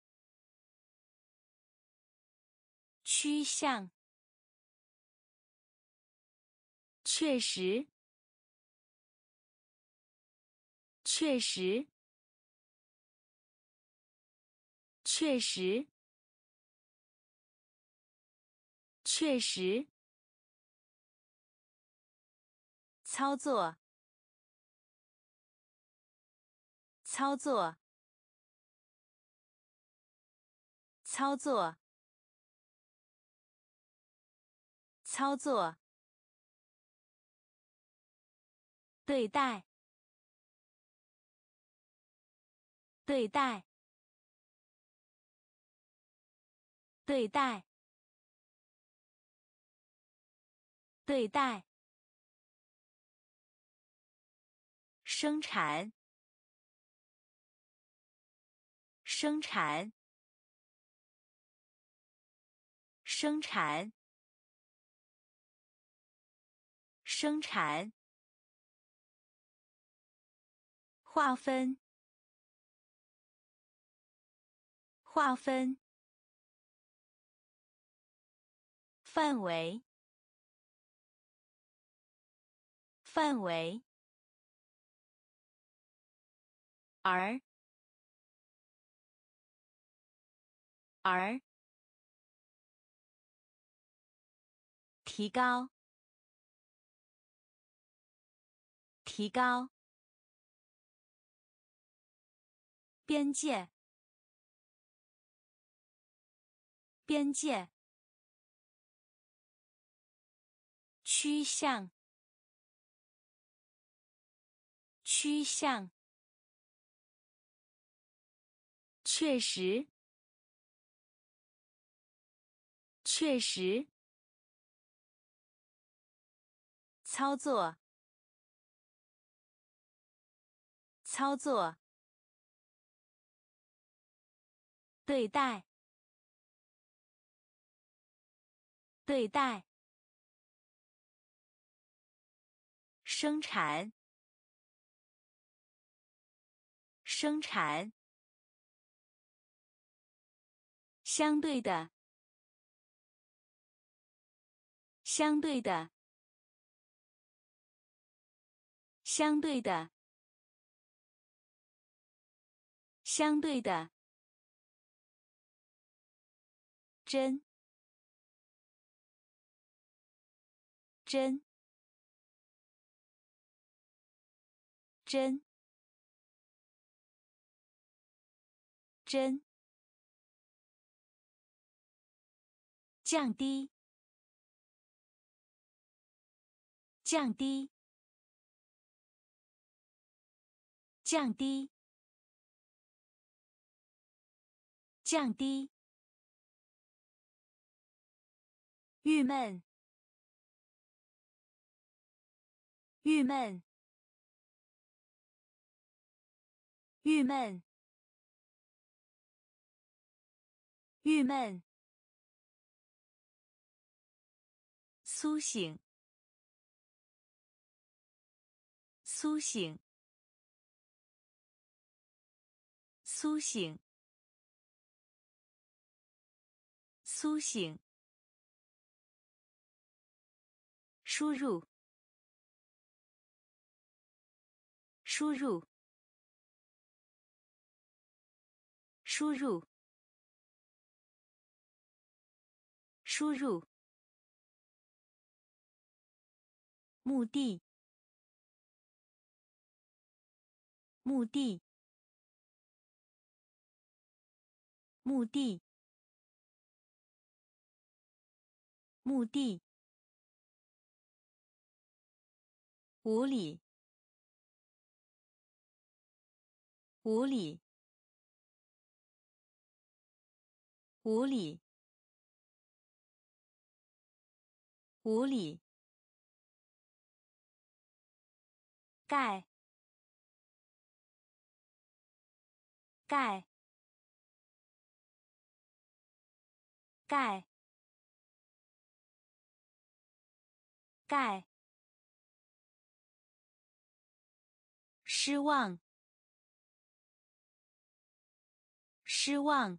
趋向。确实，确实，确实，确实。操作，操作，操作，操作，对待，对待，对待，对待。生产，生产，生产，生产。划分，划分。范围，范围。而而提高提高边界边界趋向趋向。确实，确实。操作，操作。对待，对待。生产，生产。相对的，相对的，相对的，相对的，真，真，真，真。降低，降低，降低，降低。郁闷，郁闷，郁闷，郁闷。苏醒，苏醒，苏醒，苏醒。输入，输入，输入，输入。目的，目的，目的，目的。无理，无理，无理，无理。盖，盖，盖，盖。失望，失望，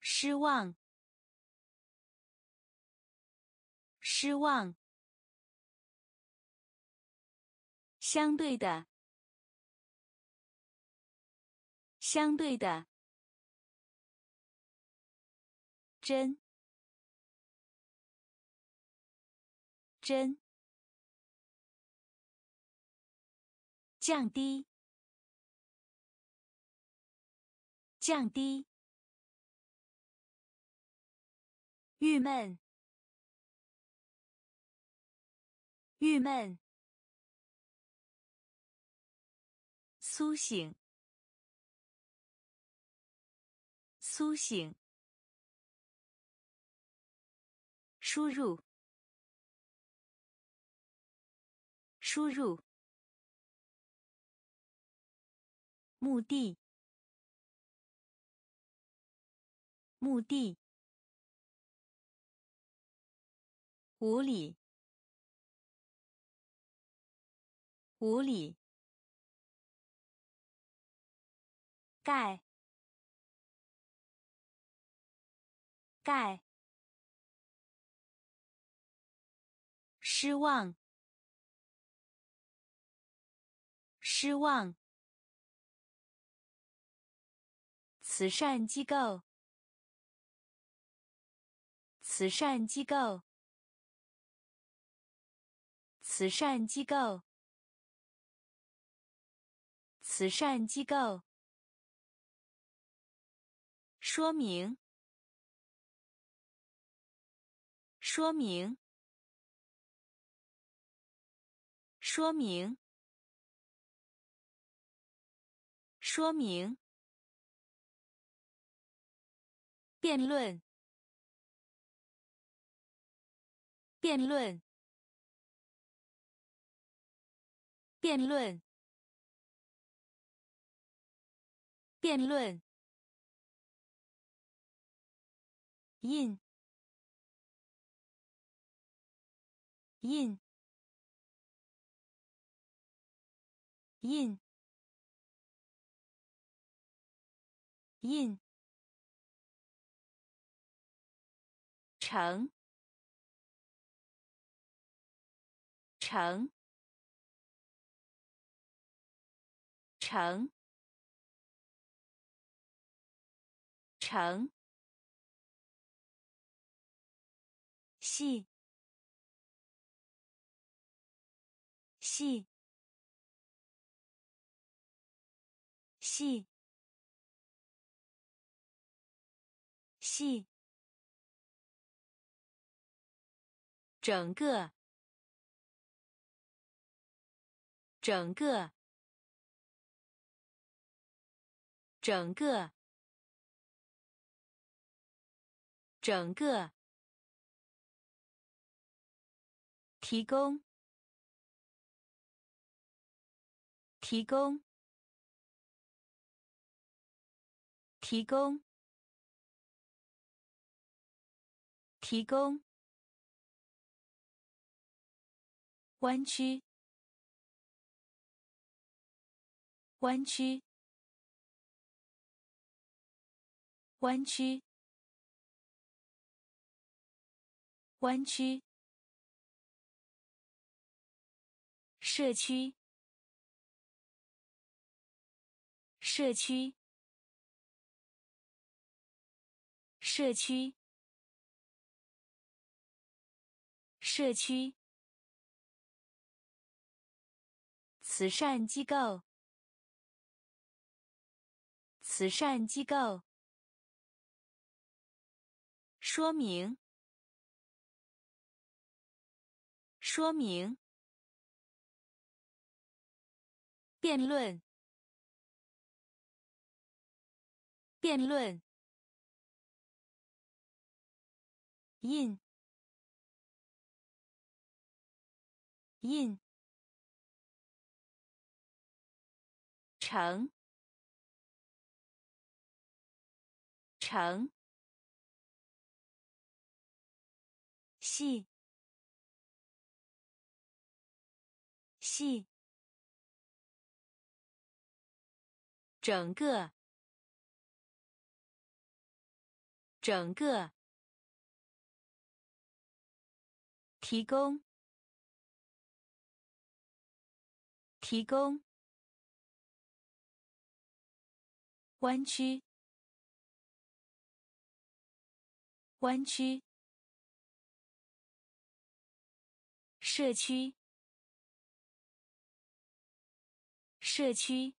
失望，失望。相对的，相对的，真，真，降低，降低，郁闷，郁闷，苏醒，苏醒，输入，输入。目的，目的，无理，无理，盖，盖，失望，失望。慈善机构，慈善机构，慈善机构，慈善机构。说明，说明，说明，说明。辩论，辩论，辩论，辩论。印，印，印，印。成，成，成，成，细，细，细，细。整个，整个，整个，整个，提供，提供，提供，提供。弯曲，弯曲，弯曲，弯曲。社区，社区，社区，社区。慈善机构，慈善机构。说明，说明。辩论，辩论。印，印。成，成，细，细，整个，整个，提供，提供。弯曲，弯曲。社区，社区。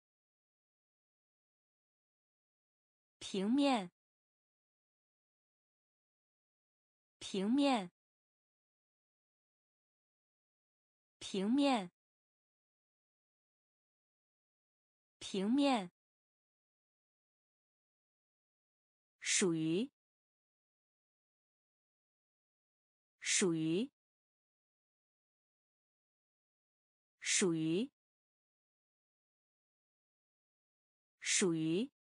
平面，平面，平面，平面，属于，属于，属于。属于。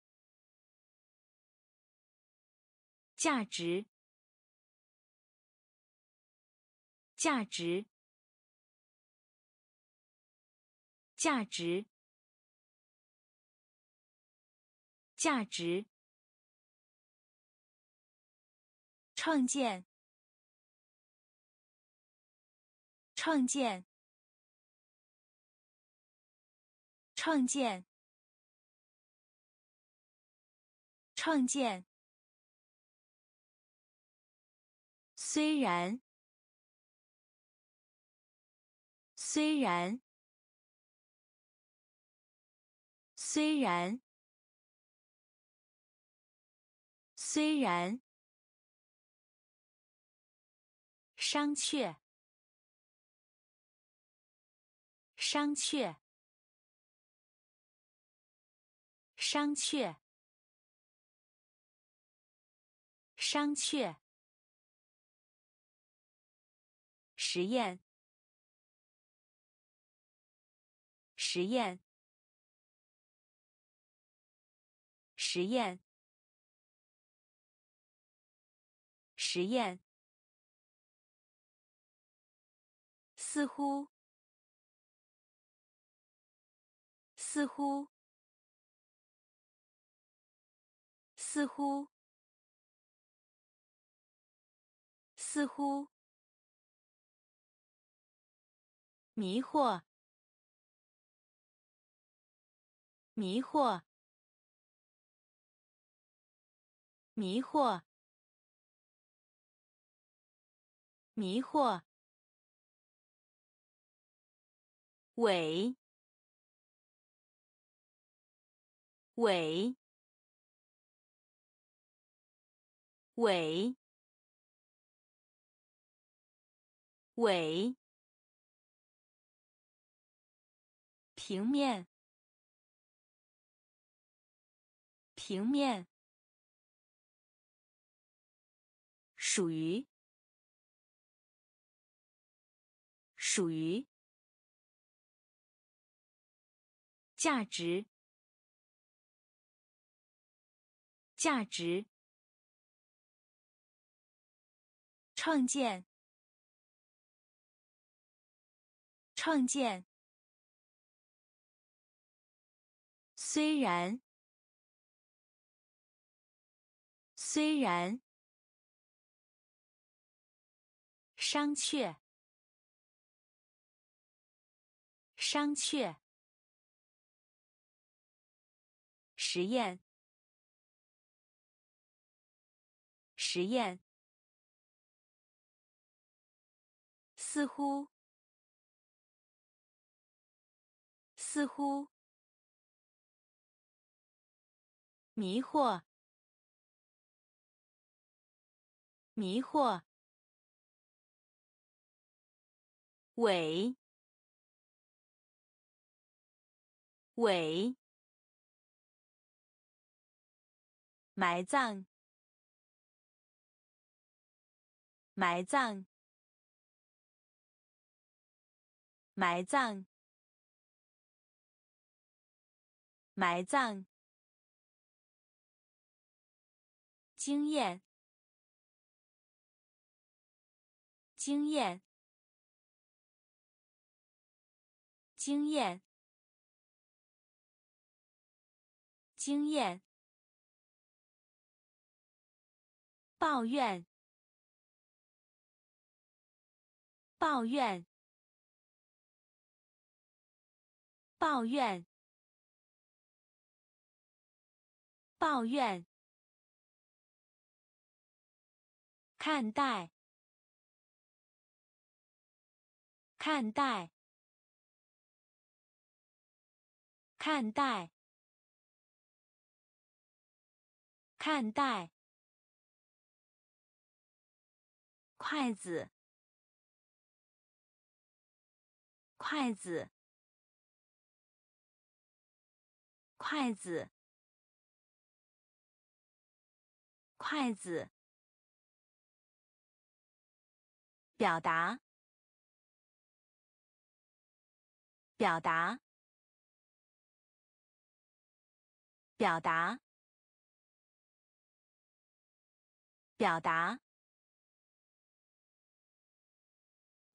价值，价值，价值，价值，创建，创建，创建。创建。虽然，虽然，虽然，虽然，商榷，商榷，商榷。商榷。实验。实验。实验。实验。似乎。似乎。似乎。似乎，迷惑，迷惑，迷惑，迷惑，尾，尾，尾。尾，平面，平面，属于，属于，价值，价值，创建。创建。虽然，虽然，商榷，商榷。实验，实验。似乎。似乎，迷惑，迷惑，尾，尾，埋葬，埋葬，埋葬。埋葬。经验。经验。经验。经验。抱怨。抱怨。抱怨。抱怨。看待。看待。看待。看待，筷子，筷子，筷子，筷子。表达，表达，表达，表达。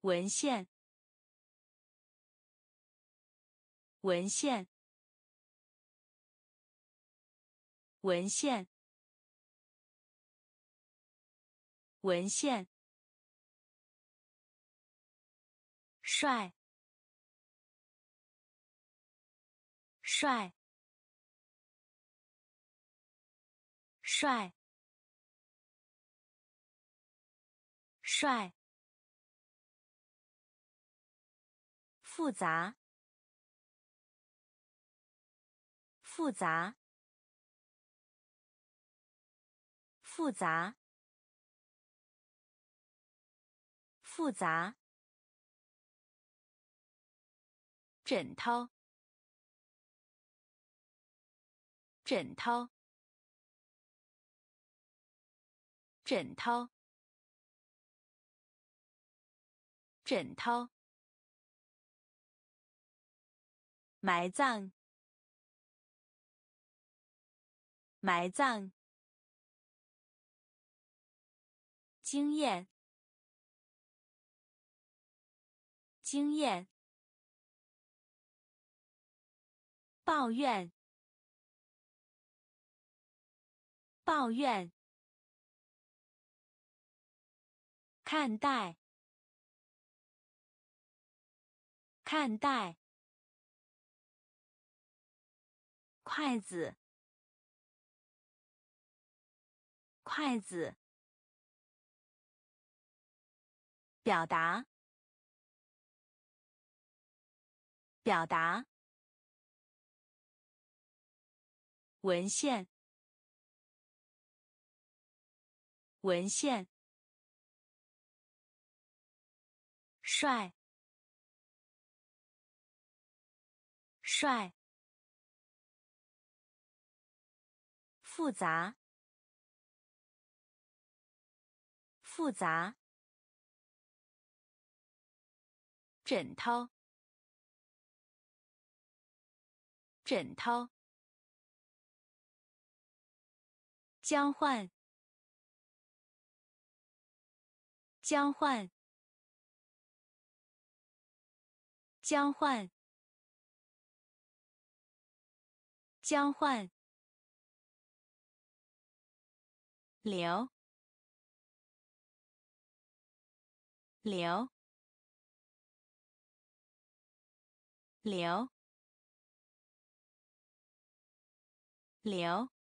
文献，文献，文献，文献。帅，帅，帅，帅，复杂，复杂，复杂，复杂。枕头，枕头，枕头，枕头。埋葬，埋葬。经验，经验。抱怨，抱怨。看待，看待。筷子，筷子。表达，表达。文献，文献，帅，帅，复杂，复杂，枕头，枕头。交换，交换，交换，交换。流，流，流，流。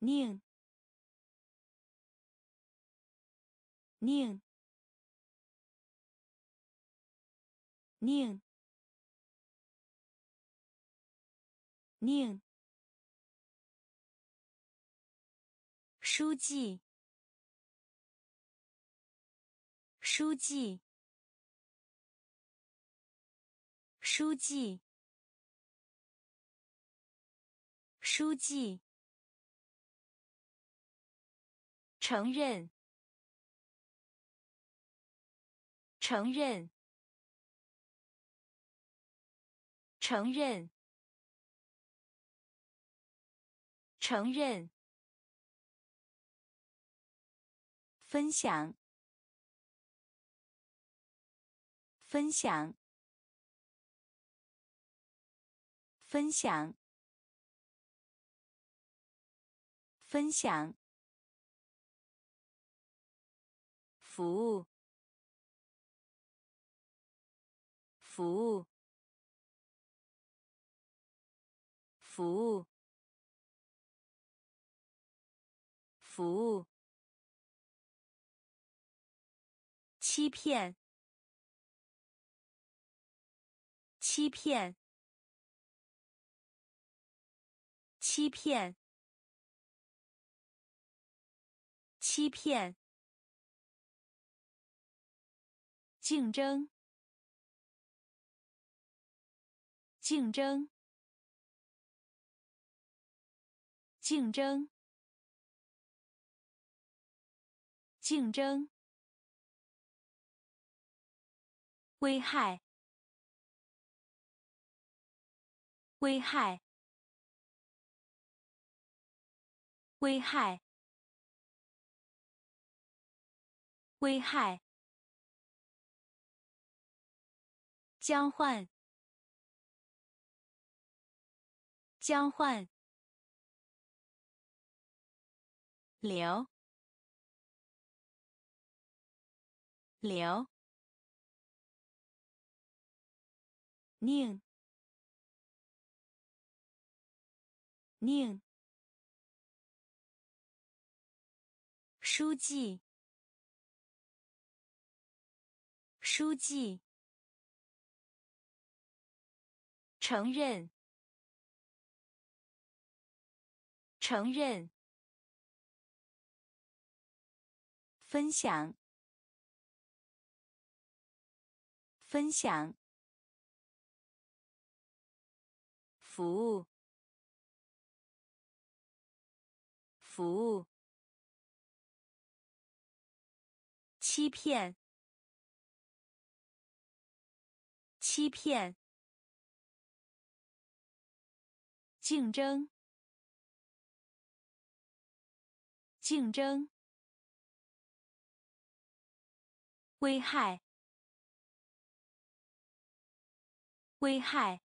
宁，宁，宁，宁。书记，书记，书记，书记。承认，承认，承认，承认。分享，分享，分享，分享。服务，服务，服务，服务。欺骗，欺骗，欺骗，欺骗，竞争，竞争，竞争，竞争，危害，危害。危害，危害，交换，交换，流，流，宁，宁。书记，书记，承认，承认，分享，分享，服务，服务。欺骗，欺骗，竞争，竞争，危害，危害，